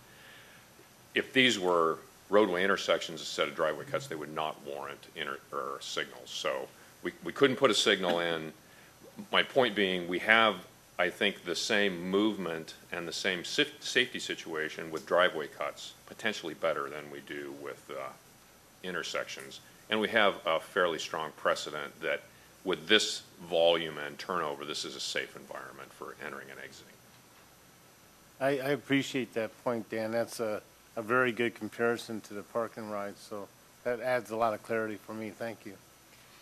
If these were roadway intersections instead of driveway cuts, they would not warrant inter, or signals. So we, we couldn't put a signal in. My point being, we have, I think, the same movement and the same safety situation with driveway cuts, potentially better than we do with uh, intersections. And we have a fairly strong precedent that with this volume and turnover, this is a safe environment for entering and exiting. I, I appreciate that point, Dan. That's a, a very good comparison to the park and ride, so that adds a lot of clarity for me. Thank you.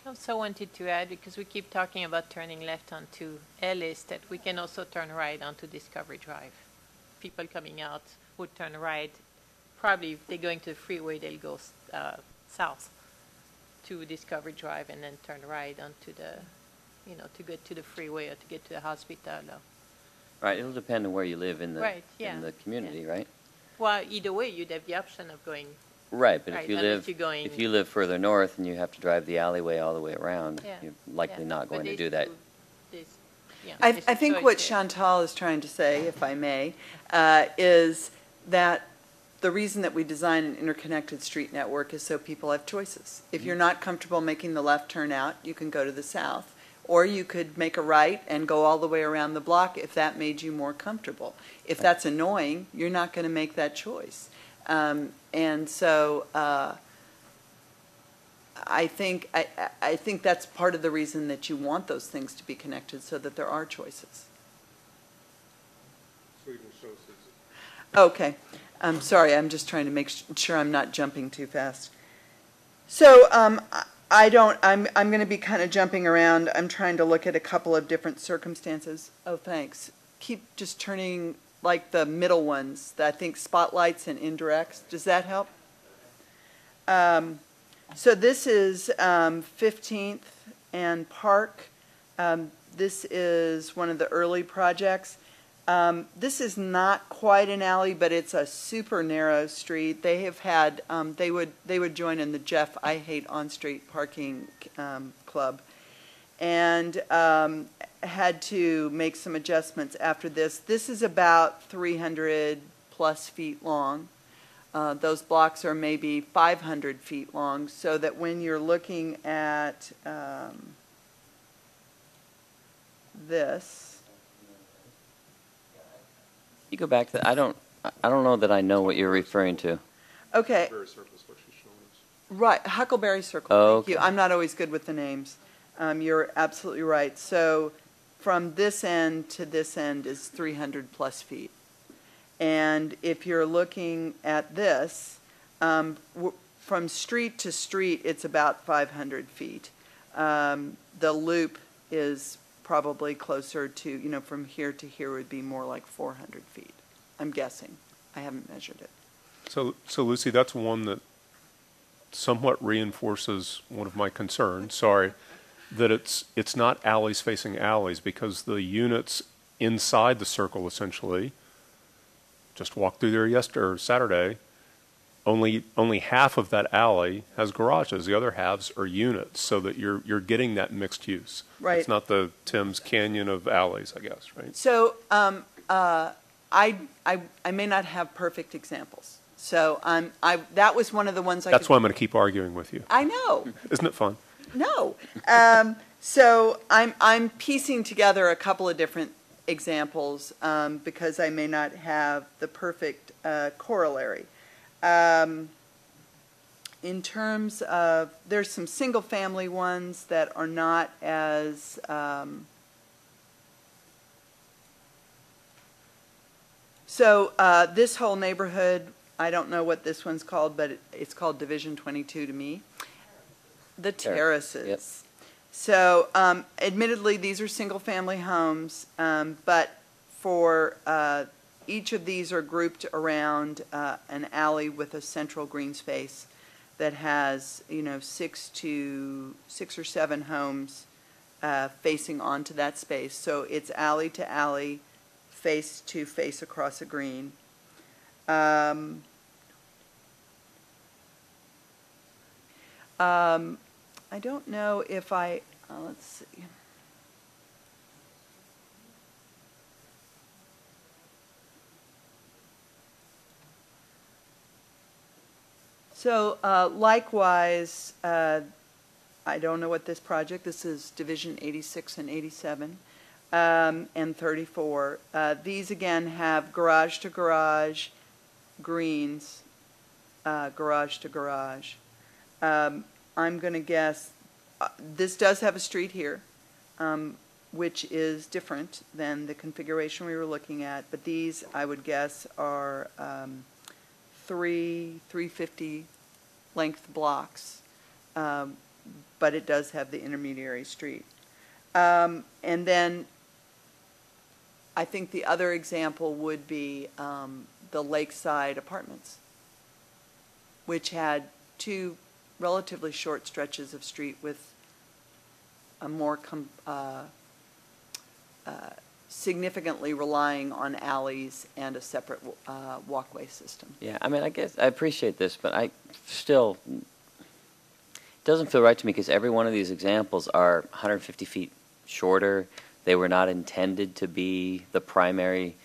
I also wanted to add, because we keep talking about turning left onto Ellis, that we can also turn right onto Discovery Drive. People coming out would turn right. Probably if they're going to the freeway, they'll go uh, south to Discovery Drive and then turn right onto the, you know, to get to the freeway or to get to the hospital. Or, Right, it'll depend on where you live in the, Right, yeah, in the community, right? well, either way, you'd have the option of going. Right, but Right, if you unless live, you're going- if you live further north and you have to drive the alleyway all the way around, Yeah, you're likely yeah, not but going to there's do that. two- yeah, I, there's I a think choice what there. Chantal is trying to say, if I may, uh, is that the reason that we design an interconnected street network is so people have choices. If you're not comfortable making the left turn out, you can go to the south. Or you could make a right and go all the way around the block if that made you more comfortable. If that's annoying, you're not going to make that choice. Um, and so, uh, I think, I, I- I think that's part of the reason that you want those things to be connected, so that there are choices. Okay, I'm sorry, I'm just trying to make sure I'm not jumping too fast. So, um, I- don't, I'm, I'm gonna be kind of jumping around, I'm trying to look at a couple of different circumstances. Oh, thanks. Keep just turning, like, the middle ones, I think spotlights and indirects, does that help? Um, so this is, um, Fifteenth and Park. Um, this is one of the early projects. Um, this is not quite an alley, but it's a super narrow street. They have had, um, they would, they would join in the Jeff I Hate On-Street Parking, um, Club. And, um, had to make some adjustments after this. This is about three hundred plus feet long. Uh, those blocks are maybe five hundred feet long, so that when you're looking at, um, this, You go back to, I don't, I- I don't know that I know what you're referring to. okay, Very surface, what she's showing us. Right, Huckleberry Circle, Oh, thank you. okay. I'm not always good with the names. Um, you're absolutely right. So from this end to this end is 300 plus feet. And if you're looking at this, um, w- from street to street, it's about 500 feet. Um, the loop is probably closer to, you know, from here to here would be more like 400 feet. I'm guessing. I haven't measured it. So, so Lucy, that's one that somewhat reinforces one of my concerns, sorry, that it's, it's not alleys facing alleys because the units inside the circle essentially, just walked through there yesterday, or Saturday, only, only half of that alley has garages. The other halves are units, so that you're, you're getting that mixed use. Right. It's not the Tim's Canyon of alleys, I guess, right? So, um, uh, I, I, I may not have perfect examples. So I'm, I, that was one of the ones I That's why I'm going to keep arguing with you. I know. Isn't it fun? No. Um, so I'm, I'm piecing together a couple of different examples um, because I may not have the perfect uh, corollary. Um, in terms of, there's some single-family ones that are not as, um, so uh, this whole neighborhood, I don't know what this one's called, but it- it's called Division 22 to me. The Terrace, yep. terraces. So um, admittedly, these are single-family homes, um, but for, uh, each of these are grouped around uh, an alley with a central green space that has, you know, six to, six or seven homes uh, facing onto that space. So it's alley to alley, face to face across a green. Um, um, I don't know if I, uh, let's see. So uh, likewise, uh, I don't know what this project, this is Division 86 and 87 um, and 34. Uh, These again have garage to garage, greens, uh, garage to garage. Um, I'm going to guess, uh, this does have a street here, um, which is different than the configuration we were looking at, but these, I would guess, are um, three 350 length blocks, um, but it does have the intermediary street. Um, And then I think the other example would be um, the Lakeside Apartments, which had two relatively short stretches of street with a more uh, uh, significantly relying on alleys and a separate uh, walkway system. Yeah, I mean, I guess, I appreciate this, but I still, it doesn't feel right to me because every one of these examples are 150 feet shorter. They were not intended to be the primary,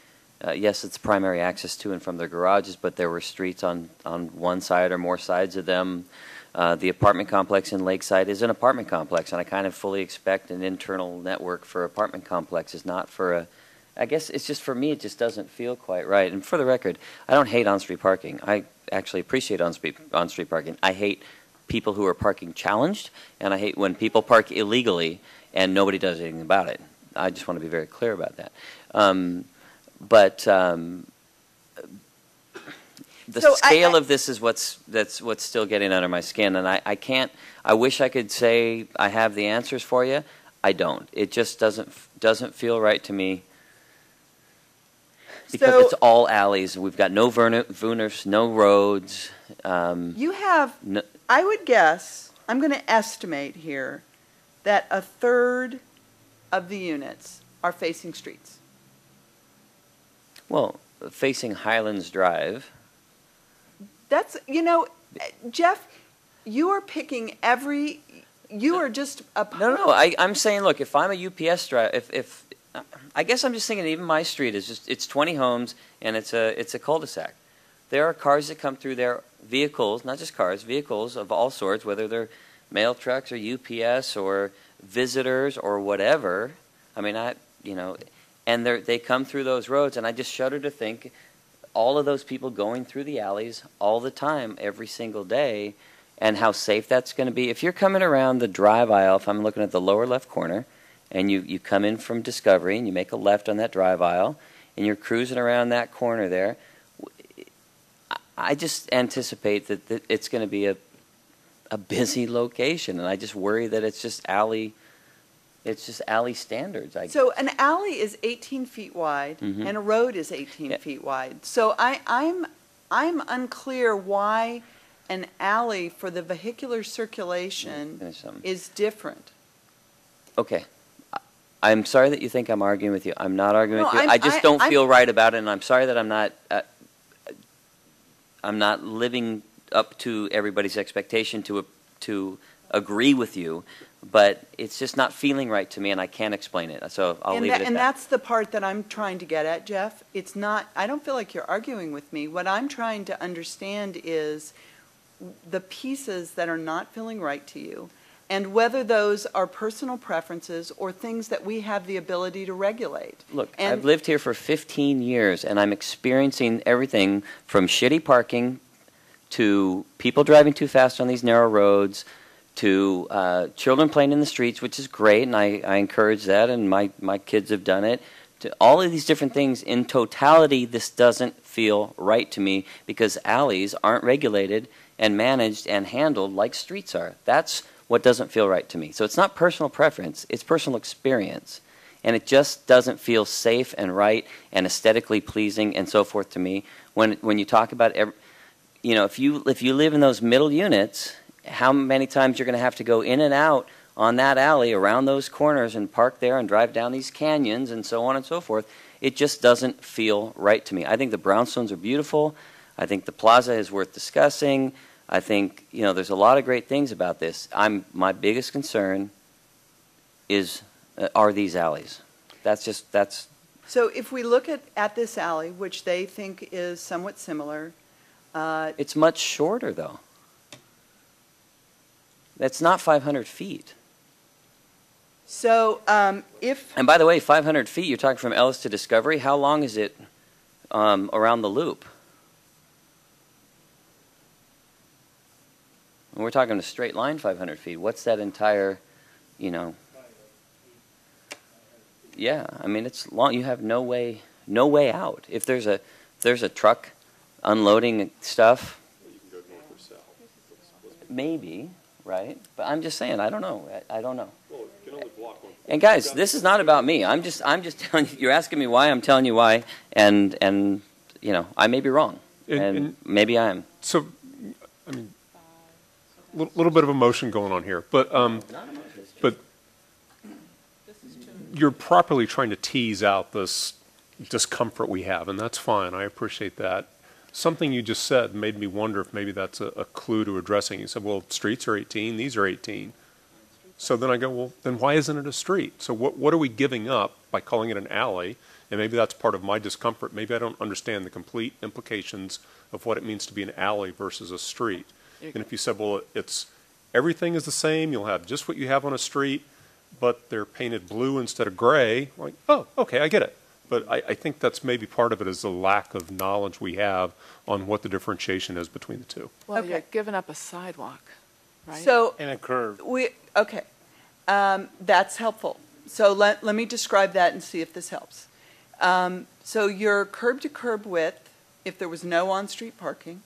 uh, yes, it's primary access to and from their garages, but there were streets on, on one side or more sides of them. Uh, the apartment complex in Lakeside is an apartment complex, and I kind of fully expect an internal network for apartment complexes, not for a, I guess it's just for me, it just doesn't feel quite right. And for the record, I don't hate on-street parking. I actually appreciate on-street, on-street parking. I hate people who are parking challenged, and I hate when people park illegally and nobody does anything about it. I just want to be very clear about that. Um, but um, the So scale I- of this is what's that's what's still getting under my skin, and I, I can't. I wish I could say I have the answers for you. I don't. It just doesn't doesn't feel right to me because So- it's all alleys. We've got no Woonerfs, no roads. Um, You have, no, I would guess, I'm going to estimate here, that a third of the units are facing streets. well, facing Highlands Drive. That's, you know, Jeff, you are picking every, you are just a. No, no, I, I'm saying, look, if I'm a UPS driver, if, if, I guess I'm just thinking even my street is just, it's 20 homes and it's a, it's a cul-de-sac. There are cars that come through there, vehicles, not just cars, vehicles of all sorts, whether they're mail trucks or UPS or visitors or whatever. I mean, I, you know, and they they come through those roads and I just shudder to think all of those people going through the alleys all the time, every single day, and how safe that's going to be. If you're coming around the drive aisle, if I'm looking at the lower left corner, and you, you come in from Discovery and you make a left on that drive aisle, and you're cruising around that corner there, I just anticipate that, it's going to be a, a busy location, and I just worry that it's just alley, it's just alley standards. I So an alley is 18 feet wide Mhm. and a road is 18 Yeah. feet wide. So I, I'm, I'm unclear why an alley for the vehicular circulation Finish something. is different. Okay. I- I'm sorry that you think I'm arguing with you. I'm not arguing No, with you. I'm- I just I- don't I'm- feel right about it, and I'm sorry that I'm not, uh, I'm not living up to everybody's expectation to, to agree with you, but it's just not feeling right to me, and I can't explain it. So I'll and leave that- it at And that. that's the part that I'm trying to get at, Jeff. It's not, I don't feel like you're arguing with me. What I'm trying to understand is the pieces that are not feeling right to you, and whether those are personal preferences or things that we have the ability to regulate. Look, And- I've lived here for 15 years, and I'm experiencing everything from shitty parking to people driving too fast on these narrow roads to uh, children playing in the streets, which is great, and I, I encourage that, and my, my kids have done it. To all of these different things, in totality, this doesn't feel right to me because alleys aren't regulated and managed and handled like streets are. That's what doesn't feel right to me. So it's not personal preference, it's personal experience. And it just doesn't feel safe and right and aesthetically pleasing and so forth to me. When, when you talk about, ev you know, if you, if you live in those middle units, how many times you're going to have to go in and out on that alley around those corners and park there and drive down these canyons and so on and so forth. It just doesn't feel right to me. I think the brownstones are beautiful. I think the plaza is worth discussing. I think you know there's a lot of great things about this. I'm my biggest concern is uh, are these alleys. That's just that's So if we look at, at this alley, which they think is somewhat similar, uh, it's much shorter though. That's not 500 feet. so um, if, And by the way, 500 feet, you're talking from Ellis to Discovery. How long is it um, around the loop? And we're talking a straight line 500 feet. What's that entire, you know? Yeah, I mean it's long. You have no way, no way out. If there's a, if there's a truck unloading stuff, maybe, right? But I'm just saying, I don't know. I, I don't know. And guys, this is not about me. I'm just I'm just telling you. You're asking me why. I'm telling you why. And and you know I may be wrong, And- and, and- maybe I am. So, I mean, a little, little bit of emotion going on here, but, um, but you're properly trying to tease out this discomfort we have, and that's fine. I appreciate that. Something you just said made me wonder if maybe that's a, a clue to addressing. You said, well, streets are 18, these are 18. So then I go, well, then why isn't it a street? So what, what are we giving up by calling it an alley? And maybe that's part of my discomfort. Maybe I don't understand the complete implications of what it means to be an alley versus a street. And if you said, well, it's, everything is the same, you'll have just what you have on a street, but they're painted blue instead of gray, like, oh, okay, I get it. But I, I think that's maybe part of it is the lack of knowledge we have on what the differentiation is between the two. Well, you're Okay. giving up a sidewalk, right? so And a curve. we, okay, um, that's helpful. So let, let me describe that and see if this helps. Um, so your curb to curb width, if there was no on-street parking,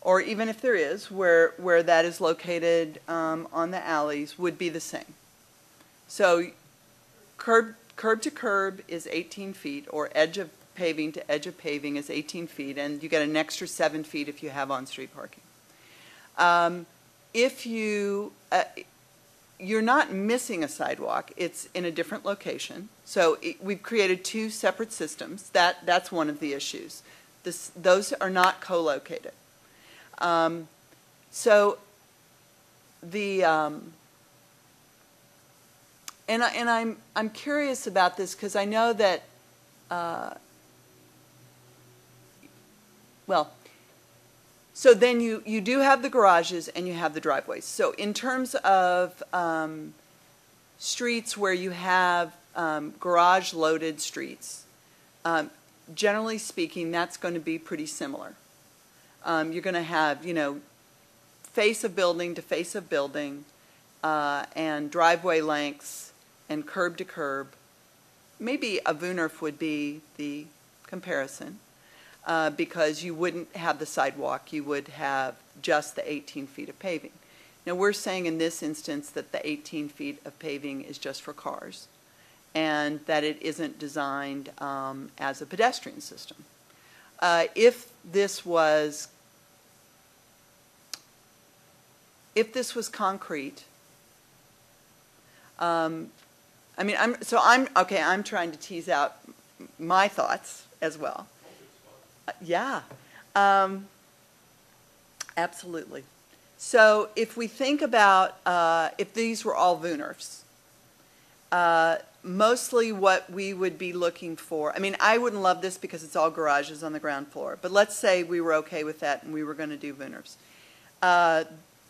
or even if there is, where, where that is located um, on the alleys, would be the same. So curb, curb to curb is 18 feet, or edge of paving to edge of paving is 18 feet, and you get an extra seven feet if you have on-street parking. Um, If you, uh, you're not missing a sidewalk, it's in a different location. So it- we've created two separate systems. That, that's one of the issues. This, those are not co-located. Um, So the, um, and I, and I'm, I'm curious about this because I know that, uh, well, so then you, you do have the garages and you have the driveways. So in terms of um, streets where you have um, garage-loaded streets, um, generally speaking, that's going to be pretty similar. Um, You're going to have, you know, face of building to face of building, uh, and driveway lengths, and curb to curb. Maybe a Woonerf would be the comparison uh, because you wouldn't have the sidewalk, you would have just the 18 feet of paving. Now, we're saying in this instance that the 18 feet of paving is just for cars, and that it isn't designed um, as a pedestrian system. Uh, If this was, if this was concrete, um, I mean, I'm, so I'm, okay, I'm trying to tease out my thoughts as well. Uh, Yeah, um, absolutely. So if we think about, uh, if these were all Woonerfs, uh, mostly what we would be looking for, I mean, I wouldn't love this because it's all garages on the ground floor, but let's say we were okay with that and we were going to do Woonerfs.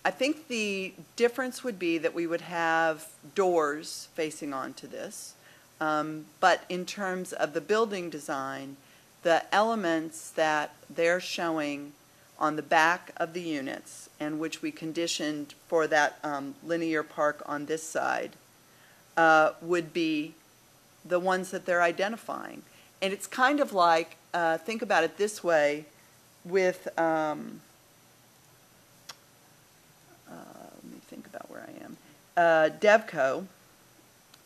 I think the difference would be that we would have doors facing onto this. Um, But in terms of the building design, the elements that they're showing on the back of the units and which we conditioned for that um, linear park on this side uh, would be the ones that they're identifying. And it's kind of like, uh, think about it this way, with, um, uh, let me think about where I am. Uh, Devco,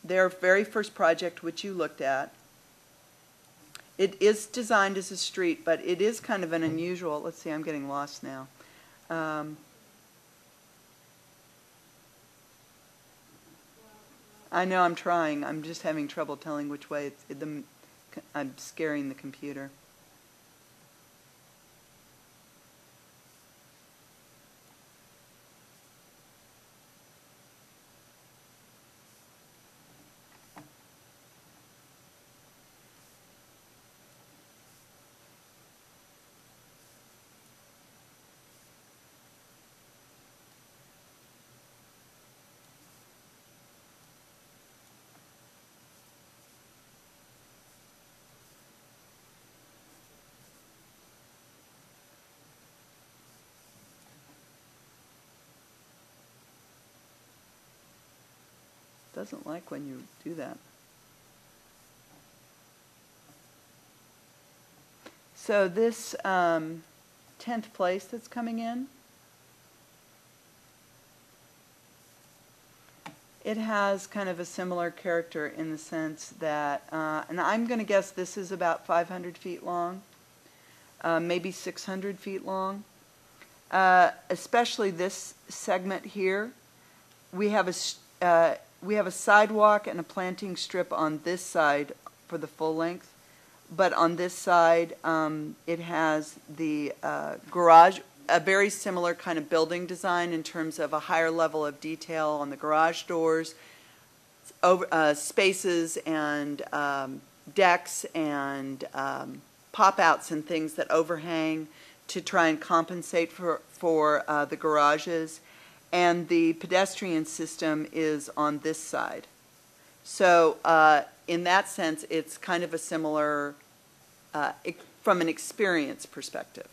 their very first project, which you looked at, it is designed as a street, but it is kind of an unusual, let's see, I'm getting lost now. Um, I know I'm trying, I'm just having trouble telling which way it's, it- the, I'm scaring the computer. Doesn't like when you do that. So this um, 10th place that's coming in, it has kind of a similar character in the sense that, uh, and I'm going to guess this is about 500 feet long, uh, maybe 600 feet long. Uh, especially this segment here, we have a uh, we have a sidewalk and a planting strip on this side for the full length, but on this side, um, it has the uh, garage, a very similar kind of building design in terms of a higher level of detail on the garage doors, over, uh, spaces and um, decks and um, pop-outs and things that overhang to try and compensate for, for uh, the garages and the pedestrian system is on this side. So uh, in that sense, it's kind of a similar, uh, from an experience perspective.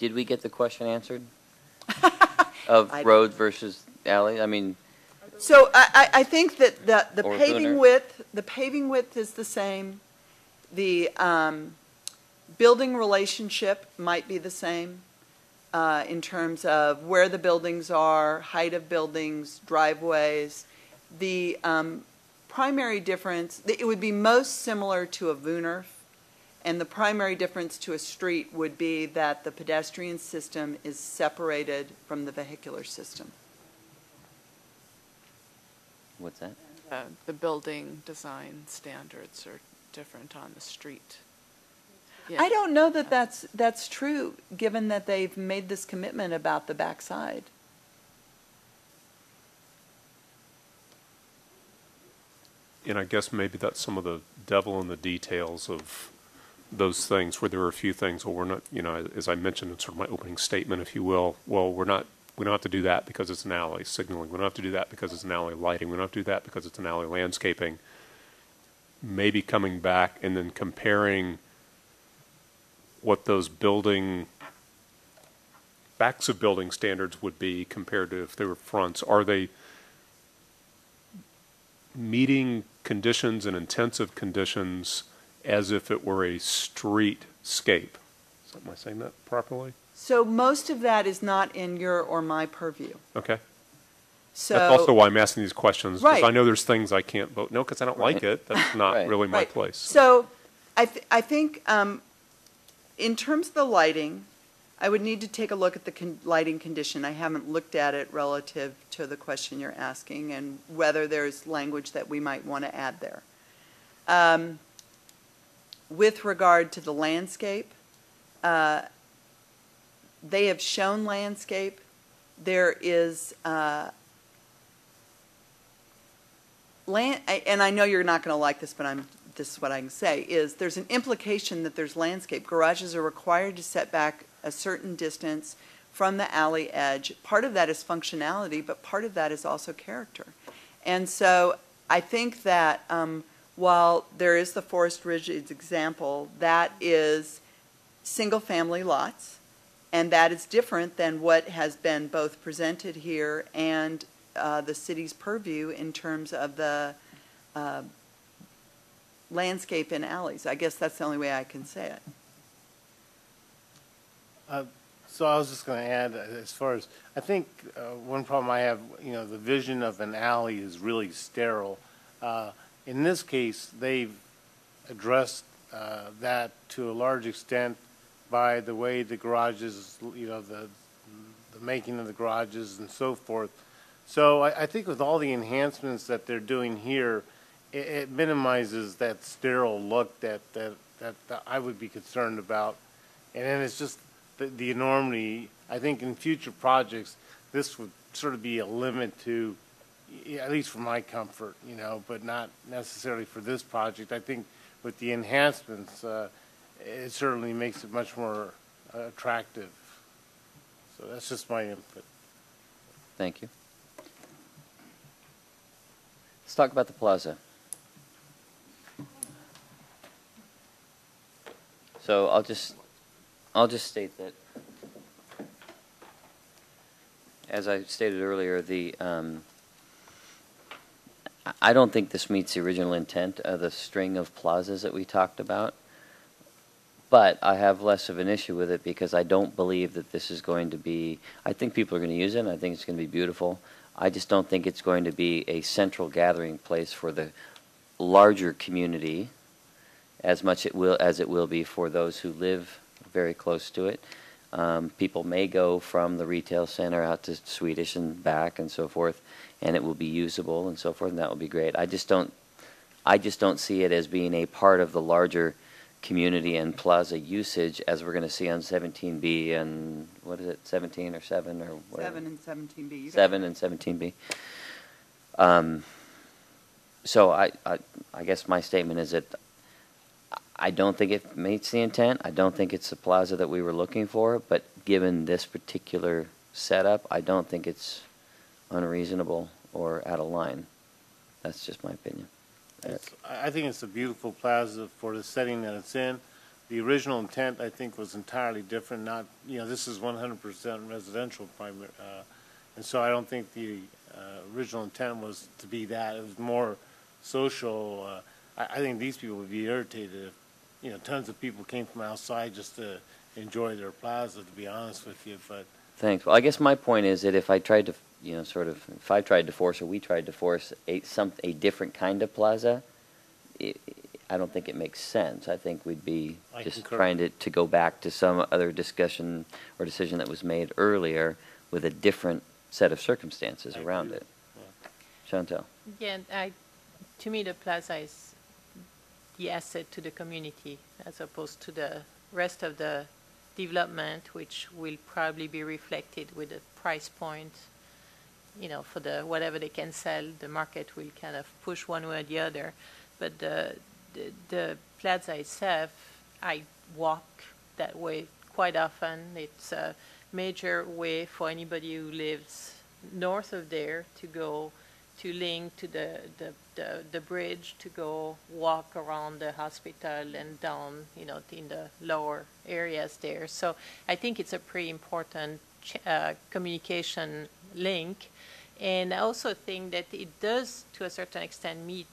Did we get the question answered? Of I- road versus alley? I mean, So I, I, I think that the, the Or paving width, the paving width is the same. The um, building relationship might be the same uh, in terms of where the buildings are, height of buildings, driveways. The um, primary difference, it would be most similar to a Woonerf, and the primary difference to a street would be that the pedestrian system is separated from the vehicular system. what's that? Uh, The building design standards are different on the street. Yeah. I don't know that that's, that's true, given that they've made this commitment about the backside. And I guess maybe that's some of the devil in the details of those things, where there are a few things, well, we're not, you know, as I mentioned in sort of my opening statement, if you will, well, we're not, we don't have to do that because it's an alley signaling. We don't have to do that because it's an alley lighting. We don't have to do that because it's an alley landscaping. Maybe coming back and then comparing what those building, backs of building standards would be compared to if they were fronts. Are they meeting conditions and intensive conditions as if it were a streetscape? Am I saying that properly? So most of that is not in your or my purview. Okay. So. That's also why I'm asking these questions, because Right. I know there's things I can't vote no, because I don't like it. That's not Right. really my Right. place. So I, th- I think um, in terms of the lighting, I would need to take a look at the con- lighting condition. I haven't looked at it relative to the question you're asking and whether there's language that we might want to add there. Um, With regard to the landscape, uh, they have shown landscape. There is, uh, land, and I know you're not going to like this, but I'm, this is what I can say, is there's an implication that there's landscape. Garages are required to set back a certain distance from the alley edge. Part of that is functionality, but part of that is also character. And so I think that um, while there is the Forest Ridge example, that is single-family lots, and that is different than what has been both presented here and uh, the city's purview in terms of the uh, landscape in alleys. I guess that's the only way I can say it. Uh, So I was just going to add, uh, as far as, I think uh, one problem I have, you know, the vision of an alley is really sterile. In this case, they've addressed uh, that to a large extent by the way the garages, you know, the, the making of the garages and so forth. So I, I think with all the enhancements that they're doing here, it, it minimizes that sterile look that, that, that that I would be concerned about. And then it's just the, the enormity, I think in future projects, this would sort of be a limit to, at least for my comfort, you know, but not necessarily for this project. I think with the enhancements, uh, it certainly makes it much more uh, attractive. So that's just my input. Thank you. Let's talk about the plaza. So I'll just, I'll just state that, as I stated earlier, the, um, I- don't think this meets the original intent of the string of plazas that we talked about. But I have less of an issue with it because I don't believe that this is going to be, I think people are going to use it, and I think it's going to be beautiful. I just don't think it's going to be a central gathering place for the larger community as much it will, as it will be for those who live very close to it. Um, people may go from the retail center out to Swedish and back and so forth, and it will be usable and so forth, and that will be great. I just don't, I just don't see it as being a part of the larger community and plaza usage as we're going to see on 17B and, what is it, 17 or 7 or whatever? Seven and seventeen B. You. Seven and seventeen B. Um, so I, I, I guess my statement is that I don't think it meets the intent. I don't think it's the plaza that we were looking for, but given this particular setup, I don't think it's unreasonable or out of line. That's just my opinion. I think it's a beautiful plaza for the setting that it's in. The original intent, I think, was entirely different, not, you know, this is 100% residential primary, uh, and so I don't think the uh, original intent was to be that. It was more social. uh, I I think these people would be irritated if, you know, tons of people came from outside just to enjoy their plaza, to be honest with you, but Thanks. Well, I guess my point is that if I tried to, you know, sort of, if I tried to force or we tried to force a some a different kind of plaza, i I don't think it makes sense. I think we'd be I just concur. trying to to go back to some other discussion or decision that was made earlier with a different set of circumstances I around agree. it. Chantel. Yeah, I, to me, the plaza is the asset to the community as opposed to the rest of the development, which will probably be reflected with the price point. You know, for the, whatever they can sell, the market will kind of push one way or the other. But the, the, the plaza itself, I walk that way quite often. It's a major way for anybody who lives north of there to go to link to the, the, the, the bridge to go walk around the hospital and down, you know, in the lower areas there. So I think it's a pretty important uh, communication link. And I also think that it does, to a certain extent, meet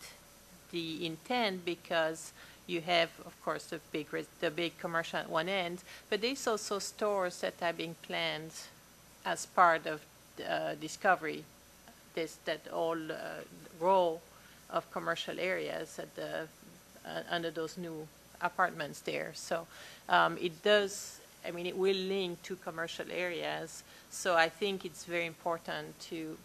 the intent because you have, of course, the big, the big commercial at one end, but there's also stores that are being planned as part of uh, Discovery, this, that whole uh, row of commercial areas at the, uh, under those new apartments there. So um, it does, I mean, it will link to commercial areas. So I think it's very important to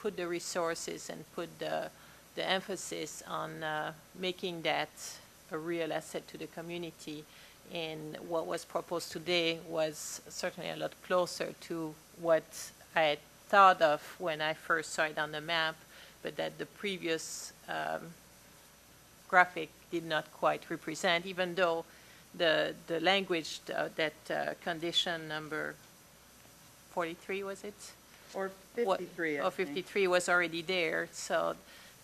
put the resources and put the, the emphasis on uh, making that a real asset to the community. And what was proposed today was certainly a lot closer to what I had thought of when I first saw it on the map, but that the previous um, graphic did not quite represent, even though the, the language uh, that uh, condition number 43, was it? Or What- 53, I Or think. 53 was already there, so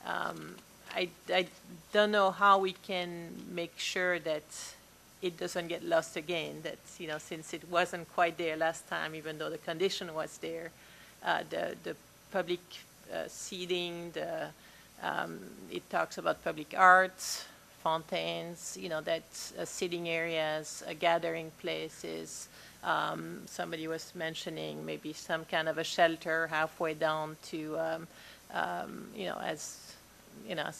um, I, I don't know how we can make sure that it doesn't get lost again, that, you know, since it wasn't quite there last time, even though the condition was there, uh, the, the public uh, seating, the, um, it talks about public arts, fountains, you know, that uh, sitting areas, uh, gathering places. Um, somebody was mentioning maybe some kind of a shelter halfway down to, um, um, you know, as, you know,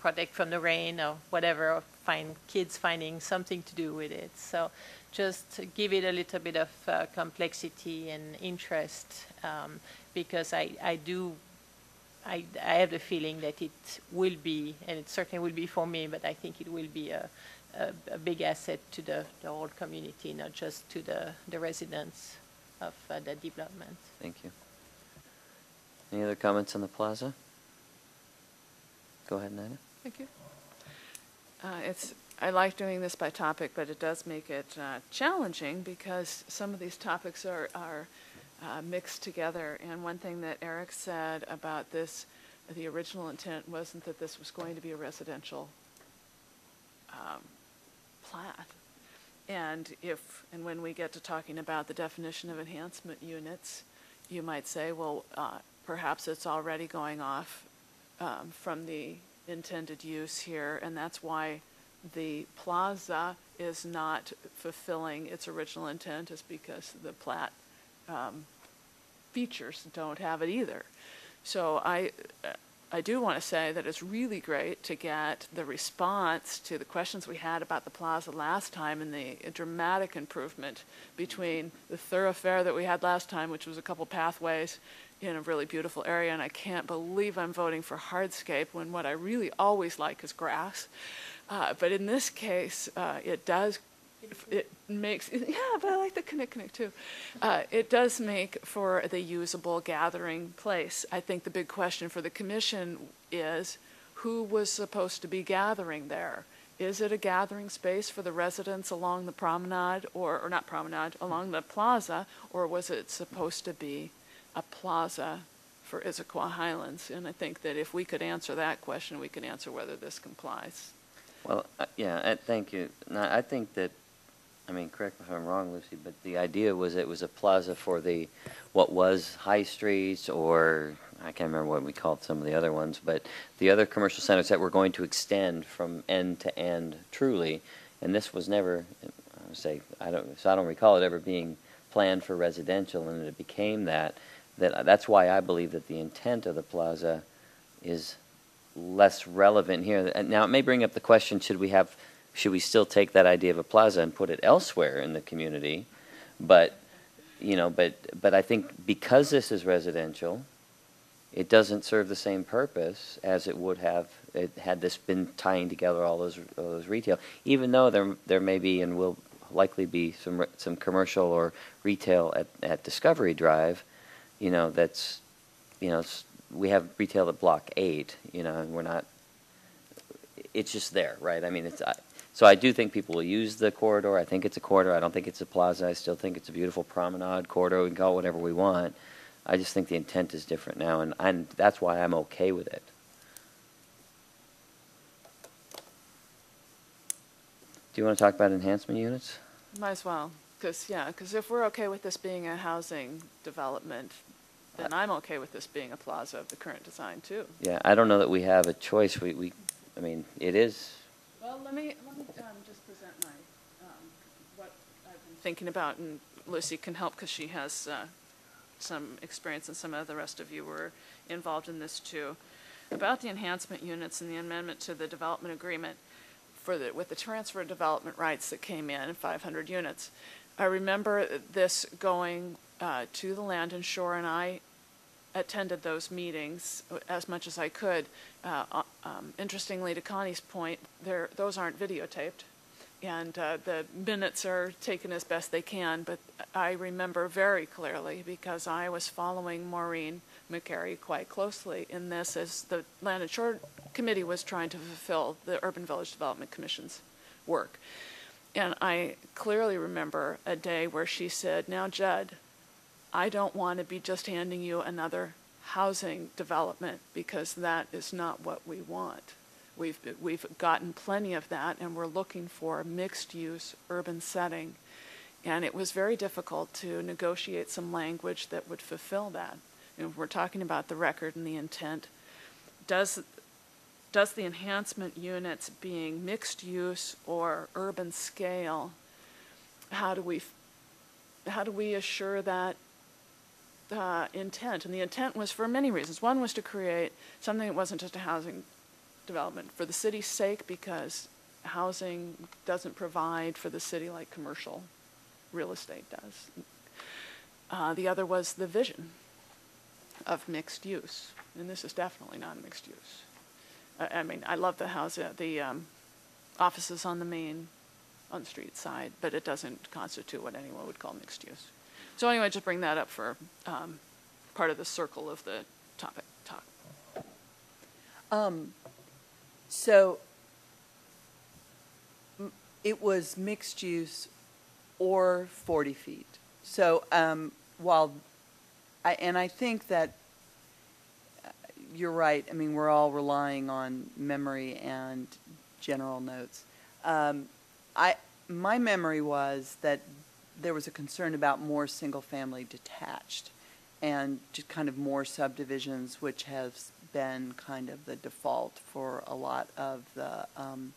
protect from the rain or whatever, or find kids finding something to do with it. So just give it a little bit of uh, complexity and interest um, because I, I do I, I have the feeling that it will be, and it certainly will be for me, but I think it will be a, a, a big asset to the, the whole community, not just to the, the residents of uh, the development. Thank you. Any other comments on the plaza? Go ahead, Nina. Thank you. Uh, It's, I like doing this by topic, but it does make it uh, challenging because some of these topics are, are uh, mixed together. And one thing that Eric said about this, the original intent wasn't that this was going to be a residential um, plat. And if, and when we get to talking about the definition of enhancement units, you might say, well, uh, perhaps it's already going off um, from the intended use here, and that's why the plaza is not fulfilling its original intent, is because the plat um, features don't have it either. So I, I do want to say that it's really great to get the response to the questions we had about the plaza last time and the dramatic improvement between the thoroughfare that we had last time, which was a couple pathways in a really beautiful area, and I can't believe I'm voting for hardscape when what I really always like is grass. Uh, but in this case, uh, it does, it makes, yeah, but I like the kinnikinnick too. Uh, it does make for the usable gathering place. I think the big question for the commission is who was supposed to be gathering there? Is it a gathering space for the residents along the promenade, or, or not promenade, along the plaza, or was it supposed to be a plaza for Issaquah Highlands? And I think that if we could answer that question, we could answer whether this complies. Well, uh, yeah, uh, thank you. I think that, I mean, correct me if I'm wrong, Lucy, but the idea was it was a plaza for the, what was High Streets or, I can't remember what we called some of the other ones, but the other commercial centers that were going to extend from end to end truly, and this was never, I would say, I don't, so I don't recall it ever being planned for residential, and it became that, that, that's why I believe that the intent of the plaza is less relevant here. Now, it may bring up the question, should we have, should we still take that idea of a plaza and put it elsewhere in the community? But, you know, but, but I think because this is residential, it doesn't serve the same purpose as it would have it, had this been tying together all those, all those retail. Even though there, there may be and will likely be some, some commercial or retail at, at Discovery Drive, you know, that's, you know, we have retail at Block 8, you know, and we're not, it's just there, right? I mean, it's, so I do think people will use the corridor. I think it's a corridor. I don't think it's a plaza. I still think it's a beautiful promenade corridor. We can call it whatever we want. I just think the intent is different now, and, and that's why I'm okay with it. Do you want to talk about enhancement units? Might as well, because, yeah, because if we're okay with this being a housing development, then I'm okay with this being a plaza of the current design, too. Yeah, I don't know that we have a choice. We, we, I mean, it is, Well, let me, let me um, just present my, um, what I've been thinking about, and Lucy can help because she has uh, some experience, and some of the rest of you were involved in this too. About the enhancement units and the amendment to the development agreement, for the, with the transfer of development rights that came in, 500 units. I remember this going uh, to the Land and Shore, and I attended those meetings as much as I could. Uh, uh, um, Interestingly, to Connie's point, there, those aren't videotaped, and uh, the minutes are taken as best they can, but I remember very clearly, because I was following Maureen McCarry quite closely in this as the Land and Shore Committee was trying to fulfill the Urban Village Development Commission's work. And I clearly remember a day where she said, now Judd, I don't want to be just handing you another housing development because that is not what we want. We've, we've gotten plenty of that and we're looking for a mixed-use urban setting. And it was very difficult to negotiate some language that would fulfill that. Know, we're talking about the record and the intent. Does, does the enhancement units being mixed use or urban scale, how do we, how do we assure that uh, intent? And the intent was for many reasons. One was to create something that wasn't just a housing development for the city's sake because housing doesn't provide for the city like commercial real estate does. Uh, the other was the vision of mixed use, and this is definitely not mixed use. I, I mean, I love the house, uh, the um, offices on the main, on the street side, but it doesn't constitute what anyone would call mixed use. So anyway, just bring that up for um, part of the circle of the topic talk. Um, so it was mixed use or 40 feet. So um, while, I, and I think that uh, you're right. I mean, we're all relying on memory and general notes. Um, I, my memory was that there was a concern about more single-family detached and just kind of more subdivisions, which has been kind of the default for a lot of the um,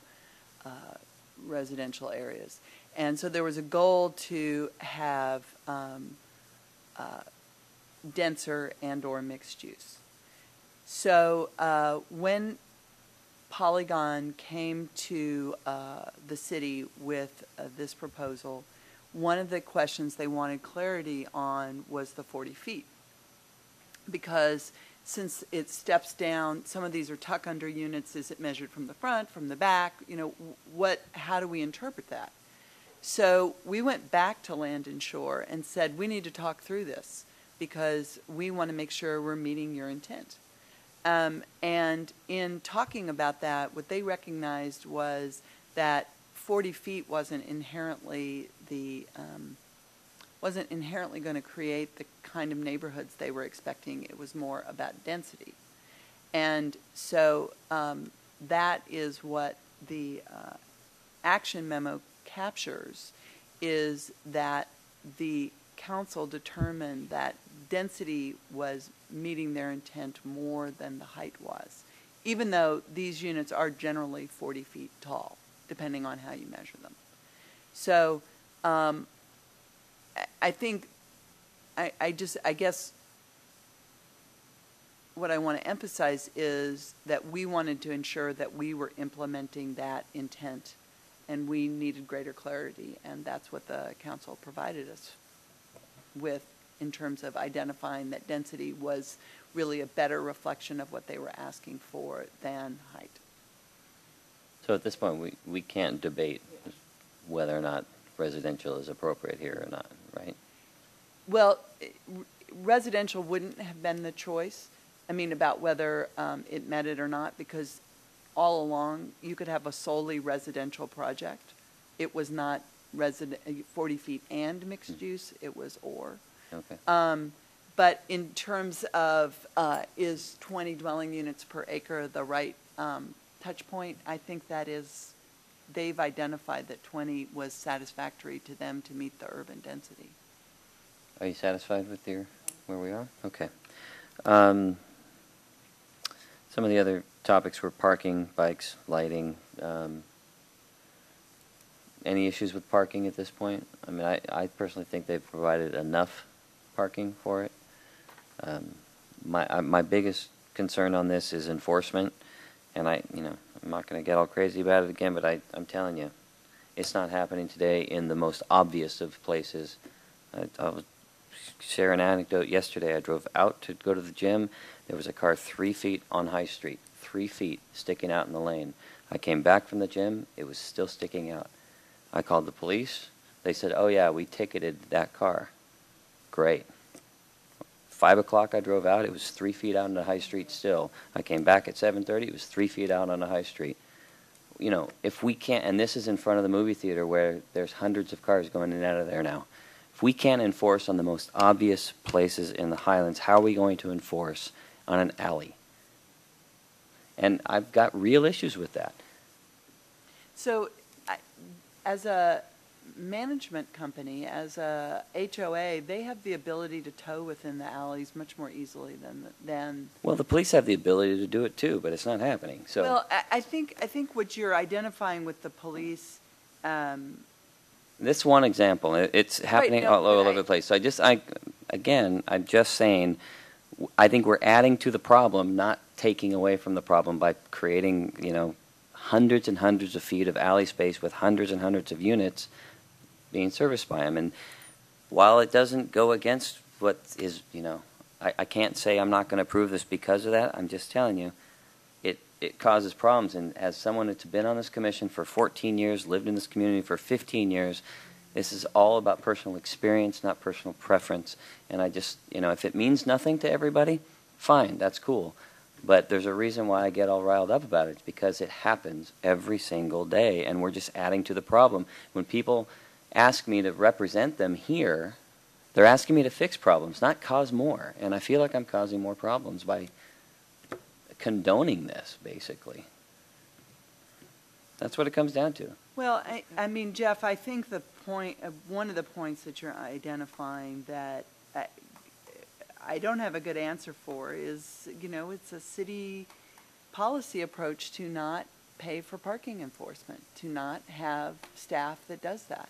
uh, residential areas. And so there was a goal to have um, uh, denser and/or mixed use. So uh, when Polygon came to uh, the city with uh, this proposal, one of the questions they wanted clarity on was the 40 feet. Because since it steps down, some of these are tuck under units, is it measured from the front, from the back? You know, what, how do we interpret that? So we went back to Land and Shore and said, we need to talk through this because we want to make sure we're meeting your intent. Um, and in talking about that, what they recognized was that 40 feet wasn't inherently the um, wasn't inherently going to create the kind of neighborhoods they were expecting. It was more about density, and so um, that is what the uh, action memo captures: is that the council determined that density was meeting their intent more than the height was, even though these units are generally 40 feet tall, depending on how you measure them. So um, I- think, I, I just, I guess what I want to emphasize is that we wanted to ensure that we were implementing that intent and we needed greater clarity, and that's what the council provided us with in terms of identifying that density was really a better reflection of what they were asking for than height. So at this point, we, we can't debate whether or not residential is appropriate here or not, right? Well, r- residential wouldn't have been the choice, I mean, about whether um, it met it or not, because all along, you could have a solely residential project. It was not resident, eh, 40 feet and mixed use, it was or. Okay. Um, But in terms of, uh, is 20 dwelling units per acre the right um, touch point? I think that is, they've identified that 20 was satisfactory to them to meet the urban density. Are you satisfied with your, where we are? Okay. Um, Some of the other topics were parking, bikes, lighting. um, Any issues with parking at this point? I mean, I, I personally think they've provided enough parking for it. Um, My, I- my biggest concern on this is enforcement. And I, you know, I'm not going to get all crazy about it again, but I, I'm telling you, it's not happening today in the most obvious of places. I, I'll share an anecdote. Yesterday, I drove out to go to the gym. There was a car three feet on High Street, three feet sticking out in the lane. I came back from the gym. It was still sticking out. I called the police. They said, "Oh yeah, we ticketed that car." Great. Five o'clock, I drove out. It was three feet out on the high street still. I came back at 7:30. It was three feet out on the high street. You know, if we can't, and this is in front of the movie theater where there's hundreds of cars going in and out of there now. If we can't enforce on the most obvious places in the Highlands, how are we going to enforce on an alley? And I've got real issues with that. So, I- as a management company, as a HOA, they have the ability to tow within the alleys much more easily than, than, Well, the police have the ability to do it too, but it's not happening. So. well, I, I think, I think what you're identifying with the police, um, This one example, it- it's happening no, all, all but over I- the place. So I just, I, again, I'm just saying, w- I think we're adding to the problem, not taking away from the problem by creating, you know, hundreds and hundreds of feet of alley space with hundreds and hundreds of units being serviced by them. And while it doesn't go against what is, you know, I, I can't say I'm not going to approve this because of that. I'm just telling you, it, it causes problems. And as someone that's been on this commission for 14 years, lived in this community for 15 years, this is all about personal experience, not personal preference. And I just, you know, if it means nothing to everybody, fine, that's cool. But there's a reason why I get all riled up about it. Because it happens every single day, and we're just adding to the problem. When people ask me to represent them here, they're asking me to fix problems, not cause more. And I feel like I'm causing more problems by condoning this, basically. That's what it comes down to. Well, I, I mean, Jeff, I think the point, uh, one of the points that you're identifying that I, I don't have a good answer for is, you know, it's a city policy approach to not pay for parking enforcement, to not have staff that does that.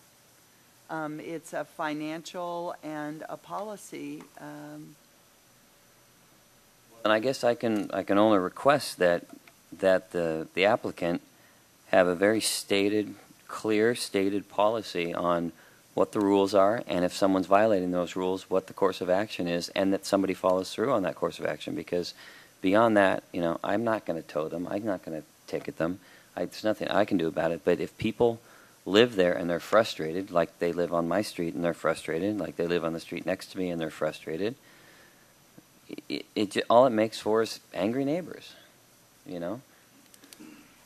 Um, it's a financial and a policy, um, And I guess I can, I can only request that, that the, the applicant have a very stated, clear stated policy on what the rules are, and if someone's violating those rules, what the course of action is, and that somebody follows through on that course of action, because beyond that, you know, I'm not gonna tow them, I'm not gonna ticket them, I, there's nothing I can do about it, but if people live there and they're frustrated, like they live on my street and they're frustrated, like they live on the street next to me and they're frustrated, it, it ju- all it makes for is angry neighbors, you know.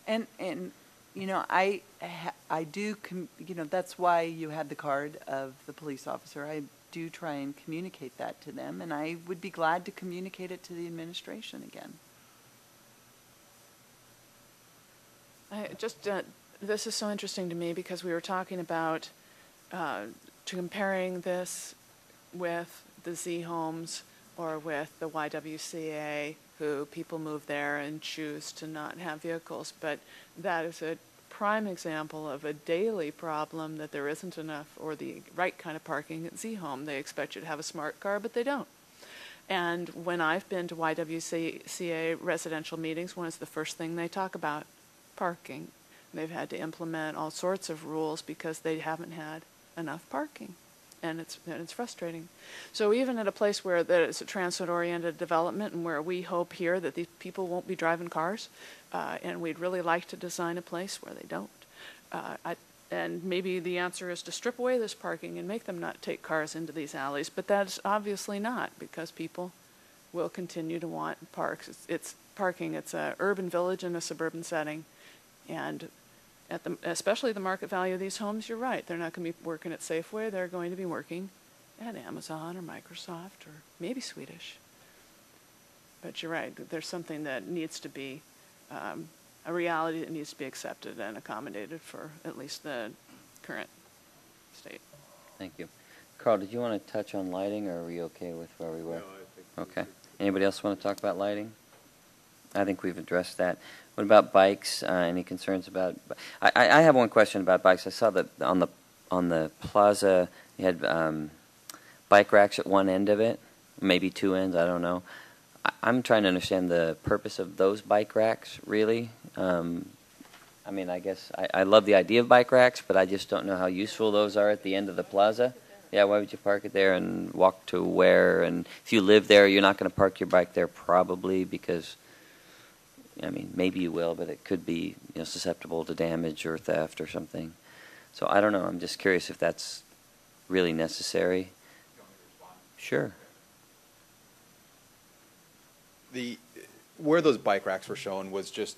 And, and, you know, I, I do, com- you know, that's why you had the card of the police officer. I do try and communicate that to them, and I would be glad to communicate it to the administration again. I just, uh, this is so interesting to me because we were talking about uh, to comparing this with the zHomes or with the YWCA, who people move there and choose to not have vehicles. But that is a prime example of a daily problem that there isn't enough or the right kind of parking at zHome. They expect you to have a smart car, but they don't. And when I've been to YWCA residential meetings, one is the first thing they talk about parking. They've had to implement all sorts of rules because they haven't had enough parking. And it's, and it's frustrating. So even at a place where that it's a transit-oriented development and where we hope here that these people won't be driving cars, uh, and we'd really like to design a place where they don't. Uh, I, and maybe the answer is to strip away this parking and make them not take cars into these alleys, but that's obviously not because people will continue to want parks. It's, it's parking. It's an urban village in a suburban setting, and at the especially the market value of these homes, you're right. They're not going to be working at Safeway. They're going to be working at Amazon or Microsoft or maybe Swedish. But you're right. There's something that needs to be um, a reality that needs to be accepted and accommodated for at least the current state. Thank you. Carl, did you want to touch on lighting, or are we okay with where we were? Okay. Anybody else want to talk about lighting? I think we've addressed that. What about bikes? Uh, any concerns about? I, I have one question about bikes. I saw that on the on the plaza you had um, bike racks at one end of it, maybe two ends. I don't know. I- I'm trying to understand the purpose of those bike racks, really. Um, I mean, I guess, I, I love the idea of bike racks, but I just don't know how useful those are at the end of the plaza. Yeah, why would you park it there and walk to where? And if you live there, you're not going to park your bike there probably because, I mean, maybe you will, but it could be, you know, susceptible to damage or theft or something. So I don't know. I'm just curious if that's really necessary. Sure. The, where those bike racks were shown was just,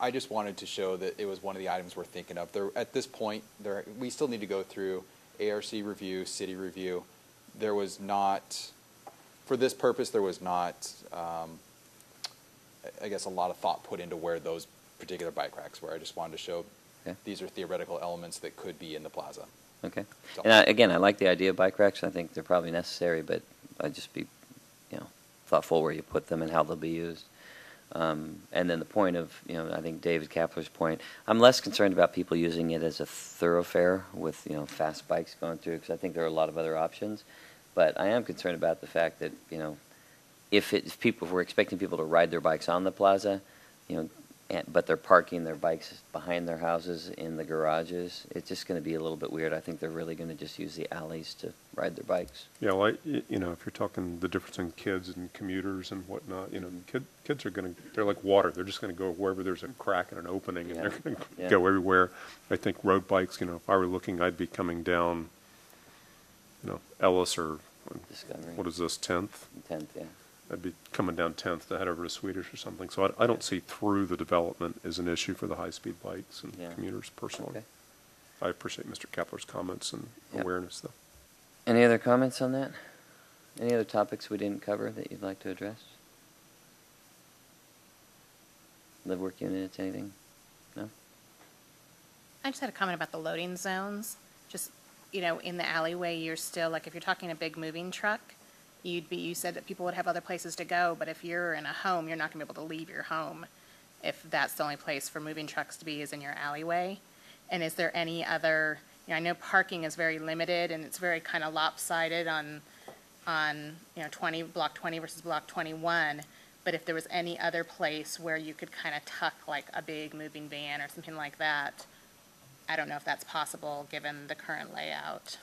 I just wanted to show that it was one of the items we're thinking of. There, at this point, there, we still need to go through ARC review, city review. There was not, for this purpose, there was not, um, I- guess, a lot of thought put into where those particular bike racks were. I just wanted to show Okay. these are theoretical elements that could be in the plaza. Okay. So- And I, again, I like the idea of bike racks. I think they're probably necessary, but I'd just be, you know, thoughtful where you put them and how they'll be used. Um, and then the point of, you know, I think David Kapler's point, I'm less concerned about people using it as a thoroughfare with, you know, fast bikes going through, because I think there are a lot of other options. But I am concerned about the fact that, you know, if it, if people, if we're expecting people to ride their bikes on the plaza, you know, and, but they're parking their bikes behind their houses in the garages, it's just going to be a little bit weird. I think they're really going to just use the alleys to ride their bikes. Yeah, like, y- you know, if you're talking the difference in kids and commuters and whatnot, you know, kid, kids are gonna, they're like water. They're just gonna go wherever there's a crack and an opening and Yeah, they're gonna yeah. go everywhere. I think road bikes, you know, if I were looking, I'd be coming down, you know, Ellis or, Discovery. what is this, Tenth? Tenth, yeah. I'd be coming down Tenth to head over to Swedish or something. So I, I don't see through the development as an issue for the high-speed bikes and Yeah. commuters personally. Okay. I appreciate Mr. Kapler's comments and Yep. awareness though. Any other comments on that? Any other topics we didn't cover that you'd like to address? Live work units, anything? No? I just had a comment about the loading zones. Just, you know, in the alleyway, you're still, like, if you're talking a big moving truck, you'd be, you said that people would have other places to go, but if you're in a home, you're not gonna be able to leave your home if that's the only place for moving trucks to be is in your alleyway. And is there any other, you know, I know parking is very limited and it's very kind of lopsided on, on, you know, twenty, block twenty versus block twenty-one. But if there was any other place where you could kind of tuck like a big moving van or something like that, I don't know if that's possible, given the current layout.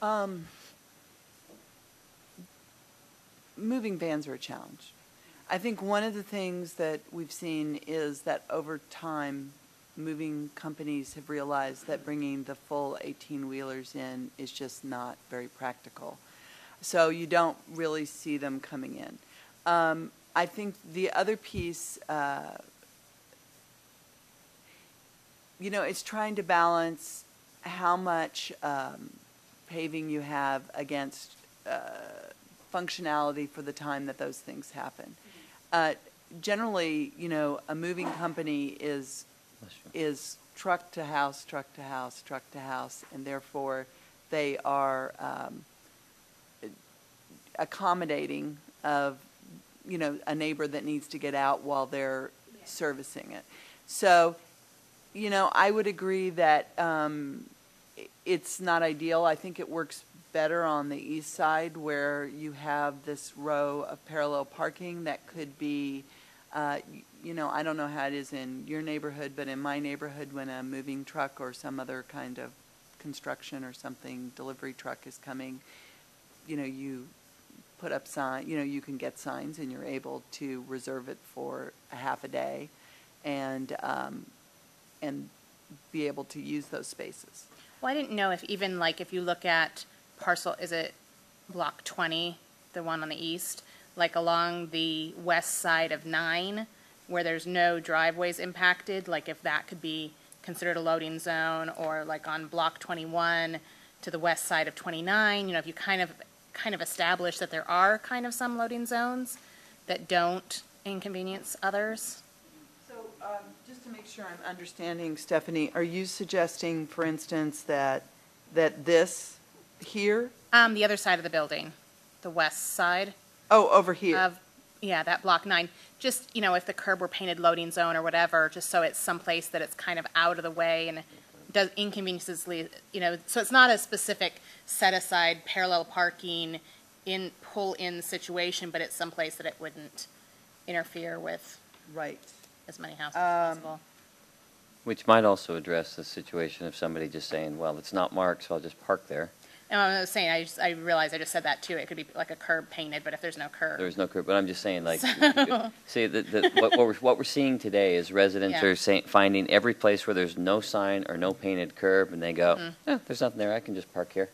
Um, moving vans are a challenge. I think one of the things that we've seen is that over time, moving companies have realized that bringing the full 18-wheelers in is just not very practical. So you don't really see them coming in. Um, I think the other piece, uh, you know, it's trying to balance how much um, paving you have against uh, functionality for the time that those things happen. Uh, Generally, you know, a moving company is, is truck to house, truck to house, truck to house, and therefore they are um, accommodating of, you know, a neighbor that needs to get out while they're servicing it. So, you know, I would agree that um, it's not ideal. I think it works better on the east side where you have this row of parallel parking that could be, uh, you know, I don't know how it is in your neighborhood, but in my neighborhood, when a moving truck or some other kind of construction or something, delivery truck is coming, you know, you put up sign, you know, you can get signs and you're able to reserve it for a half a day and, um, and be able to use those spaces. Well, I didn't know if even like if you look at parcel, is it block 20, the one on the east, like along the west side of nine, where there's no driveways impacted, like if that could be considered a loading zone, or like on block 21 to the west side of 29, you know, if you kind of, kind of establish that there are kind of some loading zones that don't inconvenience others. So, um, just to make sure I'm understanding, Stephanie, are you suggesting, for instance, that, that this here, Um, the other side of the building, the west side. oh, over here? of, yeah, that block nine, just, you know, if the curb were painted loading zone or whatever, just so it's someplace that it's kind of out of the way and does inconveniences, le- you know, so it's not a specific set aside parallel parking in, pull in situation, but it's someplace that it wouldn't interfere with Right. as many houses as possible. Which might also address the situation of somebody just saying, well, it's not marked, so I'll just park there. And I was saying, I just, I realized I just said that too. It could be like a curb painted, but if there's no curb. There's no curb, but I'm just saying, like, So- see, the, the, what, what we're, what we're seeing today is residents Yeah. are saying, finding every place where there's no sign or no painted curb, and they go, Mhm. eh, there's nothing there, I can just park here.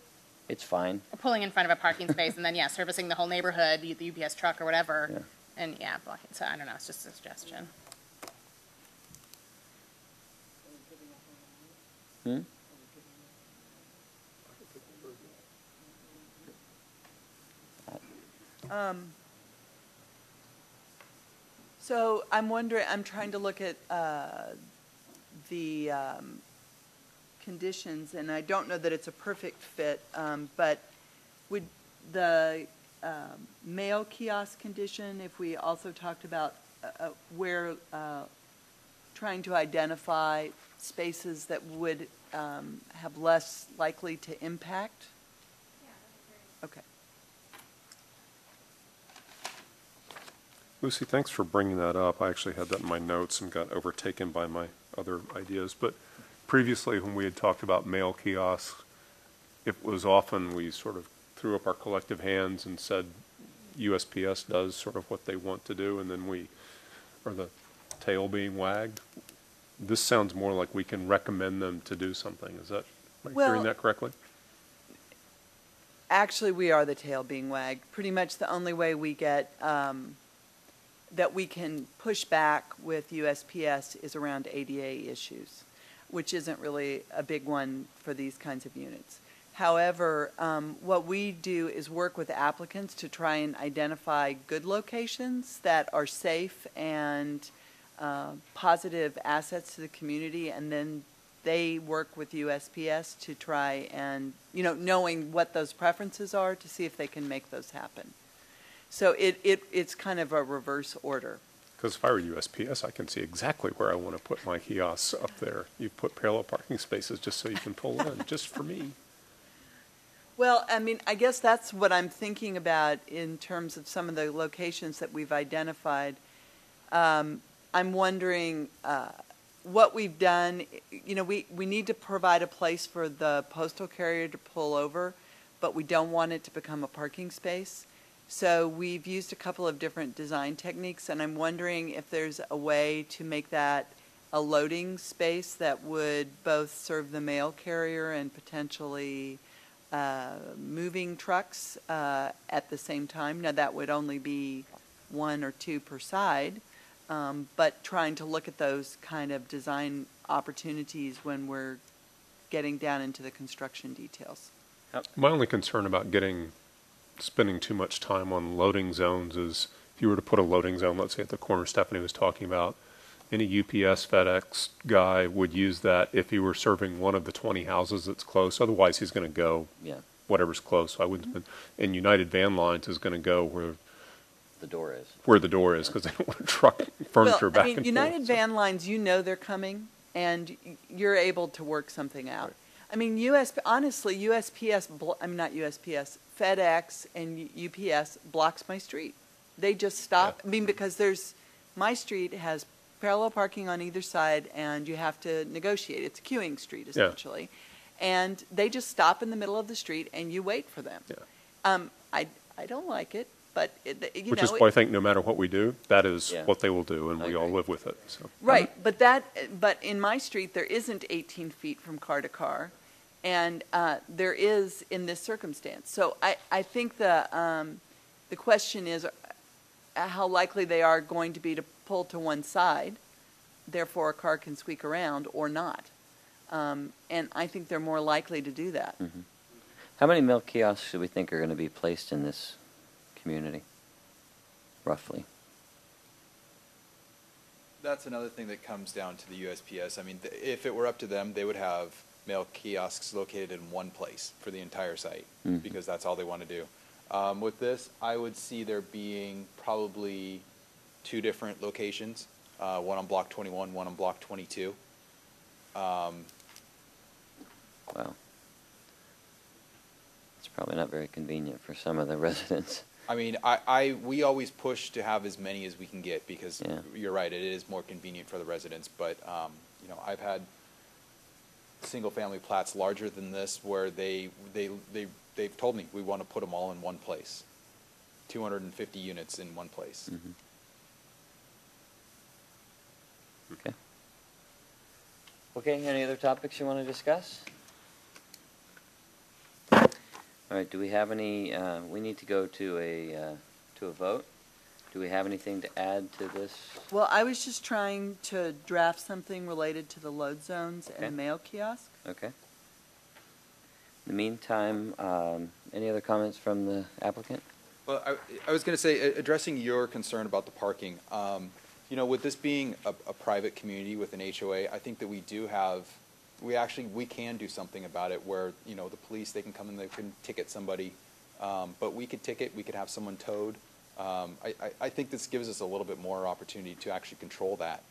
It's fine. Or pulling in front of a parking space and then, yeah, servicing the whole neighborhood, the the UPS truck or whatever. And yeah, blocking, so I don't know, it's just a suggestion. Hmm? Um, So I'm wondering, I'm trying to look at uh, the um, conditions, and I don't know that it's a perfect fit, um, but would the um, mail kiosk condition, if we also talked about uh, uh, where, uh, trying to identify spaces that would um, have less likely to impact? Okay. Lucy, thanks for bringing that up. I actually had that in my notes and got overtaken by my other ideas. But previously, when we had talked about mail kiosks, it was often we sort of threw up our collective hands and said USPS does sort of what they want to do, and then we, are the tail being wagged. This sounds more like we can recommend them to do something. Is that, am I Well- hearing that correctly? Actually, we are the tail being wagged. Pretty much the only way we get, um, that we can push back with USPS is around ADA issues, which isn't really a big one for these kinds of units. However, um, what we do is work with applicants to try and identify good locations that are safe and uh, positive assets to the community, and then they work with USPS to try and, you know, knowing what those preferences are to see if they can make those happen. So it, it, it's kind of a reverse order. Because if I were USPS, I can see exactly where I want to put my kiosks up there. You put parallel parking spaces just so you can pull in, just for me. Well, I mean, I guess that's what I'm thinking about in terms of some of the locations that we've identified. Um, I'm wondering uh, what we've done. You know, we, we need to provide a place for the postal carrier to pull over, but we don't want it to become a parking space. So we've used a couple of different design techniques, and I'm wondering if there's a way to make that a loading space that would both serve the mail carrier and potentially uh, moving trucks uh, at the same time. Now, that would only be one or two per side, um, but trying to look at those kind of design opportunities when we're getting down into the construction details. My only concern about getting, spending too much time on loading zones is if you were to put a loading zone, let's say at the corner Stephanie was talking about, any UPS, FedEx guy would use that if he were serving one of the 20 houses that's close. Otherwise, he's going to go Yeah, whatever's close. So I wouldn't, mm-hmm. spend- and United Van Lines is going to go where, the door is. where the door is because they don't want to truck furniture well, back I mean, and United forth. Van Lines, you know they're coming, and you're able to work something out. I mean, US, honestly, USPS, I'm not USPS, FedEx and U- UPS blocks my street. They just stop, I mean, because there's, my street has parallel parking on either side, and you have to negotiate. It's a queuing street Yeah. essentially. And they just stop in the middle of the street, and you wait for them. Yeah. Um, I, I don't like it, but, it- you know. Which is it- why I think no matter what we do, that is Yeah. what they will do, and I we all agree. live with it, so. Right, but that, but in my street, there isn't 18 feet from car to car, and uh, there is in this circumstance. So I, I think the, um, the question is uh, how likely they are going to be to pull to one side, therefore a car can squeak around, or not. Um, And I think they're more likely to do that. Mhm. How many milk kiosks do we think are going to be placed in this community, roughly? That's another thing that comes down to the USPS. I mean, th- if it were up to them, they would have mail kiosks located in one place for the entire site, Mhm. because that's all they want to do. Um, with this, I would see there being probably two different locations, uh, one on block twenty-one, one on block twenty-two. Um, Wow. It's Probably not very convenient for some of the residents. I mean, I, I, we always push to have as many as we can get because Yeah. you're right, it is more convenient for the residents, but, um, you know, I've had single-family plats larger than this where they, they, they, they've told me, we want to put them all in one place. Two hundred and fifty units in one place. Mhm. Okay. Okay, any other topics you want to discuss? All right, do we have any, uh, we need to go to a, uh, to a vote? Do we have anything to add to this? Well, I was just trying to draft something related to the load zones Okay. and mail kiosk. Okay. In the meantime, um, any other comments from the applicant? Well, I, I was going to say, a- addressing your concern about the parking, um, you know, with this being a, a private community with an HOA, I think that we do have, we actually, we can do something about it where, you know, the police, they can come and they can ticket somebody. Um, but we could ticket, we could have someone towed. Um, I, I, I think this gives us a little bit more opportunity to actually control that.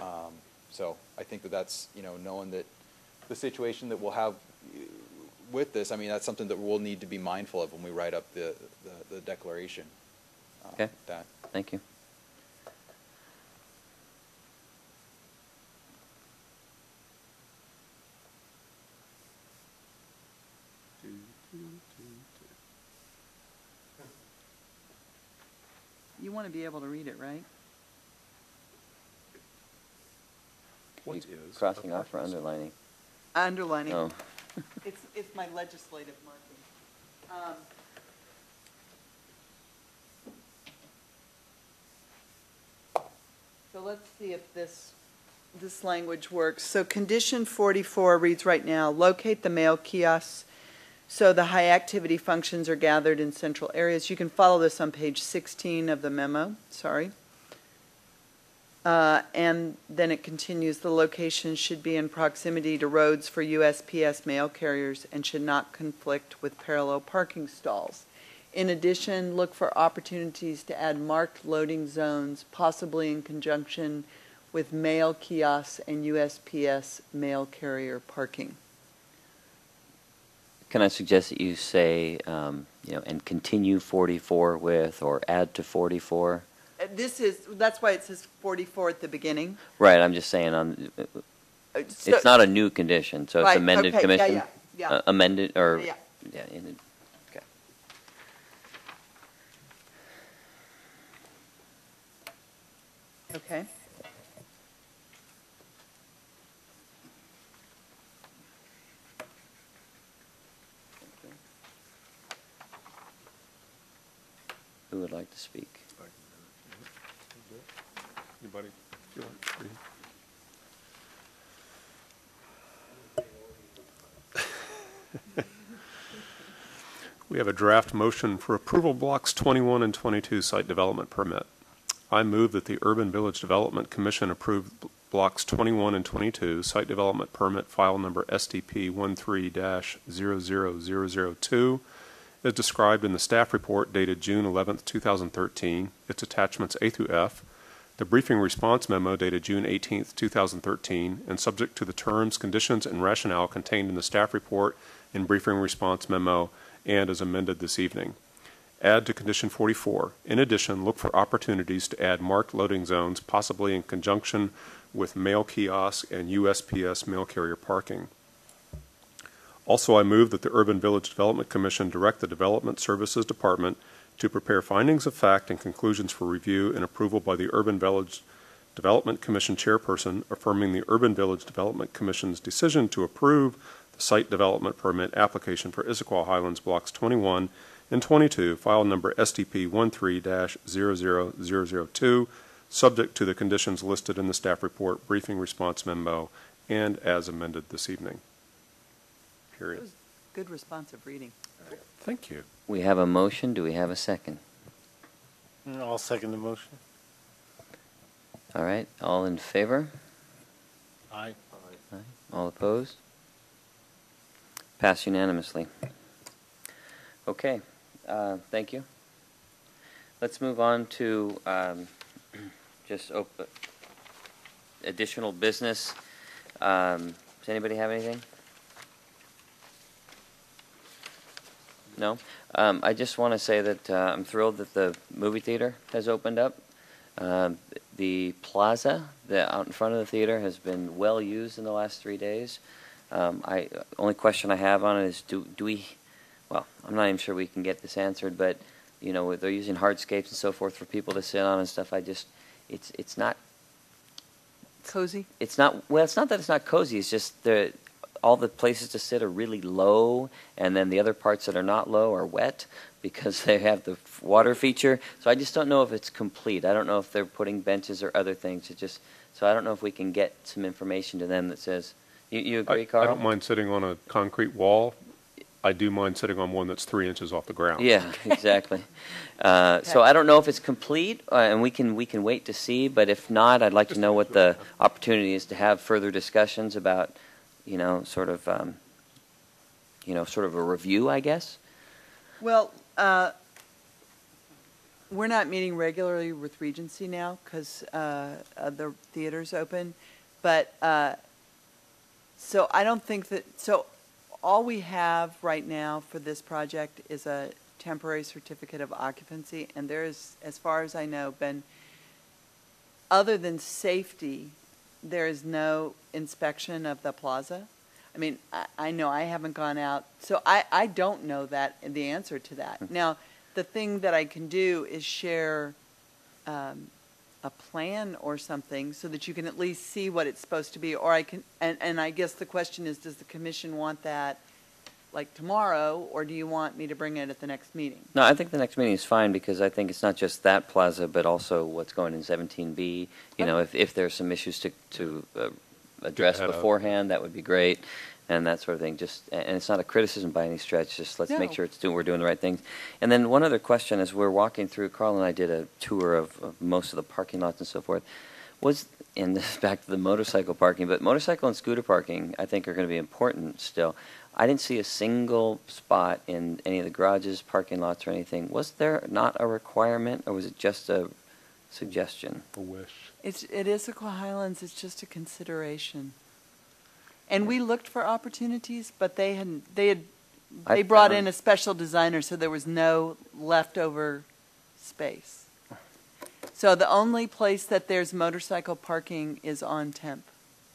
Um, so I think that that's, you know, knowing that the situation that we'll have uh, with this, I mean, that's something that we'll need to be mindful of when we write up the, the, the declaration. uh, Okay. That. Thank you. You want to be able to read it, right? What You is Crossing off or underlining? Underlining. Oh, It's, it's my legislative marking. Um, So let's see if this, this language works. So condition 44 reads right now, locate the mail kiosks so the high-activity functions are gathered in central areas. You can follow this on page 16 of the memo, sorry. Uh, And then it continues, the location should be in proximity to roads for USPS mail carriers and should not conflict with parallel parking stalls. In addition, look for opportunities to add marked loading zones, possibly in conjunction with mail kiosks and USPS mail carrier parking. Can I suggest that you say, um, you know, and continue 44 with, or add to 44? Uh, This is, that's why it says 44 at the beginning. Right, I'm just saying on, Uh, so- it's not a new condition, so it's Right, amended okay, yeah, commission? yeah, yeah. Uh, Amended, or? Yeah. Yeah, in it- okay. Okay. Who would like to speak? Anybody? feel like reading? We have a draft motion for approval blocks 21 and 22 site development permit. I move that the Urban Village Development Commission approve blocks 21 and 22 site development permit file number SDP 13-00002 as described in the staff report dated June 11, 2013, its attachments A through F, the briefing response memo dated June 18, 2013, and subject to the terms, conditions, and rationale contained in the staff report and briefing response memo and as amended this evening. Add to condition 44. In addition, look for opportunities to add marked loading zones, possibly in conjunction with mail kiosk and USPS mail carrier parking. Also, I move that the Urban Village Development Commission direct the Development Services Department to prepare findings of fact and conclusions for review and approval by the Urban Village Development Commission chairperson, affirming the Urban Village Development Commission's decision to approve the site development permit application for Issaquah Highlands Blocks 21 and 22, file number SDP 13-00002, subject to the conditions listed in the staff report, briefing response memo, and as amended this evening. It Period. was good responsive reading. Thank you. We have a motion, do we have a second? I'll second the motion. All right, all in favor? Aye. Aye. All opposed? Pass unanimously. Okay, uh, thank you. Let's move on to um, just op- additional business. Um, Does anybody have anything? No? Um, I just want to say that uh, I'm thrilled that the movie theater has opened up. Um, The plaza, the, out in front of the theater, has been well used in the last three days. Um, I, only question I have on it is, do, do we, well, I'm not even sure we can get this answered, but, you know, they're using hardscapes and so forth for people to sit on and stuff. I just, it's, it's not Cozy? it's not well it's not that it's not cozy it's just the all the places to sit are really low and then the other parts that are not low are wet because they have the water feature so i just don't know if it's complete i don't know if they're putting benches or other things it just so i don't know if we can get some information to them that says you, you I, agree I carl don't mind sitting on a concrete wall. I do mind sitting on one that's three inches off the ground. Yeah, exactly. Uh, So I don't know if it's complete, uh, and we can, we can wait to see, but if not, I'd like to know what the opportunity is to have further discussions about, you know, sort of, um, you know, sort of a review, I guess. Well, uh, we're not meeting regularly with Regency now because the theater's open. But, uh, so I don't think that, so all we have right now for this project is a temporary certificate of occupancy. And there is, as far as I know, been, other than safety, there is no inspection of the plaza. I mean, I, I know I haven't gone out, so I, I don't know that, the answer to that. Now, the thing that I can do is share um, a plan or something so that you can at least see what it's supposed to be, or I can, and, and I guess the question is, does the commission want that like tomorrow, or do you want me to bring it at the next meeting? No, I think the next meeting is fine because I think it's not just that plaza, but also what's going in 17B. You know, if, if there's some issues to, to uh, address ahead of. beforehand, that would be great, and that sort of thing. Just, and it's not a criticism by any stretch, just let's make No. sure it's doing, we're doing the right things. And then one other question, as we're walking through, Carl and I did a tour of, of most of the parking lots and so forth, was, and this is back to the motorcycle parking, but motorcycle and scooter parking, I think, are going to be important still. I didn't see a single spot in any of the garages, parking lots, or anything. Was there not a requirement, or was it just a suggestion? A wish. It's, at Issaquah Highlands, it's just a consideration. And we looked for opportunities, but they hadn't, they had, I they brought found- in a special designer, so there was no leftover space. So the only place that there's motorcycle parking is on Temp.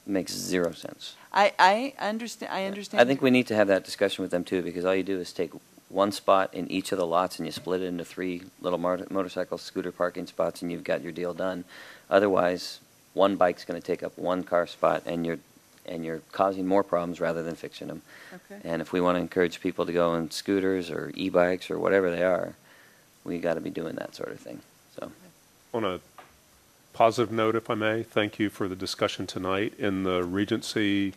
Makes zero sense. I, I understand, I understand. I think we need to have that discussion with them too, because all you do is take one spot in each of the lots and you split it into three little mar- motorcycle scooter parking spots and you've got your deal done. Otherwise, one bike's going to take up one car spot and you're, and you're causing more problems rather than fixing them. Okay. And if we want to encourage people to go on scooters or e-bikes or whatever they are, we got to be doing that sort of thing. So, On a positive note, if I may, thank you for the discussion tonight. In the Regency,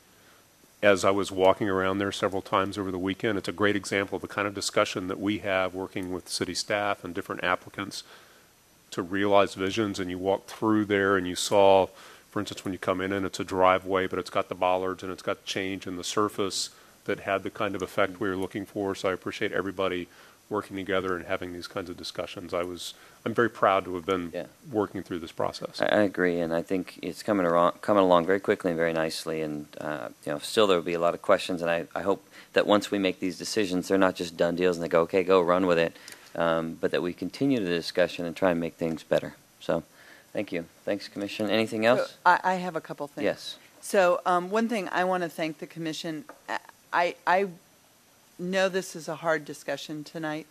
as I was walking around there several times over the weekend, it's a great example of the kind of discussion that we have working with city staff and different applicants to realize visions. And you walk through there and you saw, for instance, when you come in and it's a driveway, but it's got the bollards and it's got change in the surface that had the kind of effect we were looking for. So I appreciate everybody working together and having these kinds of discussions. I was, I'm very proud to have been Yeah. working through this process. I, I agree, and I think it's coming along, coming along very quickly and very nicely. And uh, you know, still there will be a lot of questions, and I, I hope that once we make these decisions, they're not just done deals and they go, okay, go run with it, um, but that we continue the discussion and try and make things better. So, thank you. Thanks, Commission. Anything So else? I, I have a couple things. Yes. So, um, one thing, I want to thank the commission. I, I know this is a hard discussion tonight,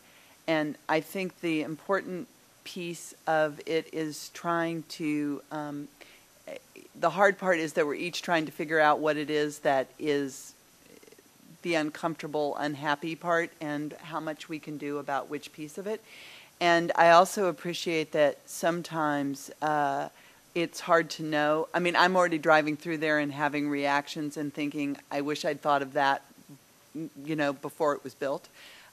and I think the important piece of it is trying to, um, the hard part is that we're each trying to figure out what it is that is the uncomfortable, unhappy part, and how much we can do about which piece of it. And I also appreciate that sometimes uh, it's hard to know. I mean, I'm already driving through there and having reactions and thinking, I wish I'd thought of that, you know, before it was built.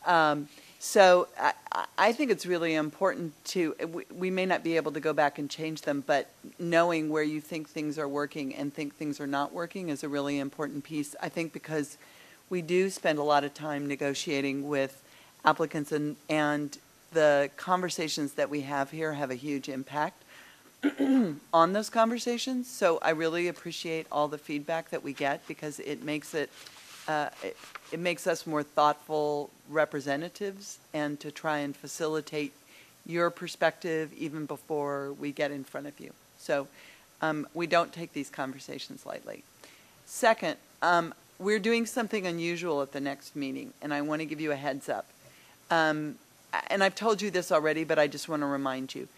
Um, so I, I- think it's really important to, we, we may not be able to go back and change them, but knowing where you think things are working and think things are not working is a really important piece. I think because we do spend a lot of time negotiating with applicants and, and the conversations that we have here have a huge impact on those conversations. So I really appreciate all the feedback that we get because it makes it uh, it, it makes us more thoughtful representatives and to try and facilitate your perspective even before we get in front of you. So um, we don't take these conversations lightly. Second, um, we're doing something unusual at the next meeting, and I want to give you a heads up. Um, and I've told you this already, but I just want to remind you.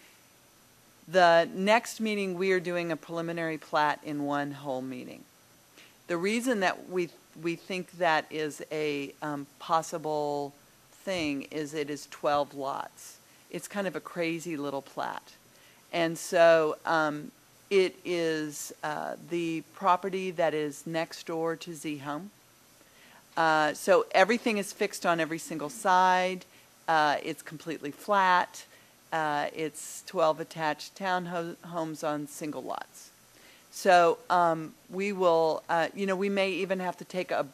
The next meeting, we are doing a preliminary plat in one whole meeting. The reason that we, we think that is a um, possible thing is it is 12 lots. It's kind of a crazy little plat. And so um, it is uh, the property that is next door to zHome. Uh, so everything is fixed on every single side. Uh, it's completely flat. Uh, it's 12 attached townhomes on single lots. So um, we will, uh, you know, we may even have to take a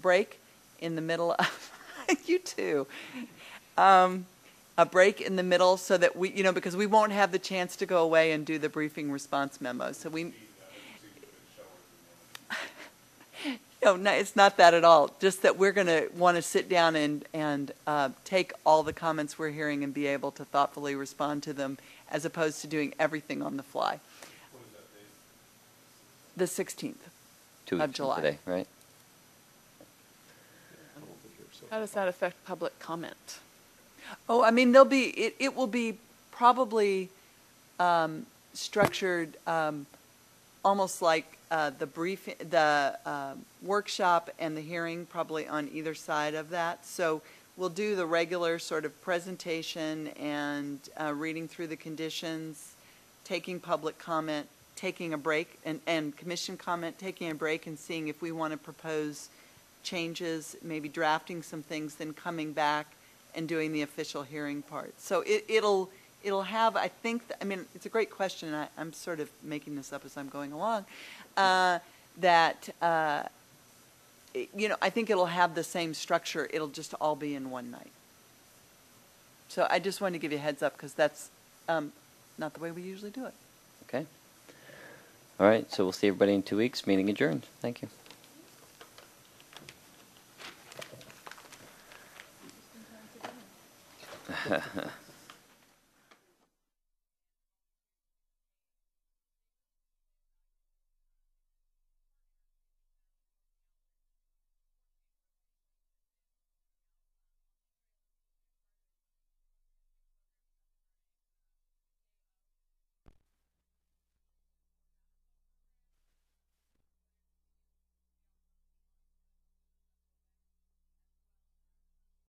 break in the middle of, you too, um, a break in the middle so that we, you know, because we won't have the chance to go away and do the briefing response memo. So we, no, no, it's not that at all. Just that we're going to want to sit down and, and uh, take all the comments we're hearing and be able to thoughtfully respond to them as opposed to doing everything on the fly. The 16th. Two Of weeks from July. today, right? How does that affect public comment? Oh, I mean, there'll be, it, it will be probably um, structured um, almost like uh, the brief, the um, workshop and the hearing probably on either side of that. So we'll do the regular sort of presentation and uh, reading through the conditions, taking public comment, taking a break, and, and commission comment, taking a break and seeing if we want to propose changes, maybe drafting some things, then coming back and doing the official hearing part. So it, it'll, it'll have, I think, I mean, it's a great question, I, I'm sort of making this up as I'm going along, uh, that, uh, you know, I think it'll have the same structure, it'll just all be in one night. So I just wanted to give you a heads up, because that's um, not the way we usually do it. Okay. All right, so we'll see everybody in two weeks. Meeting adjourned. Thank you.